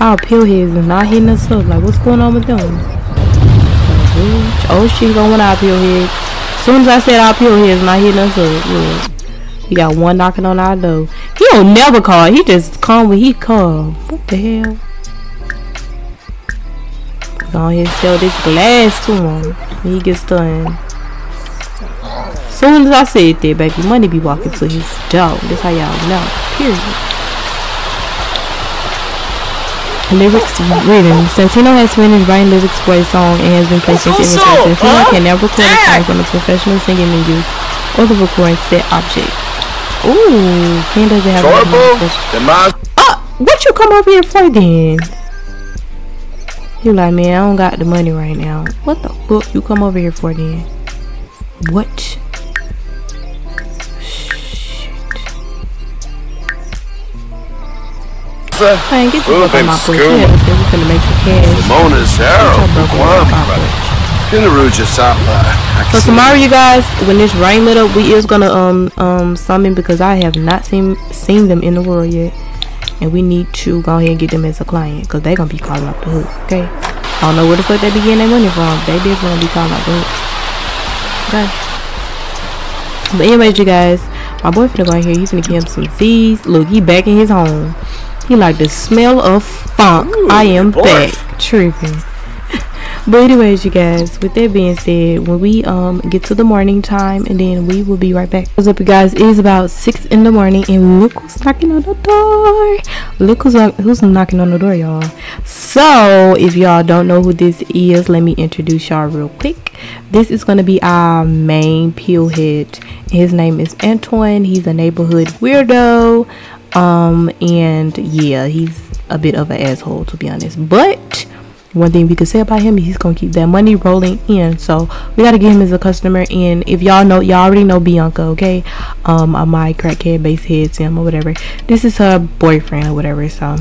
Our pill heads is not hitting us up. Like, what's going on with them? Oh shit, going with our pill heads. Soon as I said our pill heads not hitting us up, look. We got one knocking on our door. He don't never call. He just come when he come. What the hell? Go ahead and sell this glass to him when he gets done. Soon as I said that, baby, money be walking to his door. That's how y'all know. Period. Lyrics written. Santino has finished writing lyrics for a song and has been placed into inventory. Santino can now record a song from the professional singing menu or the recording set object. Ooh, Ken doesn't have the Maz. uh, what you come over here for then? You like, man, I don't got the money right now. What the fuck you come over here for then? What? Man, get the fuck out my porch. Yeah, let's go. We finna make some cash. Mona's Y'all Arrow. broke Guam. up my porch. Pinaruja Sapa. So tomorrow, you guys, when this rain lit up, we is gonna um um summon because I have not seen seen them in the world yet, and we need to go ahead and get them as a client because they gonna be calling up the hook. Okay, I don't know where the fuck they be getting their money from. They definitely gonna be calling up the hook. Okay. But anyways, you guys, my boyfriend finna go here. He's gonna give him some Z's. Look, he back in his home. He like the smell of funk. I am back. Tripping. But anyways, you guys, with that being said, when we um get to the morning time and then we will be right back. What's up you guys? It is about six in the morning and look who's knocking on the door. Look who's who's knocking on the door, y'all. So if y'all don't know who this is, let me introduce y'all real quick. This is gonna be our main peel head. His name is Antwan. He's a neighborhood weirdo. Um and yeah, he's a bit of an asshole to be honest. But one thing we could say about him he's gonna keep that money rolling in. So we gotta get him as a customer. And if y'all know y'all already know bianca okay? Um my crackhead base head sim or whatever. This is her boyfriend or whatever so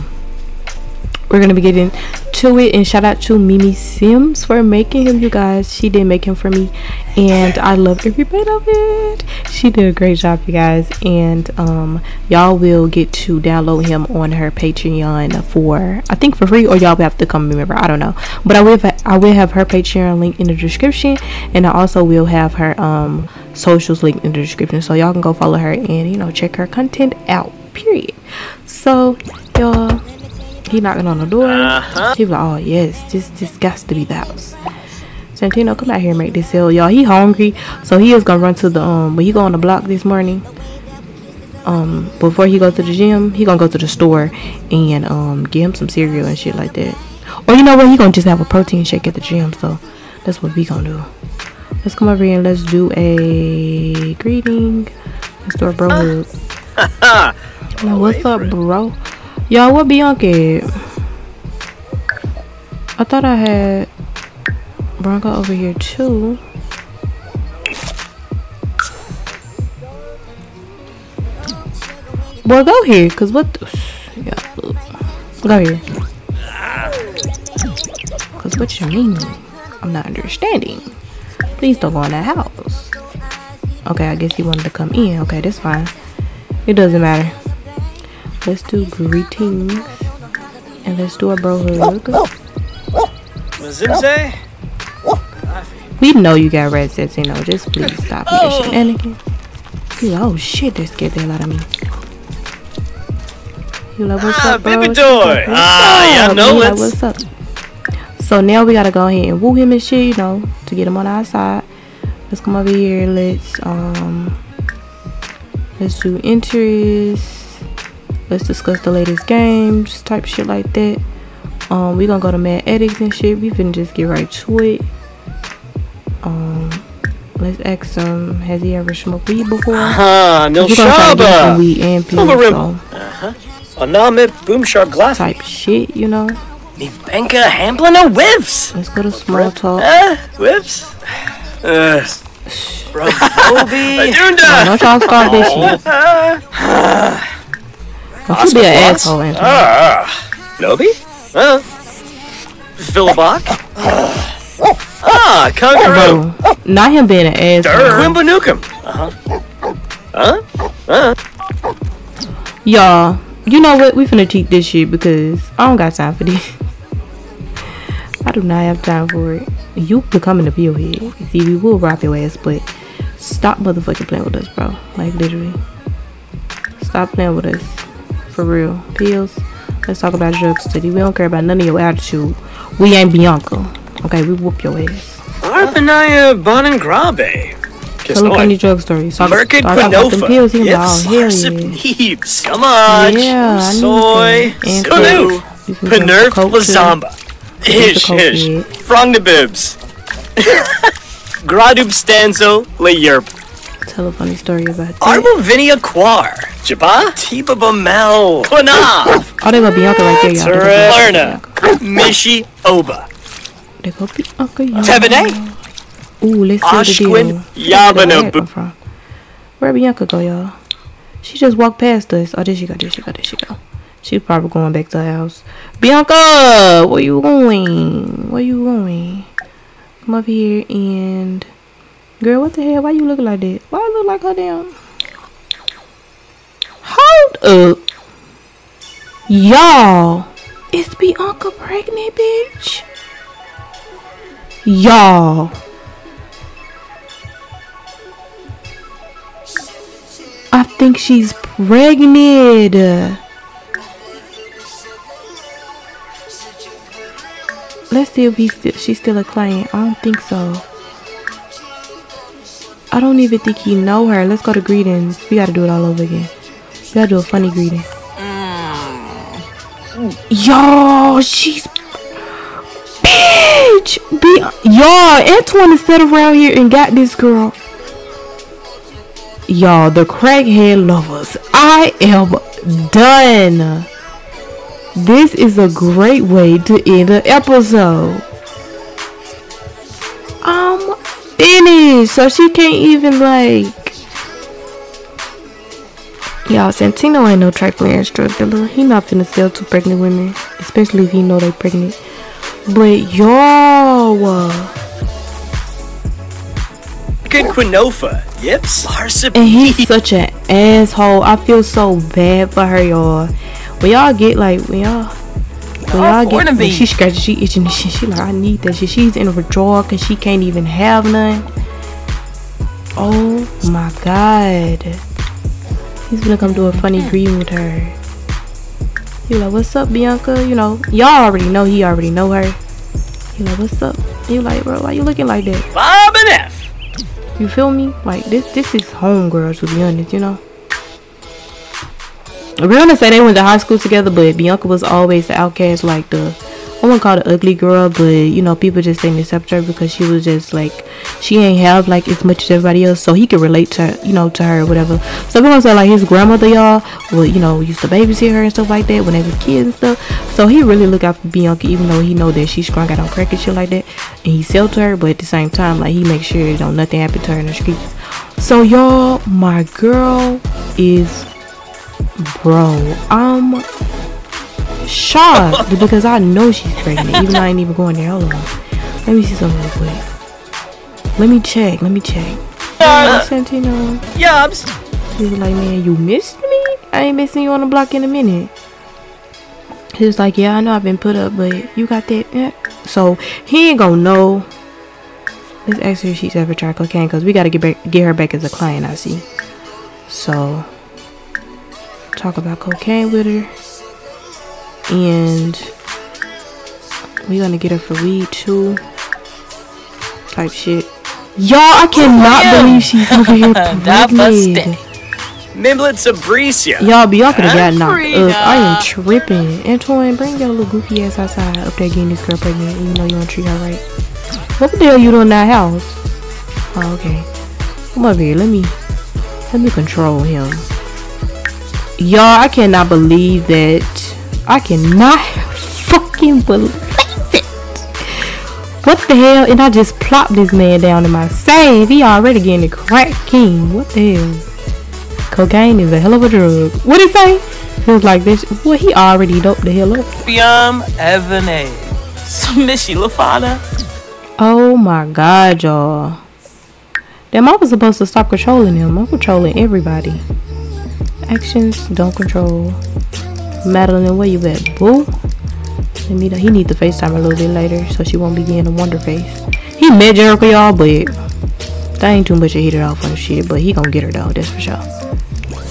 we're gonna be getting to it. And shout out to mimi sims for making him you guys. She did make him for me. And i love every bit of it. She did a great job you guys. And um y'all will get to download him on her patreon for i think for free or y'all will have to come remember. I don't know. But i will have, i will have her patreon link in the description. And i also will have her um socials link in the description. So y'all can go follow her and you know check her content out period. So y'all he knocking on the door. He was like, "Oh yes, this this got to be the house." Santino, come out here and make this sale, y'all. He hungry, so he is gonna run to the um. But he go on the block this morning, um, before he go to the gym, he gonna go to the store and um get him some cereal and shit like that. Or you know what? He gonna just have a protein shake at the gym. So that's what we gonna do. Let's come over here and let's do a greeting. Let's do a bro hug. What's up, bro? Y'all, what Bianca? I thought I had Bronco over here too. Well, go here, cause what? The, yeah, go here. Cause what you mean? I'm not understanding. Please don't go in that house. Okay, I guess he wanted to come in. Okay, that's fine. It doesn't matter. Let's do greetings. And let's do a bro hug. Mazimze? We know you got red sets, you know. Just please stop your shenanigans. You like, oh shit, that scared the hell out of me. You like, what's Ah, up, bro? baby up? Ah, yeah, I What's know up? You like, it. what's up? So now we gotta go ahead and woo him and shit, you know, to get him on our side. let's come over here. Let's um let's do interest. Let's discuss the latest games, type shit like that. Um, we gonna go to Mad Ethics and shit. We finna just get right to it. Um, let's ask him. Has he ever smoked weed before? Ah, no We gonna try to get some shaba. weed and pills, Overrim. so Anamit boomshark glass. type shit, you know. Ni benka hamblina whiffs. Let's go to small talk. Eh, whiffs. Uh, Bravobi. No, Adunda. don't y'all start this shit. Don't you be an asshole, Anthony. Ah, Nobi? Uh, Philibok? Ah, Kangaroo. Bro, not him being an asshole. Quimbanukum. Uh-huh. Huh? Huh? Y'all, you know what? We finna cheat this shit because I don't got time for this. I do not have time for it. You becoming a pill head. See, we will rock your ass, but stop motherfucking playing with us, bro. Like, literally. Stop playing with us. For real. Pills. Let's talk about drugs today. We don't care about none of your attitude. We ain't Bianca. Okay, we whoop your ass. Arpanaya Bonangrabe. Tell a funny drug story. Talk, Merkid talk about them Quinofa. pills. He Yes, yeah. Come on. Yeah, Soy. that. And Skanoof. coke. You can drink Panerf. Lazamba. Hish. yeah. Frong the bibs. Gradub stanzo le yerp. Tell a funny story about that. Arbovinia quar. Jaba. Tiba bamel. Quanaf. Oh, they go Bianca right there, y'all. They go Lerna. Bianca. Mishi Oba. They go Bianca, y'all. Tebene. Ooh, let's see the Ashwin deal. Yabano Where Bianca Bu- come? Where Bianca go, y'all? She just walked past us. Oh, there she go, there she go, there she go. She's probably going back to her house. Bianca, where you going? Where you going? Come up here and... Girl, what the hell? Why you look like that? Why I look like her damn... Hold up. Y'all. Is Bianca pregnant, bitch? Y'all. I think she's pregnant. Let's see if he's still, she's still a client. I don't think so. I don't even think he know her. Let's go to greetings. We gotta do it all over again. We gotta do a funny greeting. Mm. Yo, she's bitch. Be y'all. Antwan is sat around here and got this girl. Y'all, the crackhead lovers. I am done. This is a great way to end an episode. I'm finished. So she can't even like. Y'all, Santino ain't no trifling drug dealer. He not finna sell to pregnant women, especially if he know they pregnant. But y'all, uh, Good Quinofa. Yips. Larsip and he's such an asshole. I feel so bad for her, y'all. When y'all get like when y'all when y'all get when she scratches, she itching and shit. She like I need that shit. She's in a withdrawal because she can't even have none. Oh my god. He's gonna come do a funny greeting with her. You like, what's up, Bianca? You know, y'all already know he already know her. You like, what's up? You like, bro, why you looking like that? Bob and F. You feel me? Like this this is home girls to be honest, you know. Rihanna say they went to high school together, but Bianca was always the outcast, like the I wouldn't call it ugly girl, but you know, people just didn't accept her because she was just like she ain't have like as much as everybody else, so he could relate to you know, to her whatever. So we're say like his grandmother, y'all, well, you know, used to babysit her and stuff like that when they was kids and stuff. So he really look out for Bianca, even though he know that she's strung out on crack and shit like that, and he sell to her, but at the same time, like he makes sure you know nothing happen to her in the streets. So y'all, my girl is bro. I'm shocked because I know she's pregnant, even though I ain't even going there. Hold on. Let me see something real quick. Let me check. Let me check. Uh, Santino. Yubs. He was like, man, you missed me? I ain't missing you on the block in a minute. He was like, yeah, I know I've been put up, but you got that. Yeah. So he ain't gonna know. Let's ask her if she's ever tried cocaine because we gotta get back, get her back as a client. I see. So talk about cocaine with her, and we're gonna get her for weed too. Type shit. Y'all, I cannot Yeah. believe she's over here pregnant. Mimlet Sabricia. Y'all, Bianca done got knocked Frida. up. I am tripping. Antwan, bring your little goofy ass outside up there getting this girl pregnant. Even though you don't treat her right. What the hell you doing in that house? Oh, okay. Come over here. Let me let me control him. Y'all, I cannot believe that. I cannot fucking believe it. What the hell? And I just plopped this man down in my save. He already getting the crack king. What the hell? Cocaine is a hell of a drug. What it say? Feels like this. Well, he already doped the hell up. Biam Evane. Smishy Lafana. Oh my god, y'all. Damn, I was supposed to stop controlling him. I'm controlling everybody. Actions don't control. Madeline, where you at, boo? Let me know. He need to FaceTime a little bit later so she won't be getting a wonder face. He met Jerica, y'all, but that ain't too much to hit it off on shit. But he gonna get her though, that's for sure.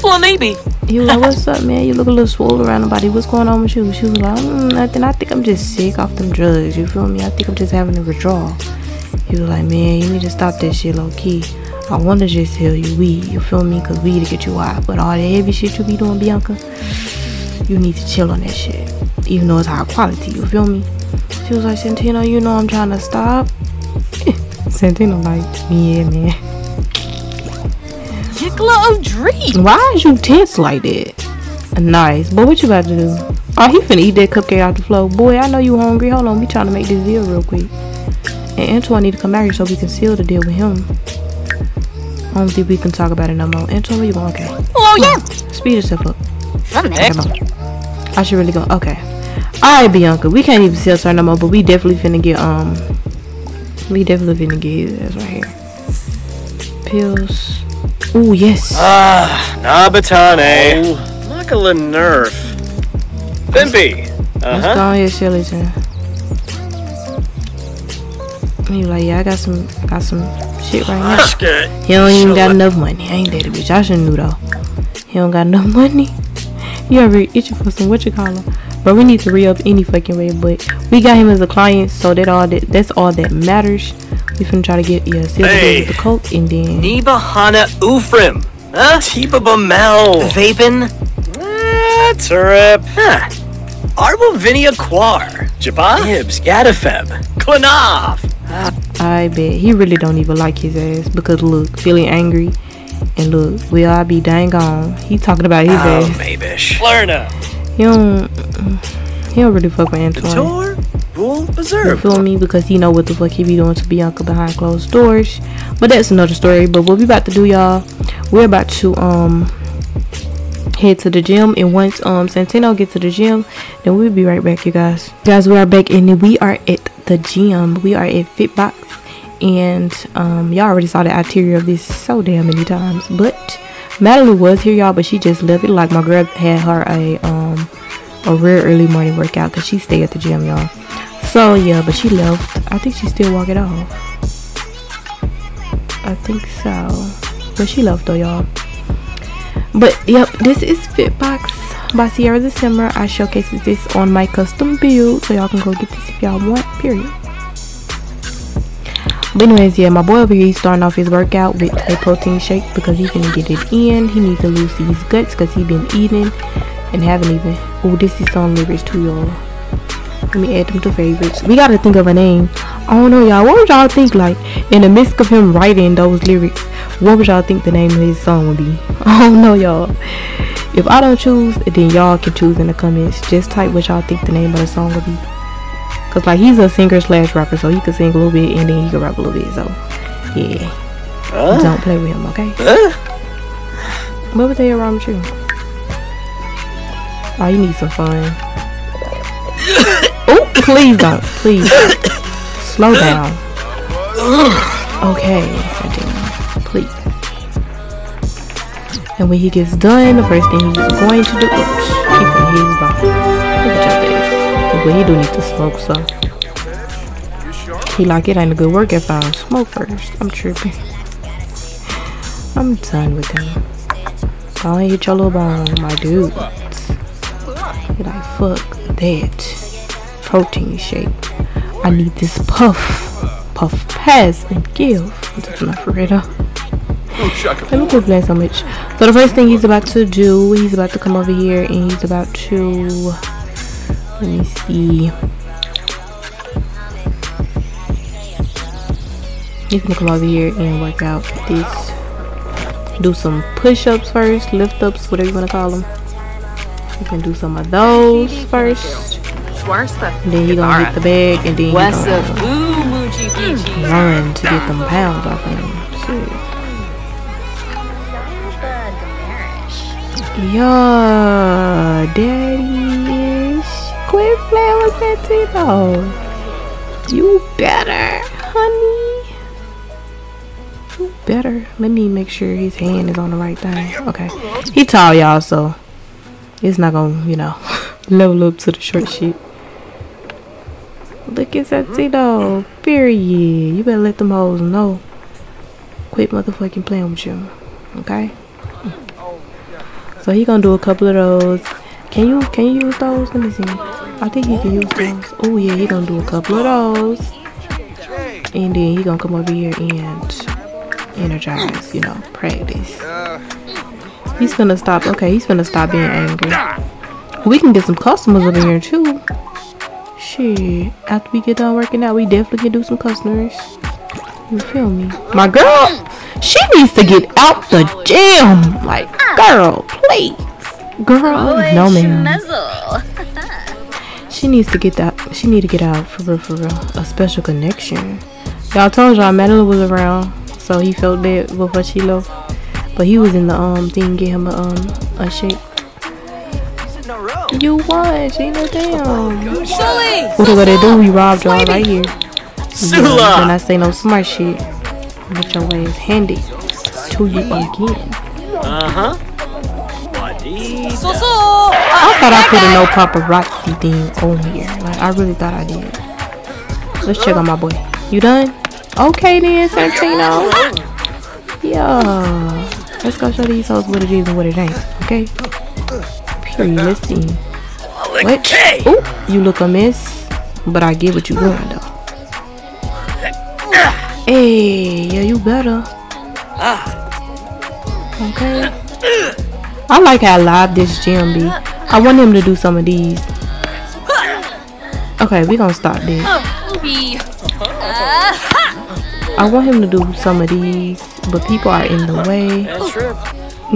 Flanibi. He was like, "What's up, man? You look a little swollen around the body. What's going on with you?" She was like, mm, "Nothing. I think I'm just sick off them drugs. You feel me? I think I'm just having a withdrawal." He was like, "Man, you need to stop that shit low key. I want to just tell you weed. You feel me? Cause weed to get you high. But all that heavy shit you be doing, Bianca, you need to chill on that shit. Even though it's high quality. You feel me?" She was like, "Santino, you know I'm trying to stop." Santino like, "Yeah, man." Yikla of Dream. Why is you tense like that? Nice. But what you about to do? Oh, he finna eat that cupcake out the floor. Boy, I know you hungry. Hold on, we trying to make this deal real quick. And Antwan need to come out here so we can seal the deal with him. I don't think we can talk about it no more. Antwan, where you going? Okay. Oh, yeah. Speed yourself up. From there. Come. I should really go. Okay. Alright, Bianca. We can't even seal her no more, but we definitely finna get, um, we definitely finna get his ass right here. Pills. Ooh, yes. Ah, Nabatane. Makala Nerf. Bimby. Let's Uh-huh. go ahead, Shillington. He like, yeah, I got some, got some shit right now. Good. He don't even got enough money. I ain't that bitch. I should knew though. He don't got enough money. You ever itching for some what you call him? But we need to re up any fucking way. But we got him as a client, so that all that that's all that matters. We finna try to get yeah, seal the deal Hey. with the coke and then Niba Hana Ufrim. Huh? Tipa Bamel. Vapin. That's a rip. Huh. Arbovinia Quar. Jabba. Gibbs. Gadafeb. Klanov. I bet he really don't even like his ass because look, feeling angry. And look, we all be dang on. He talking about his Oh, ass. Mabish. Lerna. He don't he don't really fuck with Antwan. Tor. Bull. You feel me? Because he know what the fuck he be doing to Bianca behind closed doors. But that's another story. But what we about to do, y'all, we're about to um head to the gym and once um Santino get to the gym, then we'll be right back, you guys. Guys, we are back and we are at the gym. We are at Fitbox and um y'all already saw the interior of this so damn many times. But Madeline was here, y'all, but she just left it like my girl had her a um a real early morning workout because she stay at the gym, y'all. So yeah, but she left. I think she still walking off. I think so. But she left though, y'all. But yep, this is Fitbox by Sierra December. I showcases this on my custom build, so y'all can go get this if y'all want. Period. But anyways, yeah, my boy over here he's starting off his workout with a protein shake because he can get it in. He needs to lose these guts because he been eating and haven't even. Oh, this is on lyrics too, y'all. Let me add them to favorites. We gotta think of a name. I don't know, y'all. What would y'all think, like, in the midst of him writing those lyrics, what would y'all think the name of his song would be? I don't know, y'all. If I don't choose, then y'all can choose in the comments. Just type what y'all think the name of the song would be. Cause like he's a singer slash rapper, so he can sing a little bit and then he can rap a little bit. So yeah, don't play with him, okay? What was they wrong with you? Oh, you need some fun. please don't. Please. Slow down. Okay. Please. And when he gets done, the first thing he's going to do, oops, he hit his body. Look at. But he do need to smoke some. He like it ain't a good work if I don't smoke first. I'm tripping. I'm done with him. Go and hit your little bone, my dude. He like, fuck that protein shake. I need this puff. puff, pass, and give. That's it, huh? Let me quit playing so much. So the first thing he's about to do, he's about to come over here and he's about to let me see. He's gonna come over here and work out this. Do some push-ups first, lift-ups, whatever you wanna call them. You can do some of those first. And then you're gonna get the bag and then you're gonna mm, run to get them pounds off of him. Shit. Yeah, daddy Quit playing with that Tito. You better, honey. You better. Let me make sure his hand is on the right thing. Okay. He tall, y'all, so it's not gonna, you know, level up to the short shit. Look at that Tito. Period. You better let them hoes know. Quit motherfucking playing with you. Okay? So he gonna do a couple of those. Can you can you use those? Let me see. I think he can use those. Oh yeah, he gonna do a couple of those. And then he gonna come over here and energize, you know, practice. He's gonna stop okay, he's gonna stop being angry. We can get some customers over here too. Shit. After we get done working out, we definitely can do some customers. You feel me? My girl, she needs to get out the gym. Like, girl, please. Girl, no ma'am. She needs to get that. She need to get out for real, for real. A special connection. Y'all told y'all Madeline was around, so he felt bad before she left. But he was in the um thing, get him a um a shake. You won, she no damn. What are they do? We robbed y'all right here. Sula! When I say no smart shit, get your ass handy to you again. Uh-huh. I thought I put a no paparazzi thing on here. Like I really thought I did. Let's check on my boy. You done? Okay then, Santino. Yeah. Let's go show these hoes what it is and what it ain't. Okay? Period. Let's see. What? Ooh, you look a mess, but I get what you want though. Hey, yeah, you better. Okay. I like how live this gym be. I want him to do some of these. Okay, we gonna stop this. I want him to do some of these, but people are in the way.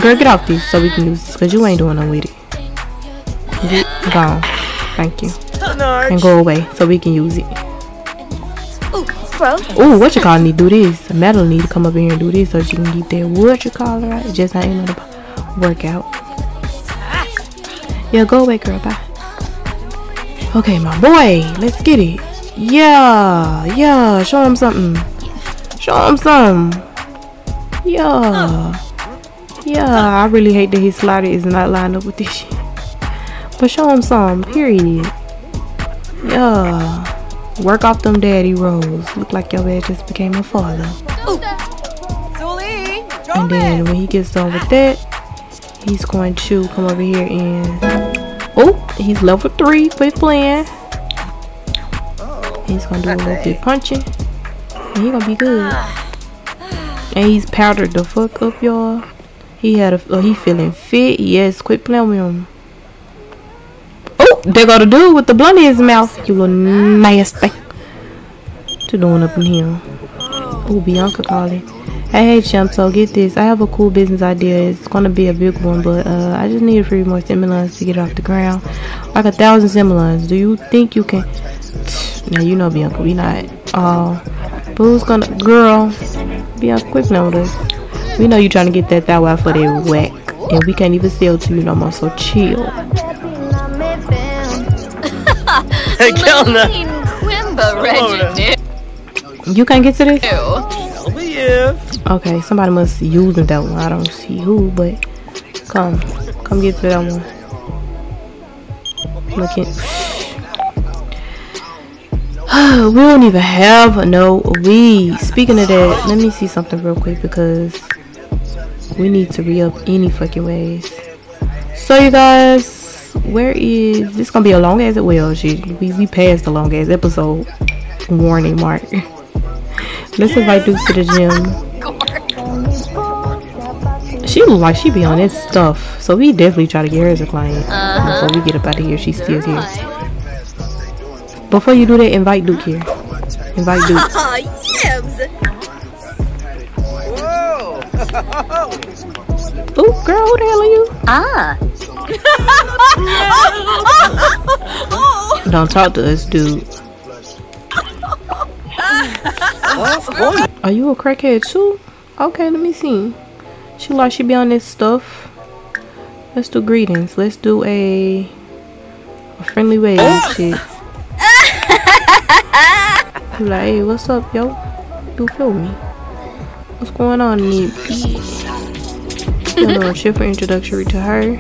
Girl, get off this so we can use this, cause you ain't doing no with it. Gone. Thank you. And go away so we can use it. Ooh, what you call need to do this? Metal need to come up in here and do this so she can get that what you call right. Just not in the workout. Yeah, go away, girl. Bye. Okay, my boy, let's get it. Yeah, yeah. Show him something. Show him something. Yeah. Yeah, I really hate that his slider is not lined up with this shit. But show him some, period. Yeah. Work off them daddy rolls. Look like your ass just became a father. And then when he gets done with that, he's going to come over here and oh, he's level three for his plan. He's gonna do a little bit punching. And he gonna be good. And he's powdered the fuck up, y'all. He had a oh, he feeling fit. Yes, quit playing with him. Oh, they got a dude with the blunt in his mouth. You little nasty. What you doing up in here? Oh, Bianca calling. Hey, hey, champ. So get this. I have a cool business idea. It's gonna be a big one, but uh, I just need a few more simoleons to get off the ground. Like a thousand simoleons. Do you think you can? Now you know Bianca. We not. Uh, but who's gonna? Girl, Bianca, playing with. We know you trying to get that thou out for that whack, and we can't even sell to you no more. So chill. Hey, Kelna. Quimba. You can't get to this. LBF. Okay, somebody must use that one. I don't see who, but come, come get to that one. Look at. we don't even have no weed. Speaking of that, let me see something real quick because we need to re up any fucking ways. So you guys, where is this gonna be a long ass well shit. We we passed the long as episode warning mark. Let's invite Duke to the gym. She look like she be on this stuff, so we definitely try to get her as a client Uh-huh. before we get up out of here. She's still here. Before you do that, invite Duke here. Invite Duke. Aw, yibs! Ooh, girl, who the hell are you? Ah. Don't talk to us, dude. Are you a crackhead too? Okay, let me see. She like she be on this stuff. Let's do greetings. Let's do a a friendly wave shit. Like, hey, what's up, yo? You feel me? What's going on here? A little shit for introductory to her.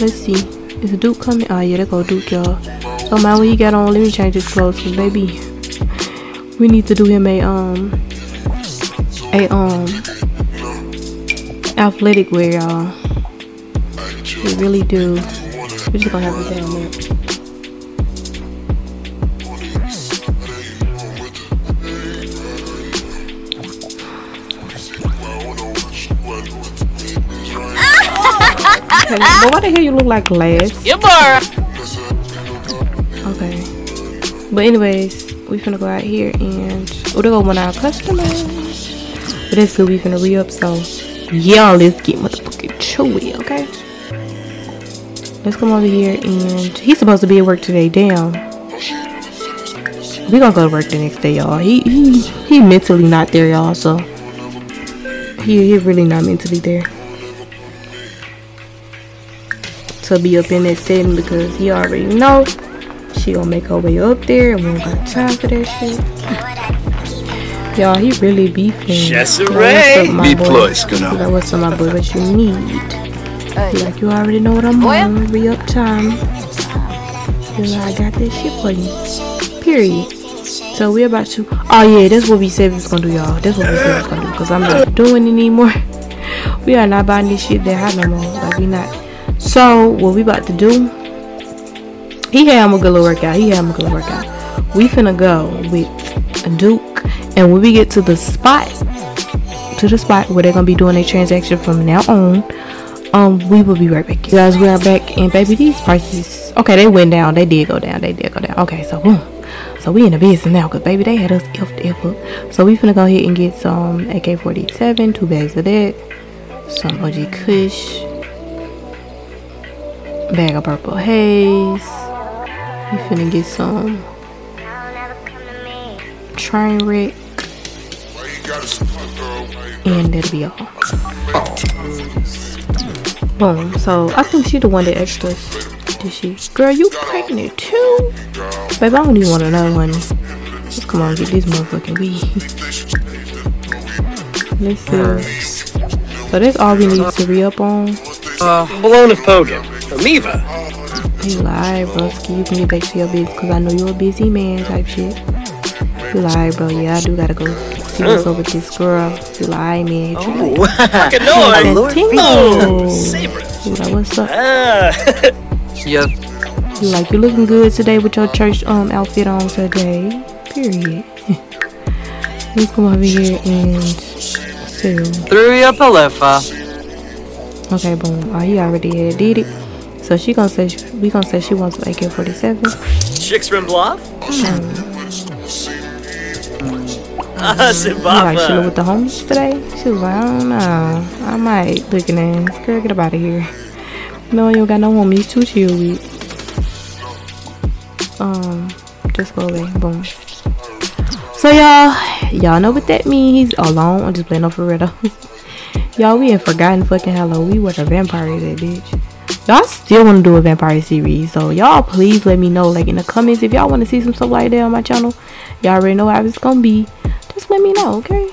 Let's see. Is Duke coming? Oh yeah, there go Duke, y'all. So man, what he got on? Let me change his clothes, cause baby, we need to do him a um a um athletic wear, y'all. We really do. We're just gonna have him down there. Okay, but why the hell you look like glass? You bar. Okay. But anyways, we finna go out here and oh there go one our customers. But that's good, we finna re up so yeah, let's get motherfucking chewy, okay? Let's come over here and he's supposed to be at work today, damn. We gonna go to work the next day, y'all. He he he mentally not there, y'all, so he he really not mentally there. To be up in that setting because he already know she gonna make her way up there and we don't got time for that shit. Y'all, he really beefing. Yes, Like, hooray! what's up, my Me boy? plus, gonna- He like, what's up, my boy? What you need? He like, you already know what I'm on. Re up time. He like, I got this shit for you. Period. So we're about to. Oh yeah, that's what we said we was gonna do, y'all. That's what we said we was gonna do. Cause I'm not doing it anymore. We are not buying this shit that high no more. Like we not. So what we about to do? He had him a good little workout. He had him a good workout. We finna go with Duke, and when we get to the spot, to the spot where they're gonna be doing a transaction from now on, um, we will be right back. You guys, we are back, and baby, these prices. Okay, they went down. They did go down. They did go down. Okay, so boom. So we in the business now, cause baby, they had us f the up. So we finna go ahead and get some AK-47, two bags of that, some OG Kush, bag of purple haze. We finna get some train wreck, and that'll be all. Boom. So I think she the one that us. Did she? Girl, you pregnant too? Baby, I don't even want another one. Let's come on, get this motherfucking weed. Let's see. So that's all we need to re up on. Uh, Bologna Pogan. Amiva. You lie, broski. You can get back to your business because I know you're a busy man type shit. You lie, bro. Yeah, I do gotta go see what's up with this girl. You lie, man. You lie. Fucking no, Lord Tingle. You like, what's up? Ah. Yep. You like, you looking good today with your church um outfit on today. Period. Let's come over here and sell. Threw you up a lefa. Okay, boom. Oh, he already had did it. So she gonna say she, we gonna say she wants an AK-47. Chicks from Bluff? Ah, like chilling with the homies today? She was like, I don't know. I might looking at girl, get up out of here. No, you don't got no homies to chill with. Um, just go away. Boom. So y'all, y'all know what that means. He's alone. I'm just playing off for y'all, we in forgotten fucking Halloween. We were the vampires, that bitch. Y'all still want to do a vampire series, so y'all please let me know, like in the comments, if y'all want to see some stuff like that on my channel. Y'all already know how it's gonna be. Just let me know, okay?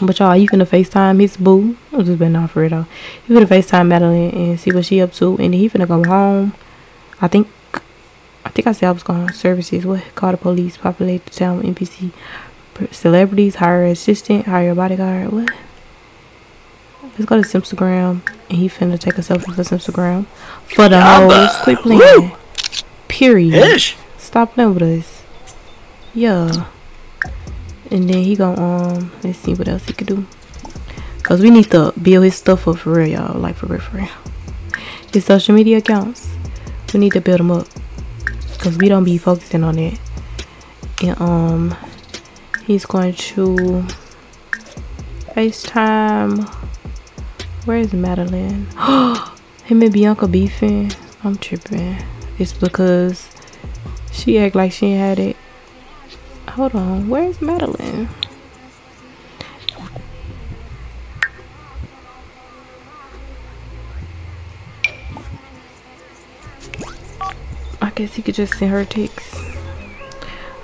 But y'all, you finna FaceTime his boo. I'm just been off for it though. You finna FaceTime Madeline and see what she up to, and he finna go home. I think, I think I said I was going to services. What? Call the police, populate the town NPC, celebrities, hire an assistant, hire a bodyguard. What? Let's go to Simstagram, and he finna take a selfie for Simstagram. For the hoes, quit playing. Period. Ish. Stop playing with us. yeah. And then he gonna um let's see what else he could do. Cause we need to build his stuff up for real, y'all. Like for real, for real. His social media accounts. We need to build them up. Cause we don't be focusing on it. And um he's going to FaceTime. Where is Madeline? Him and Bianca beefing. I'm tripping. It's because she act like she had it. Hold on. Where's Madeline? I guess he could just send her text.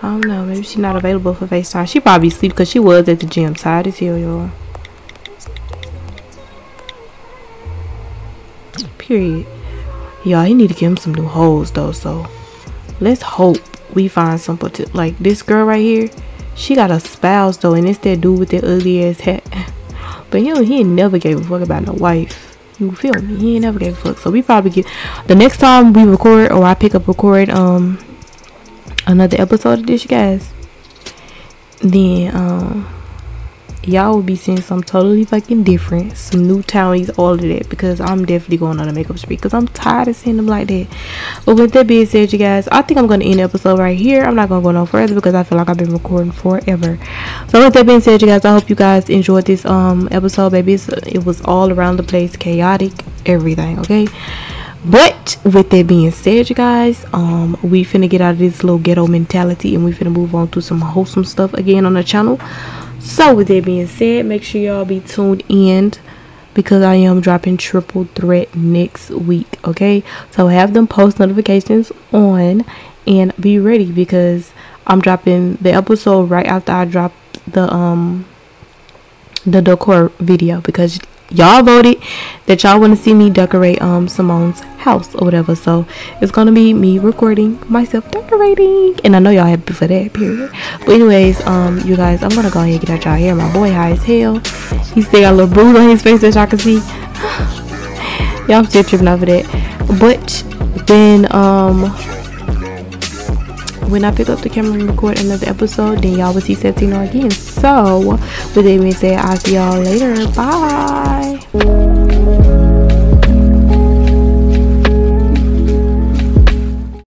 I don't know. Maybe she's not available for FaceTime. She probably sleep because she was at the gym. Tired as hell, y'all. Period. Y'all, he need to give him some new hoes though. So let's hope we find some like this girl right here. She got a spouse though, and it's that dude with that ugly ass hat. But you know, he ain't never gave a fuck about no wife. You feel me? He ain't never gave a fuck. So we probably get the next time we record or I pick up record um another episode of this, you guys. Then um y'all will be seeing some totally fucking different some new townies all of that because i'm definitely going on a makeup spree because i'm tired of seeing them like that. But with that being said you guys i think i'm going to end the episode right here. I'm not going to go no further because i feel like i've been recording forever. So with that being said you guys i hope you guys enjoyed this um episode baby. It was all around the place chaotic everything okay? But with that being said you guys um we finna get out of this little ghetto mentality and we finna move on to some wholesome stuff again on the channel so with that being said make sure y'all be tuned in because i am dropping triple threat next week okay? So have them post notifications on and be ready because i'm dropping the episode right after i drop the um the decor video because y'all voted that y'all want to see me decorate um Simone's house or whatever. So it's gonna be me recording myself decorating, and I know y'all happy for that. Period. But anyways, um, you guys, I'm gonna go ahead and get out y'all hair. My boy high as hell. He still got a little bruise on his face as y'all can see. y'all still tripping over that. But then um when I pick up the camera and record another episode, then y'all will see Santino again. So, with that being said, I'll see y'all later. Bye.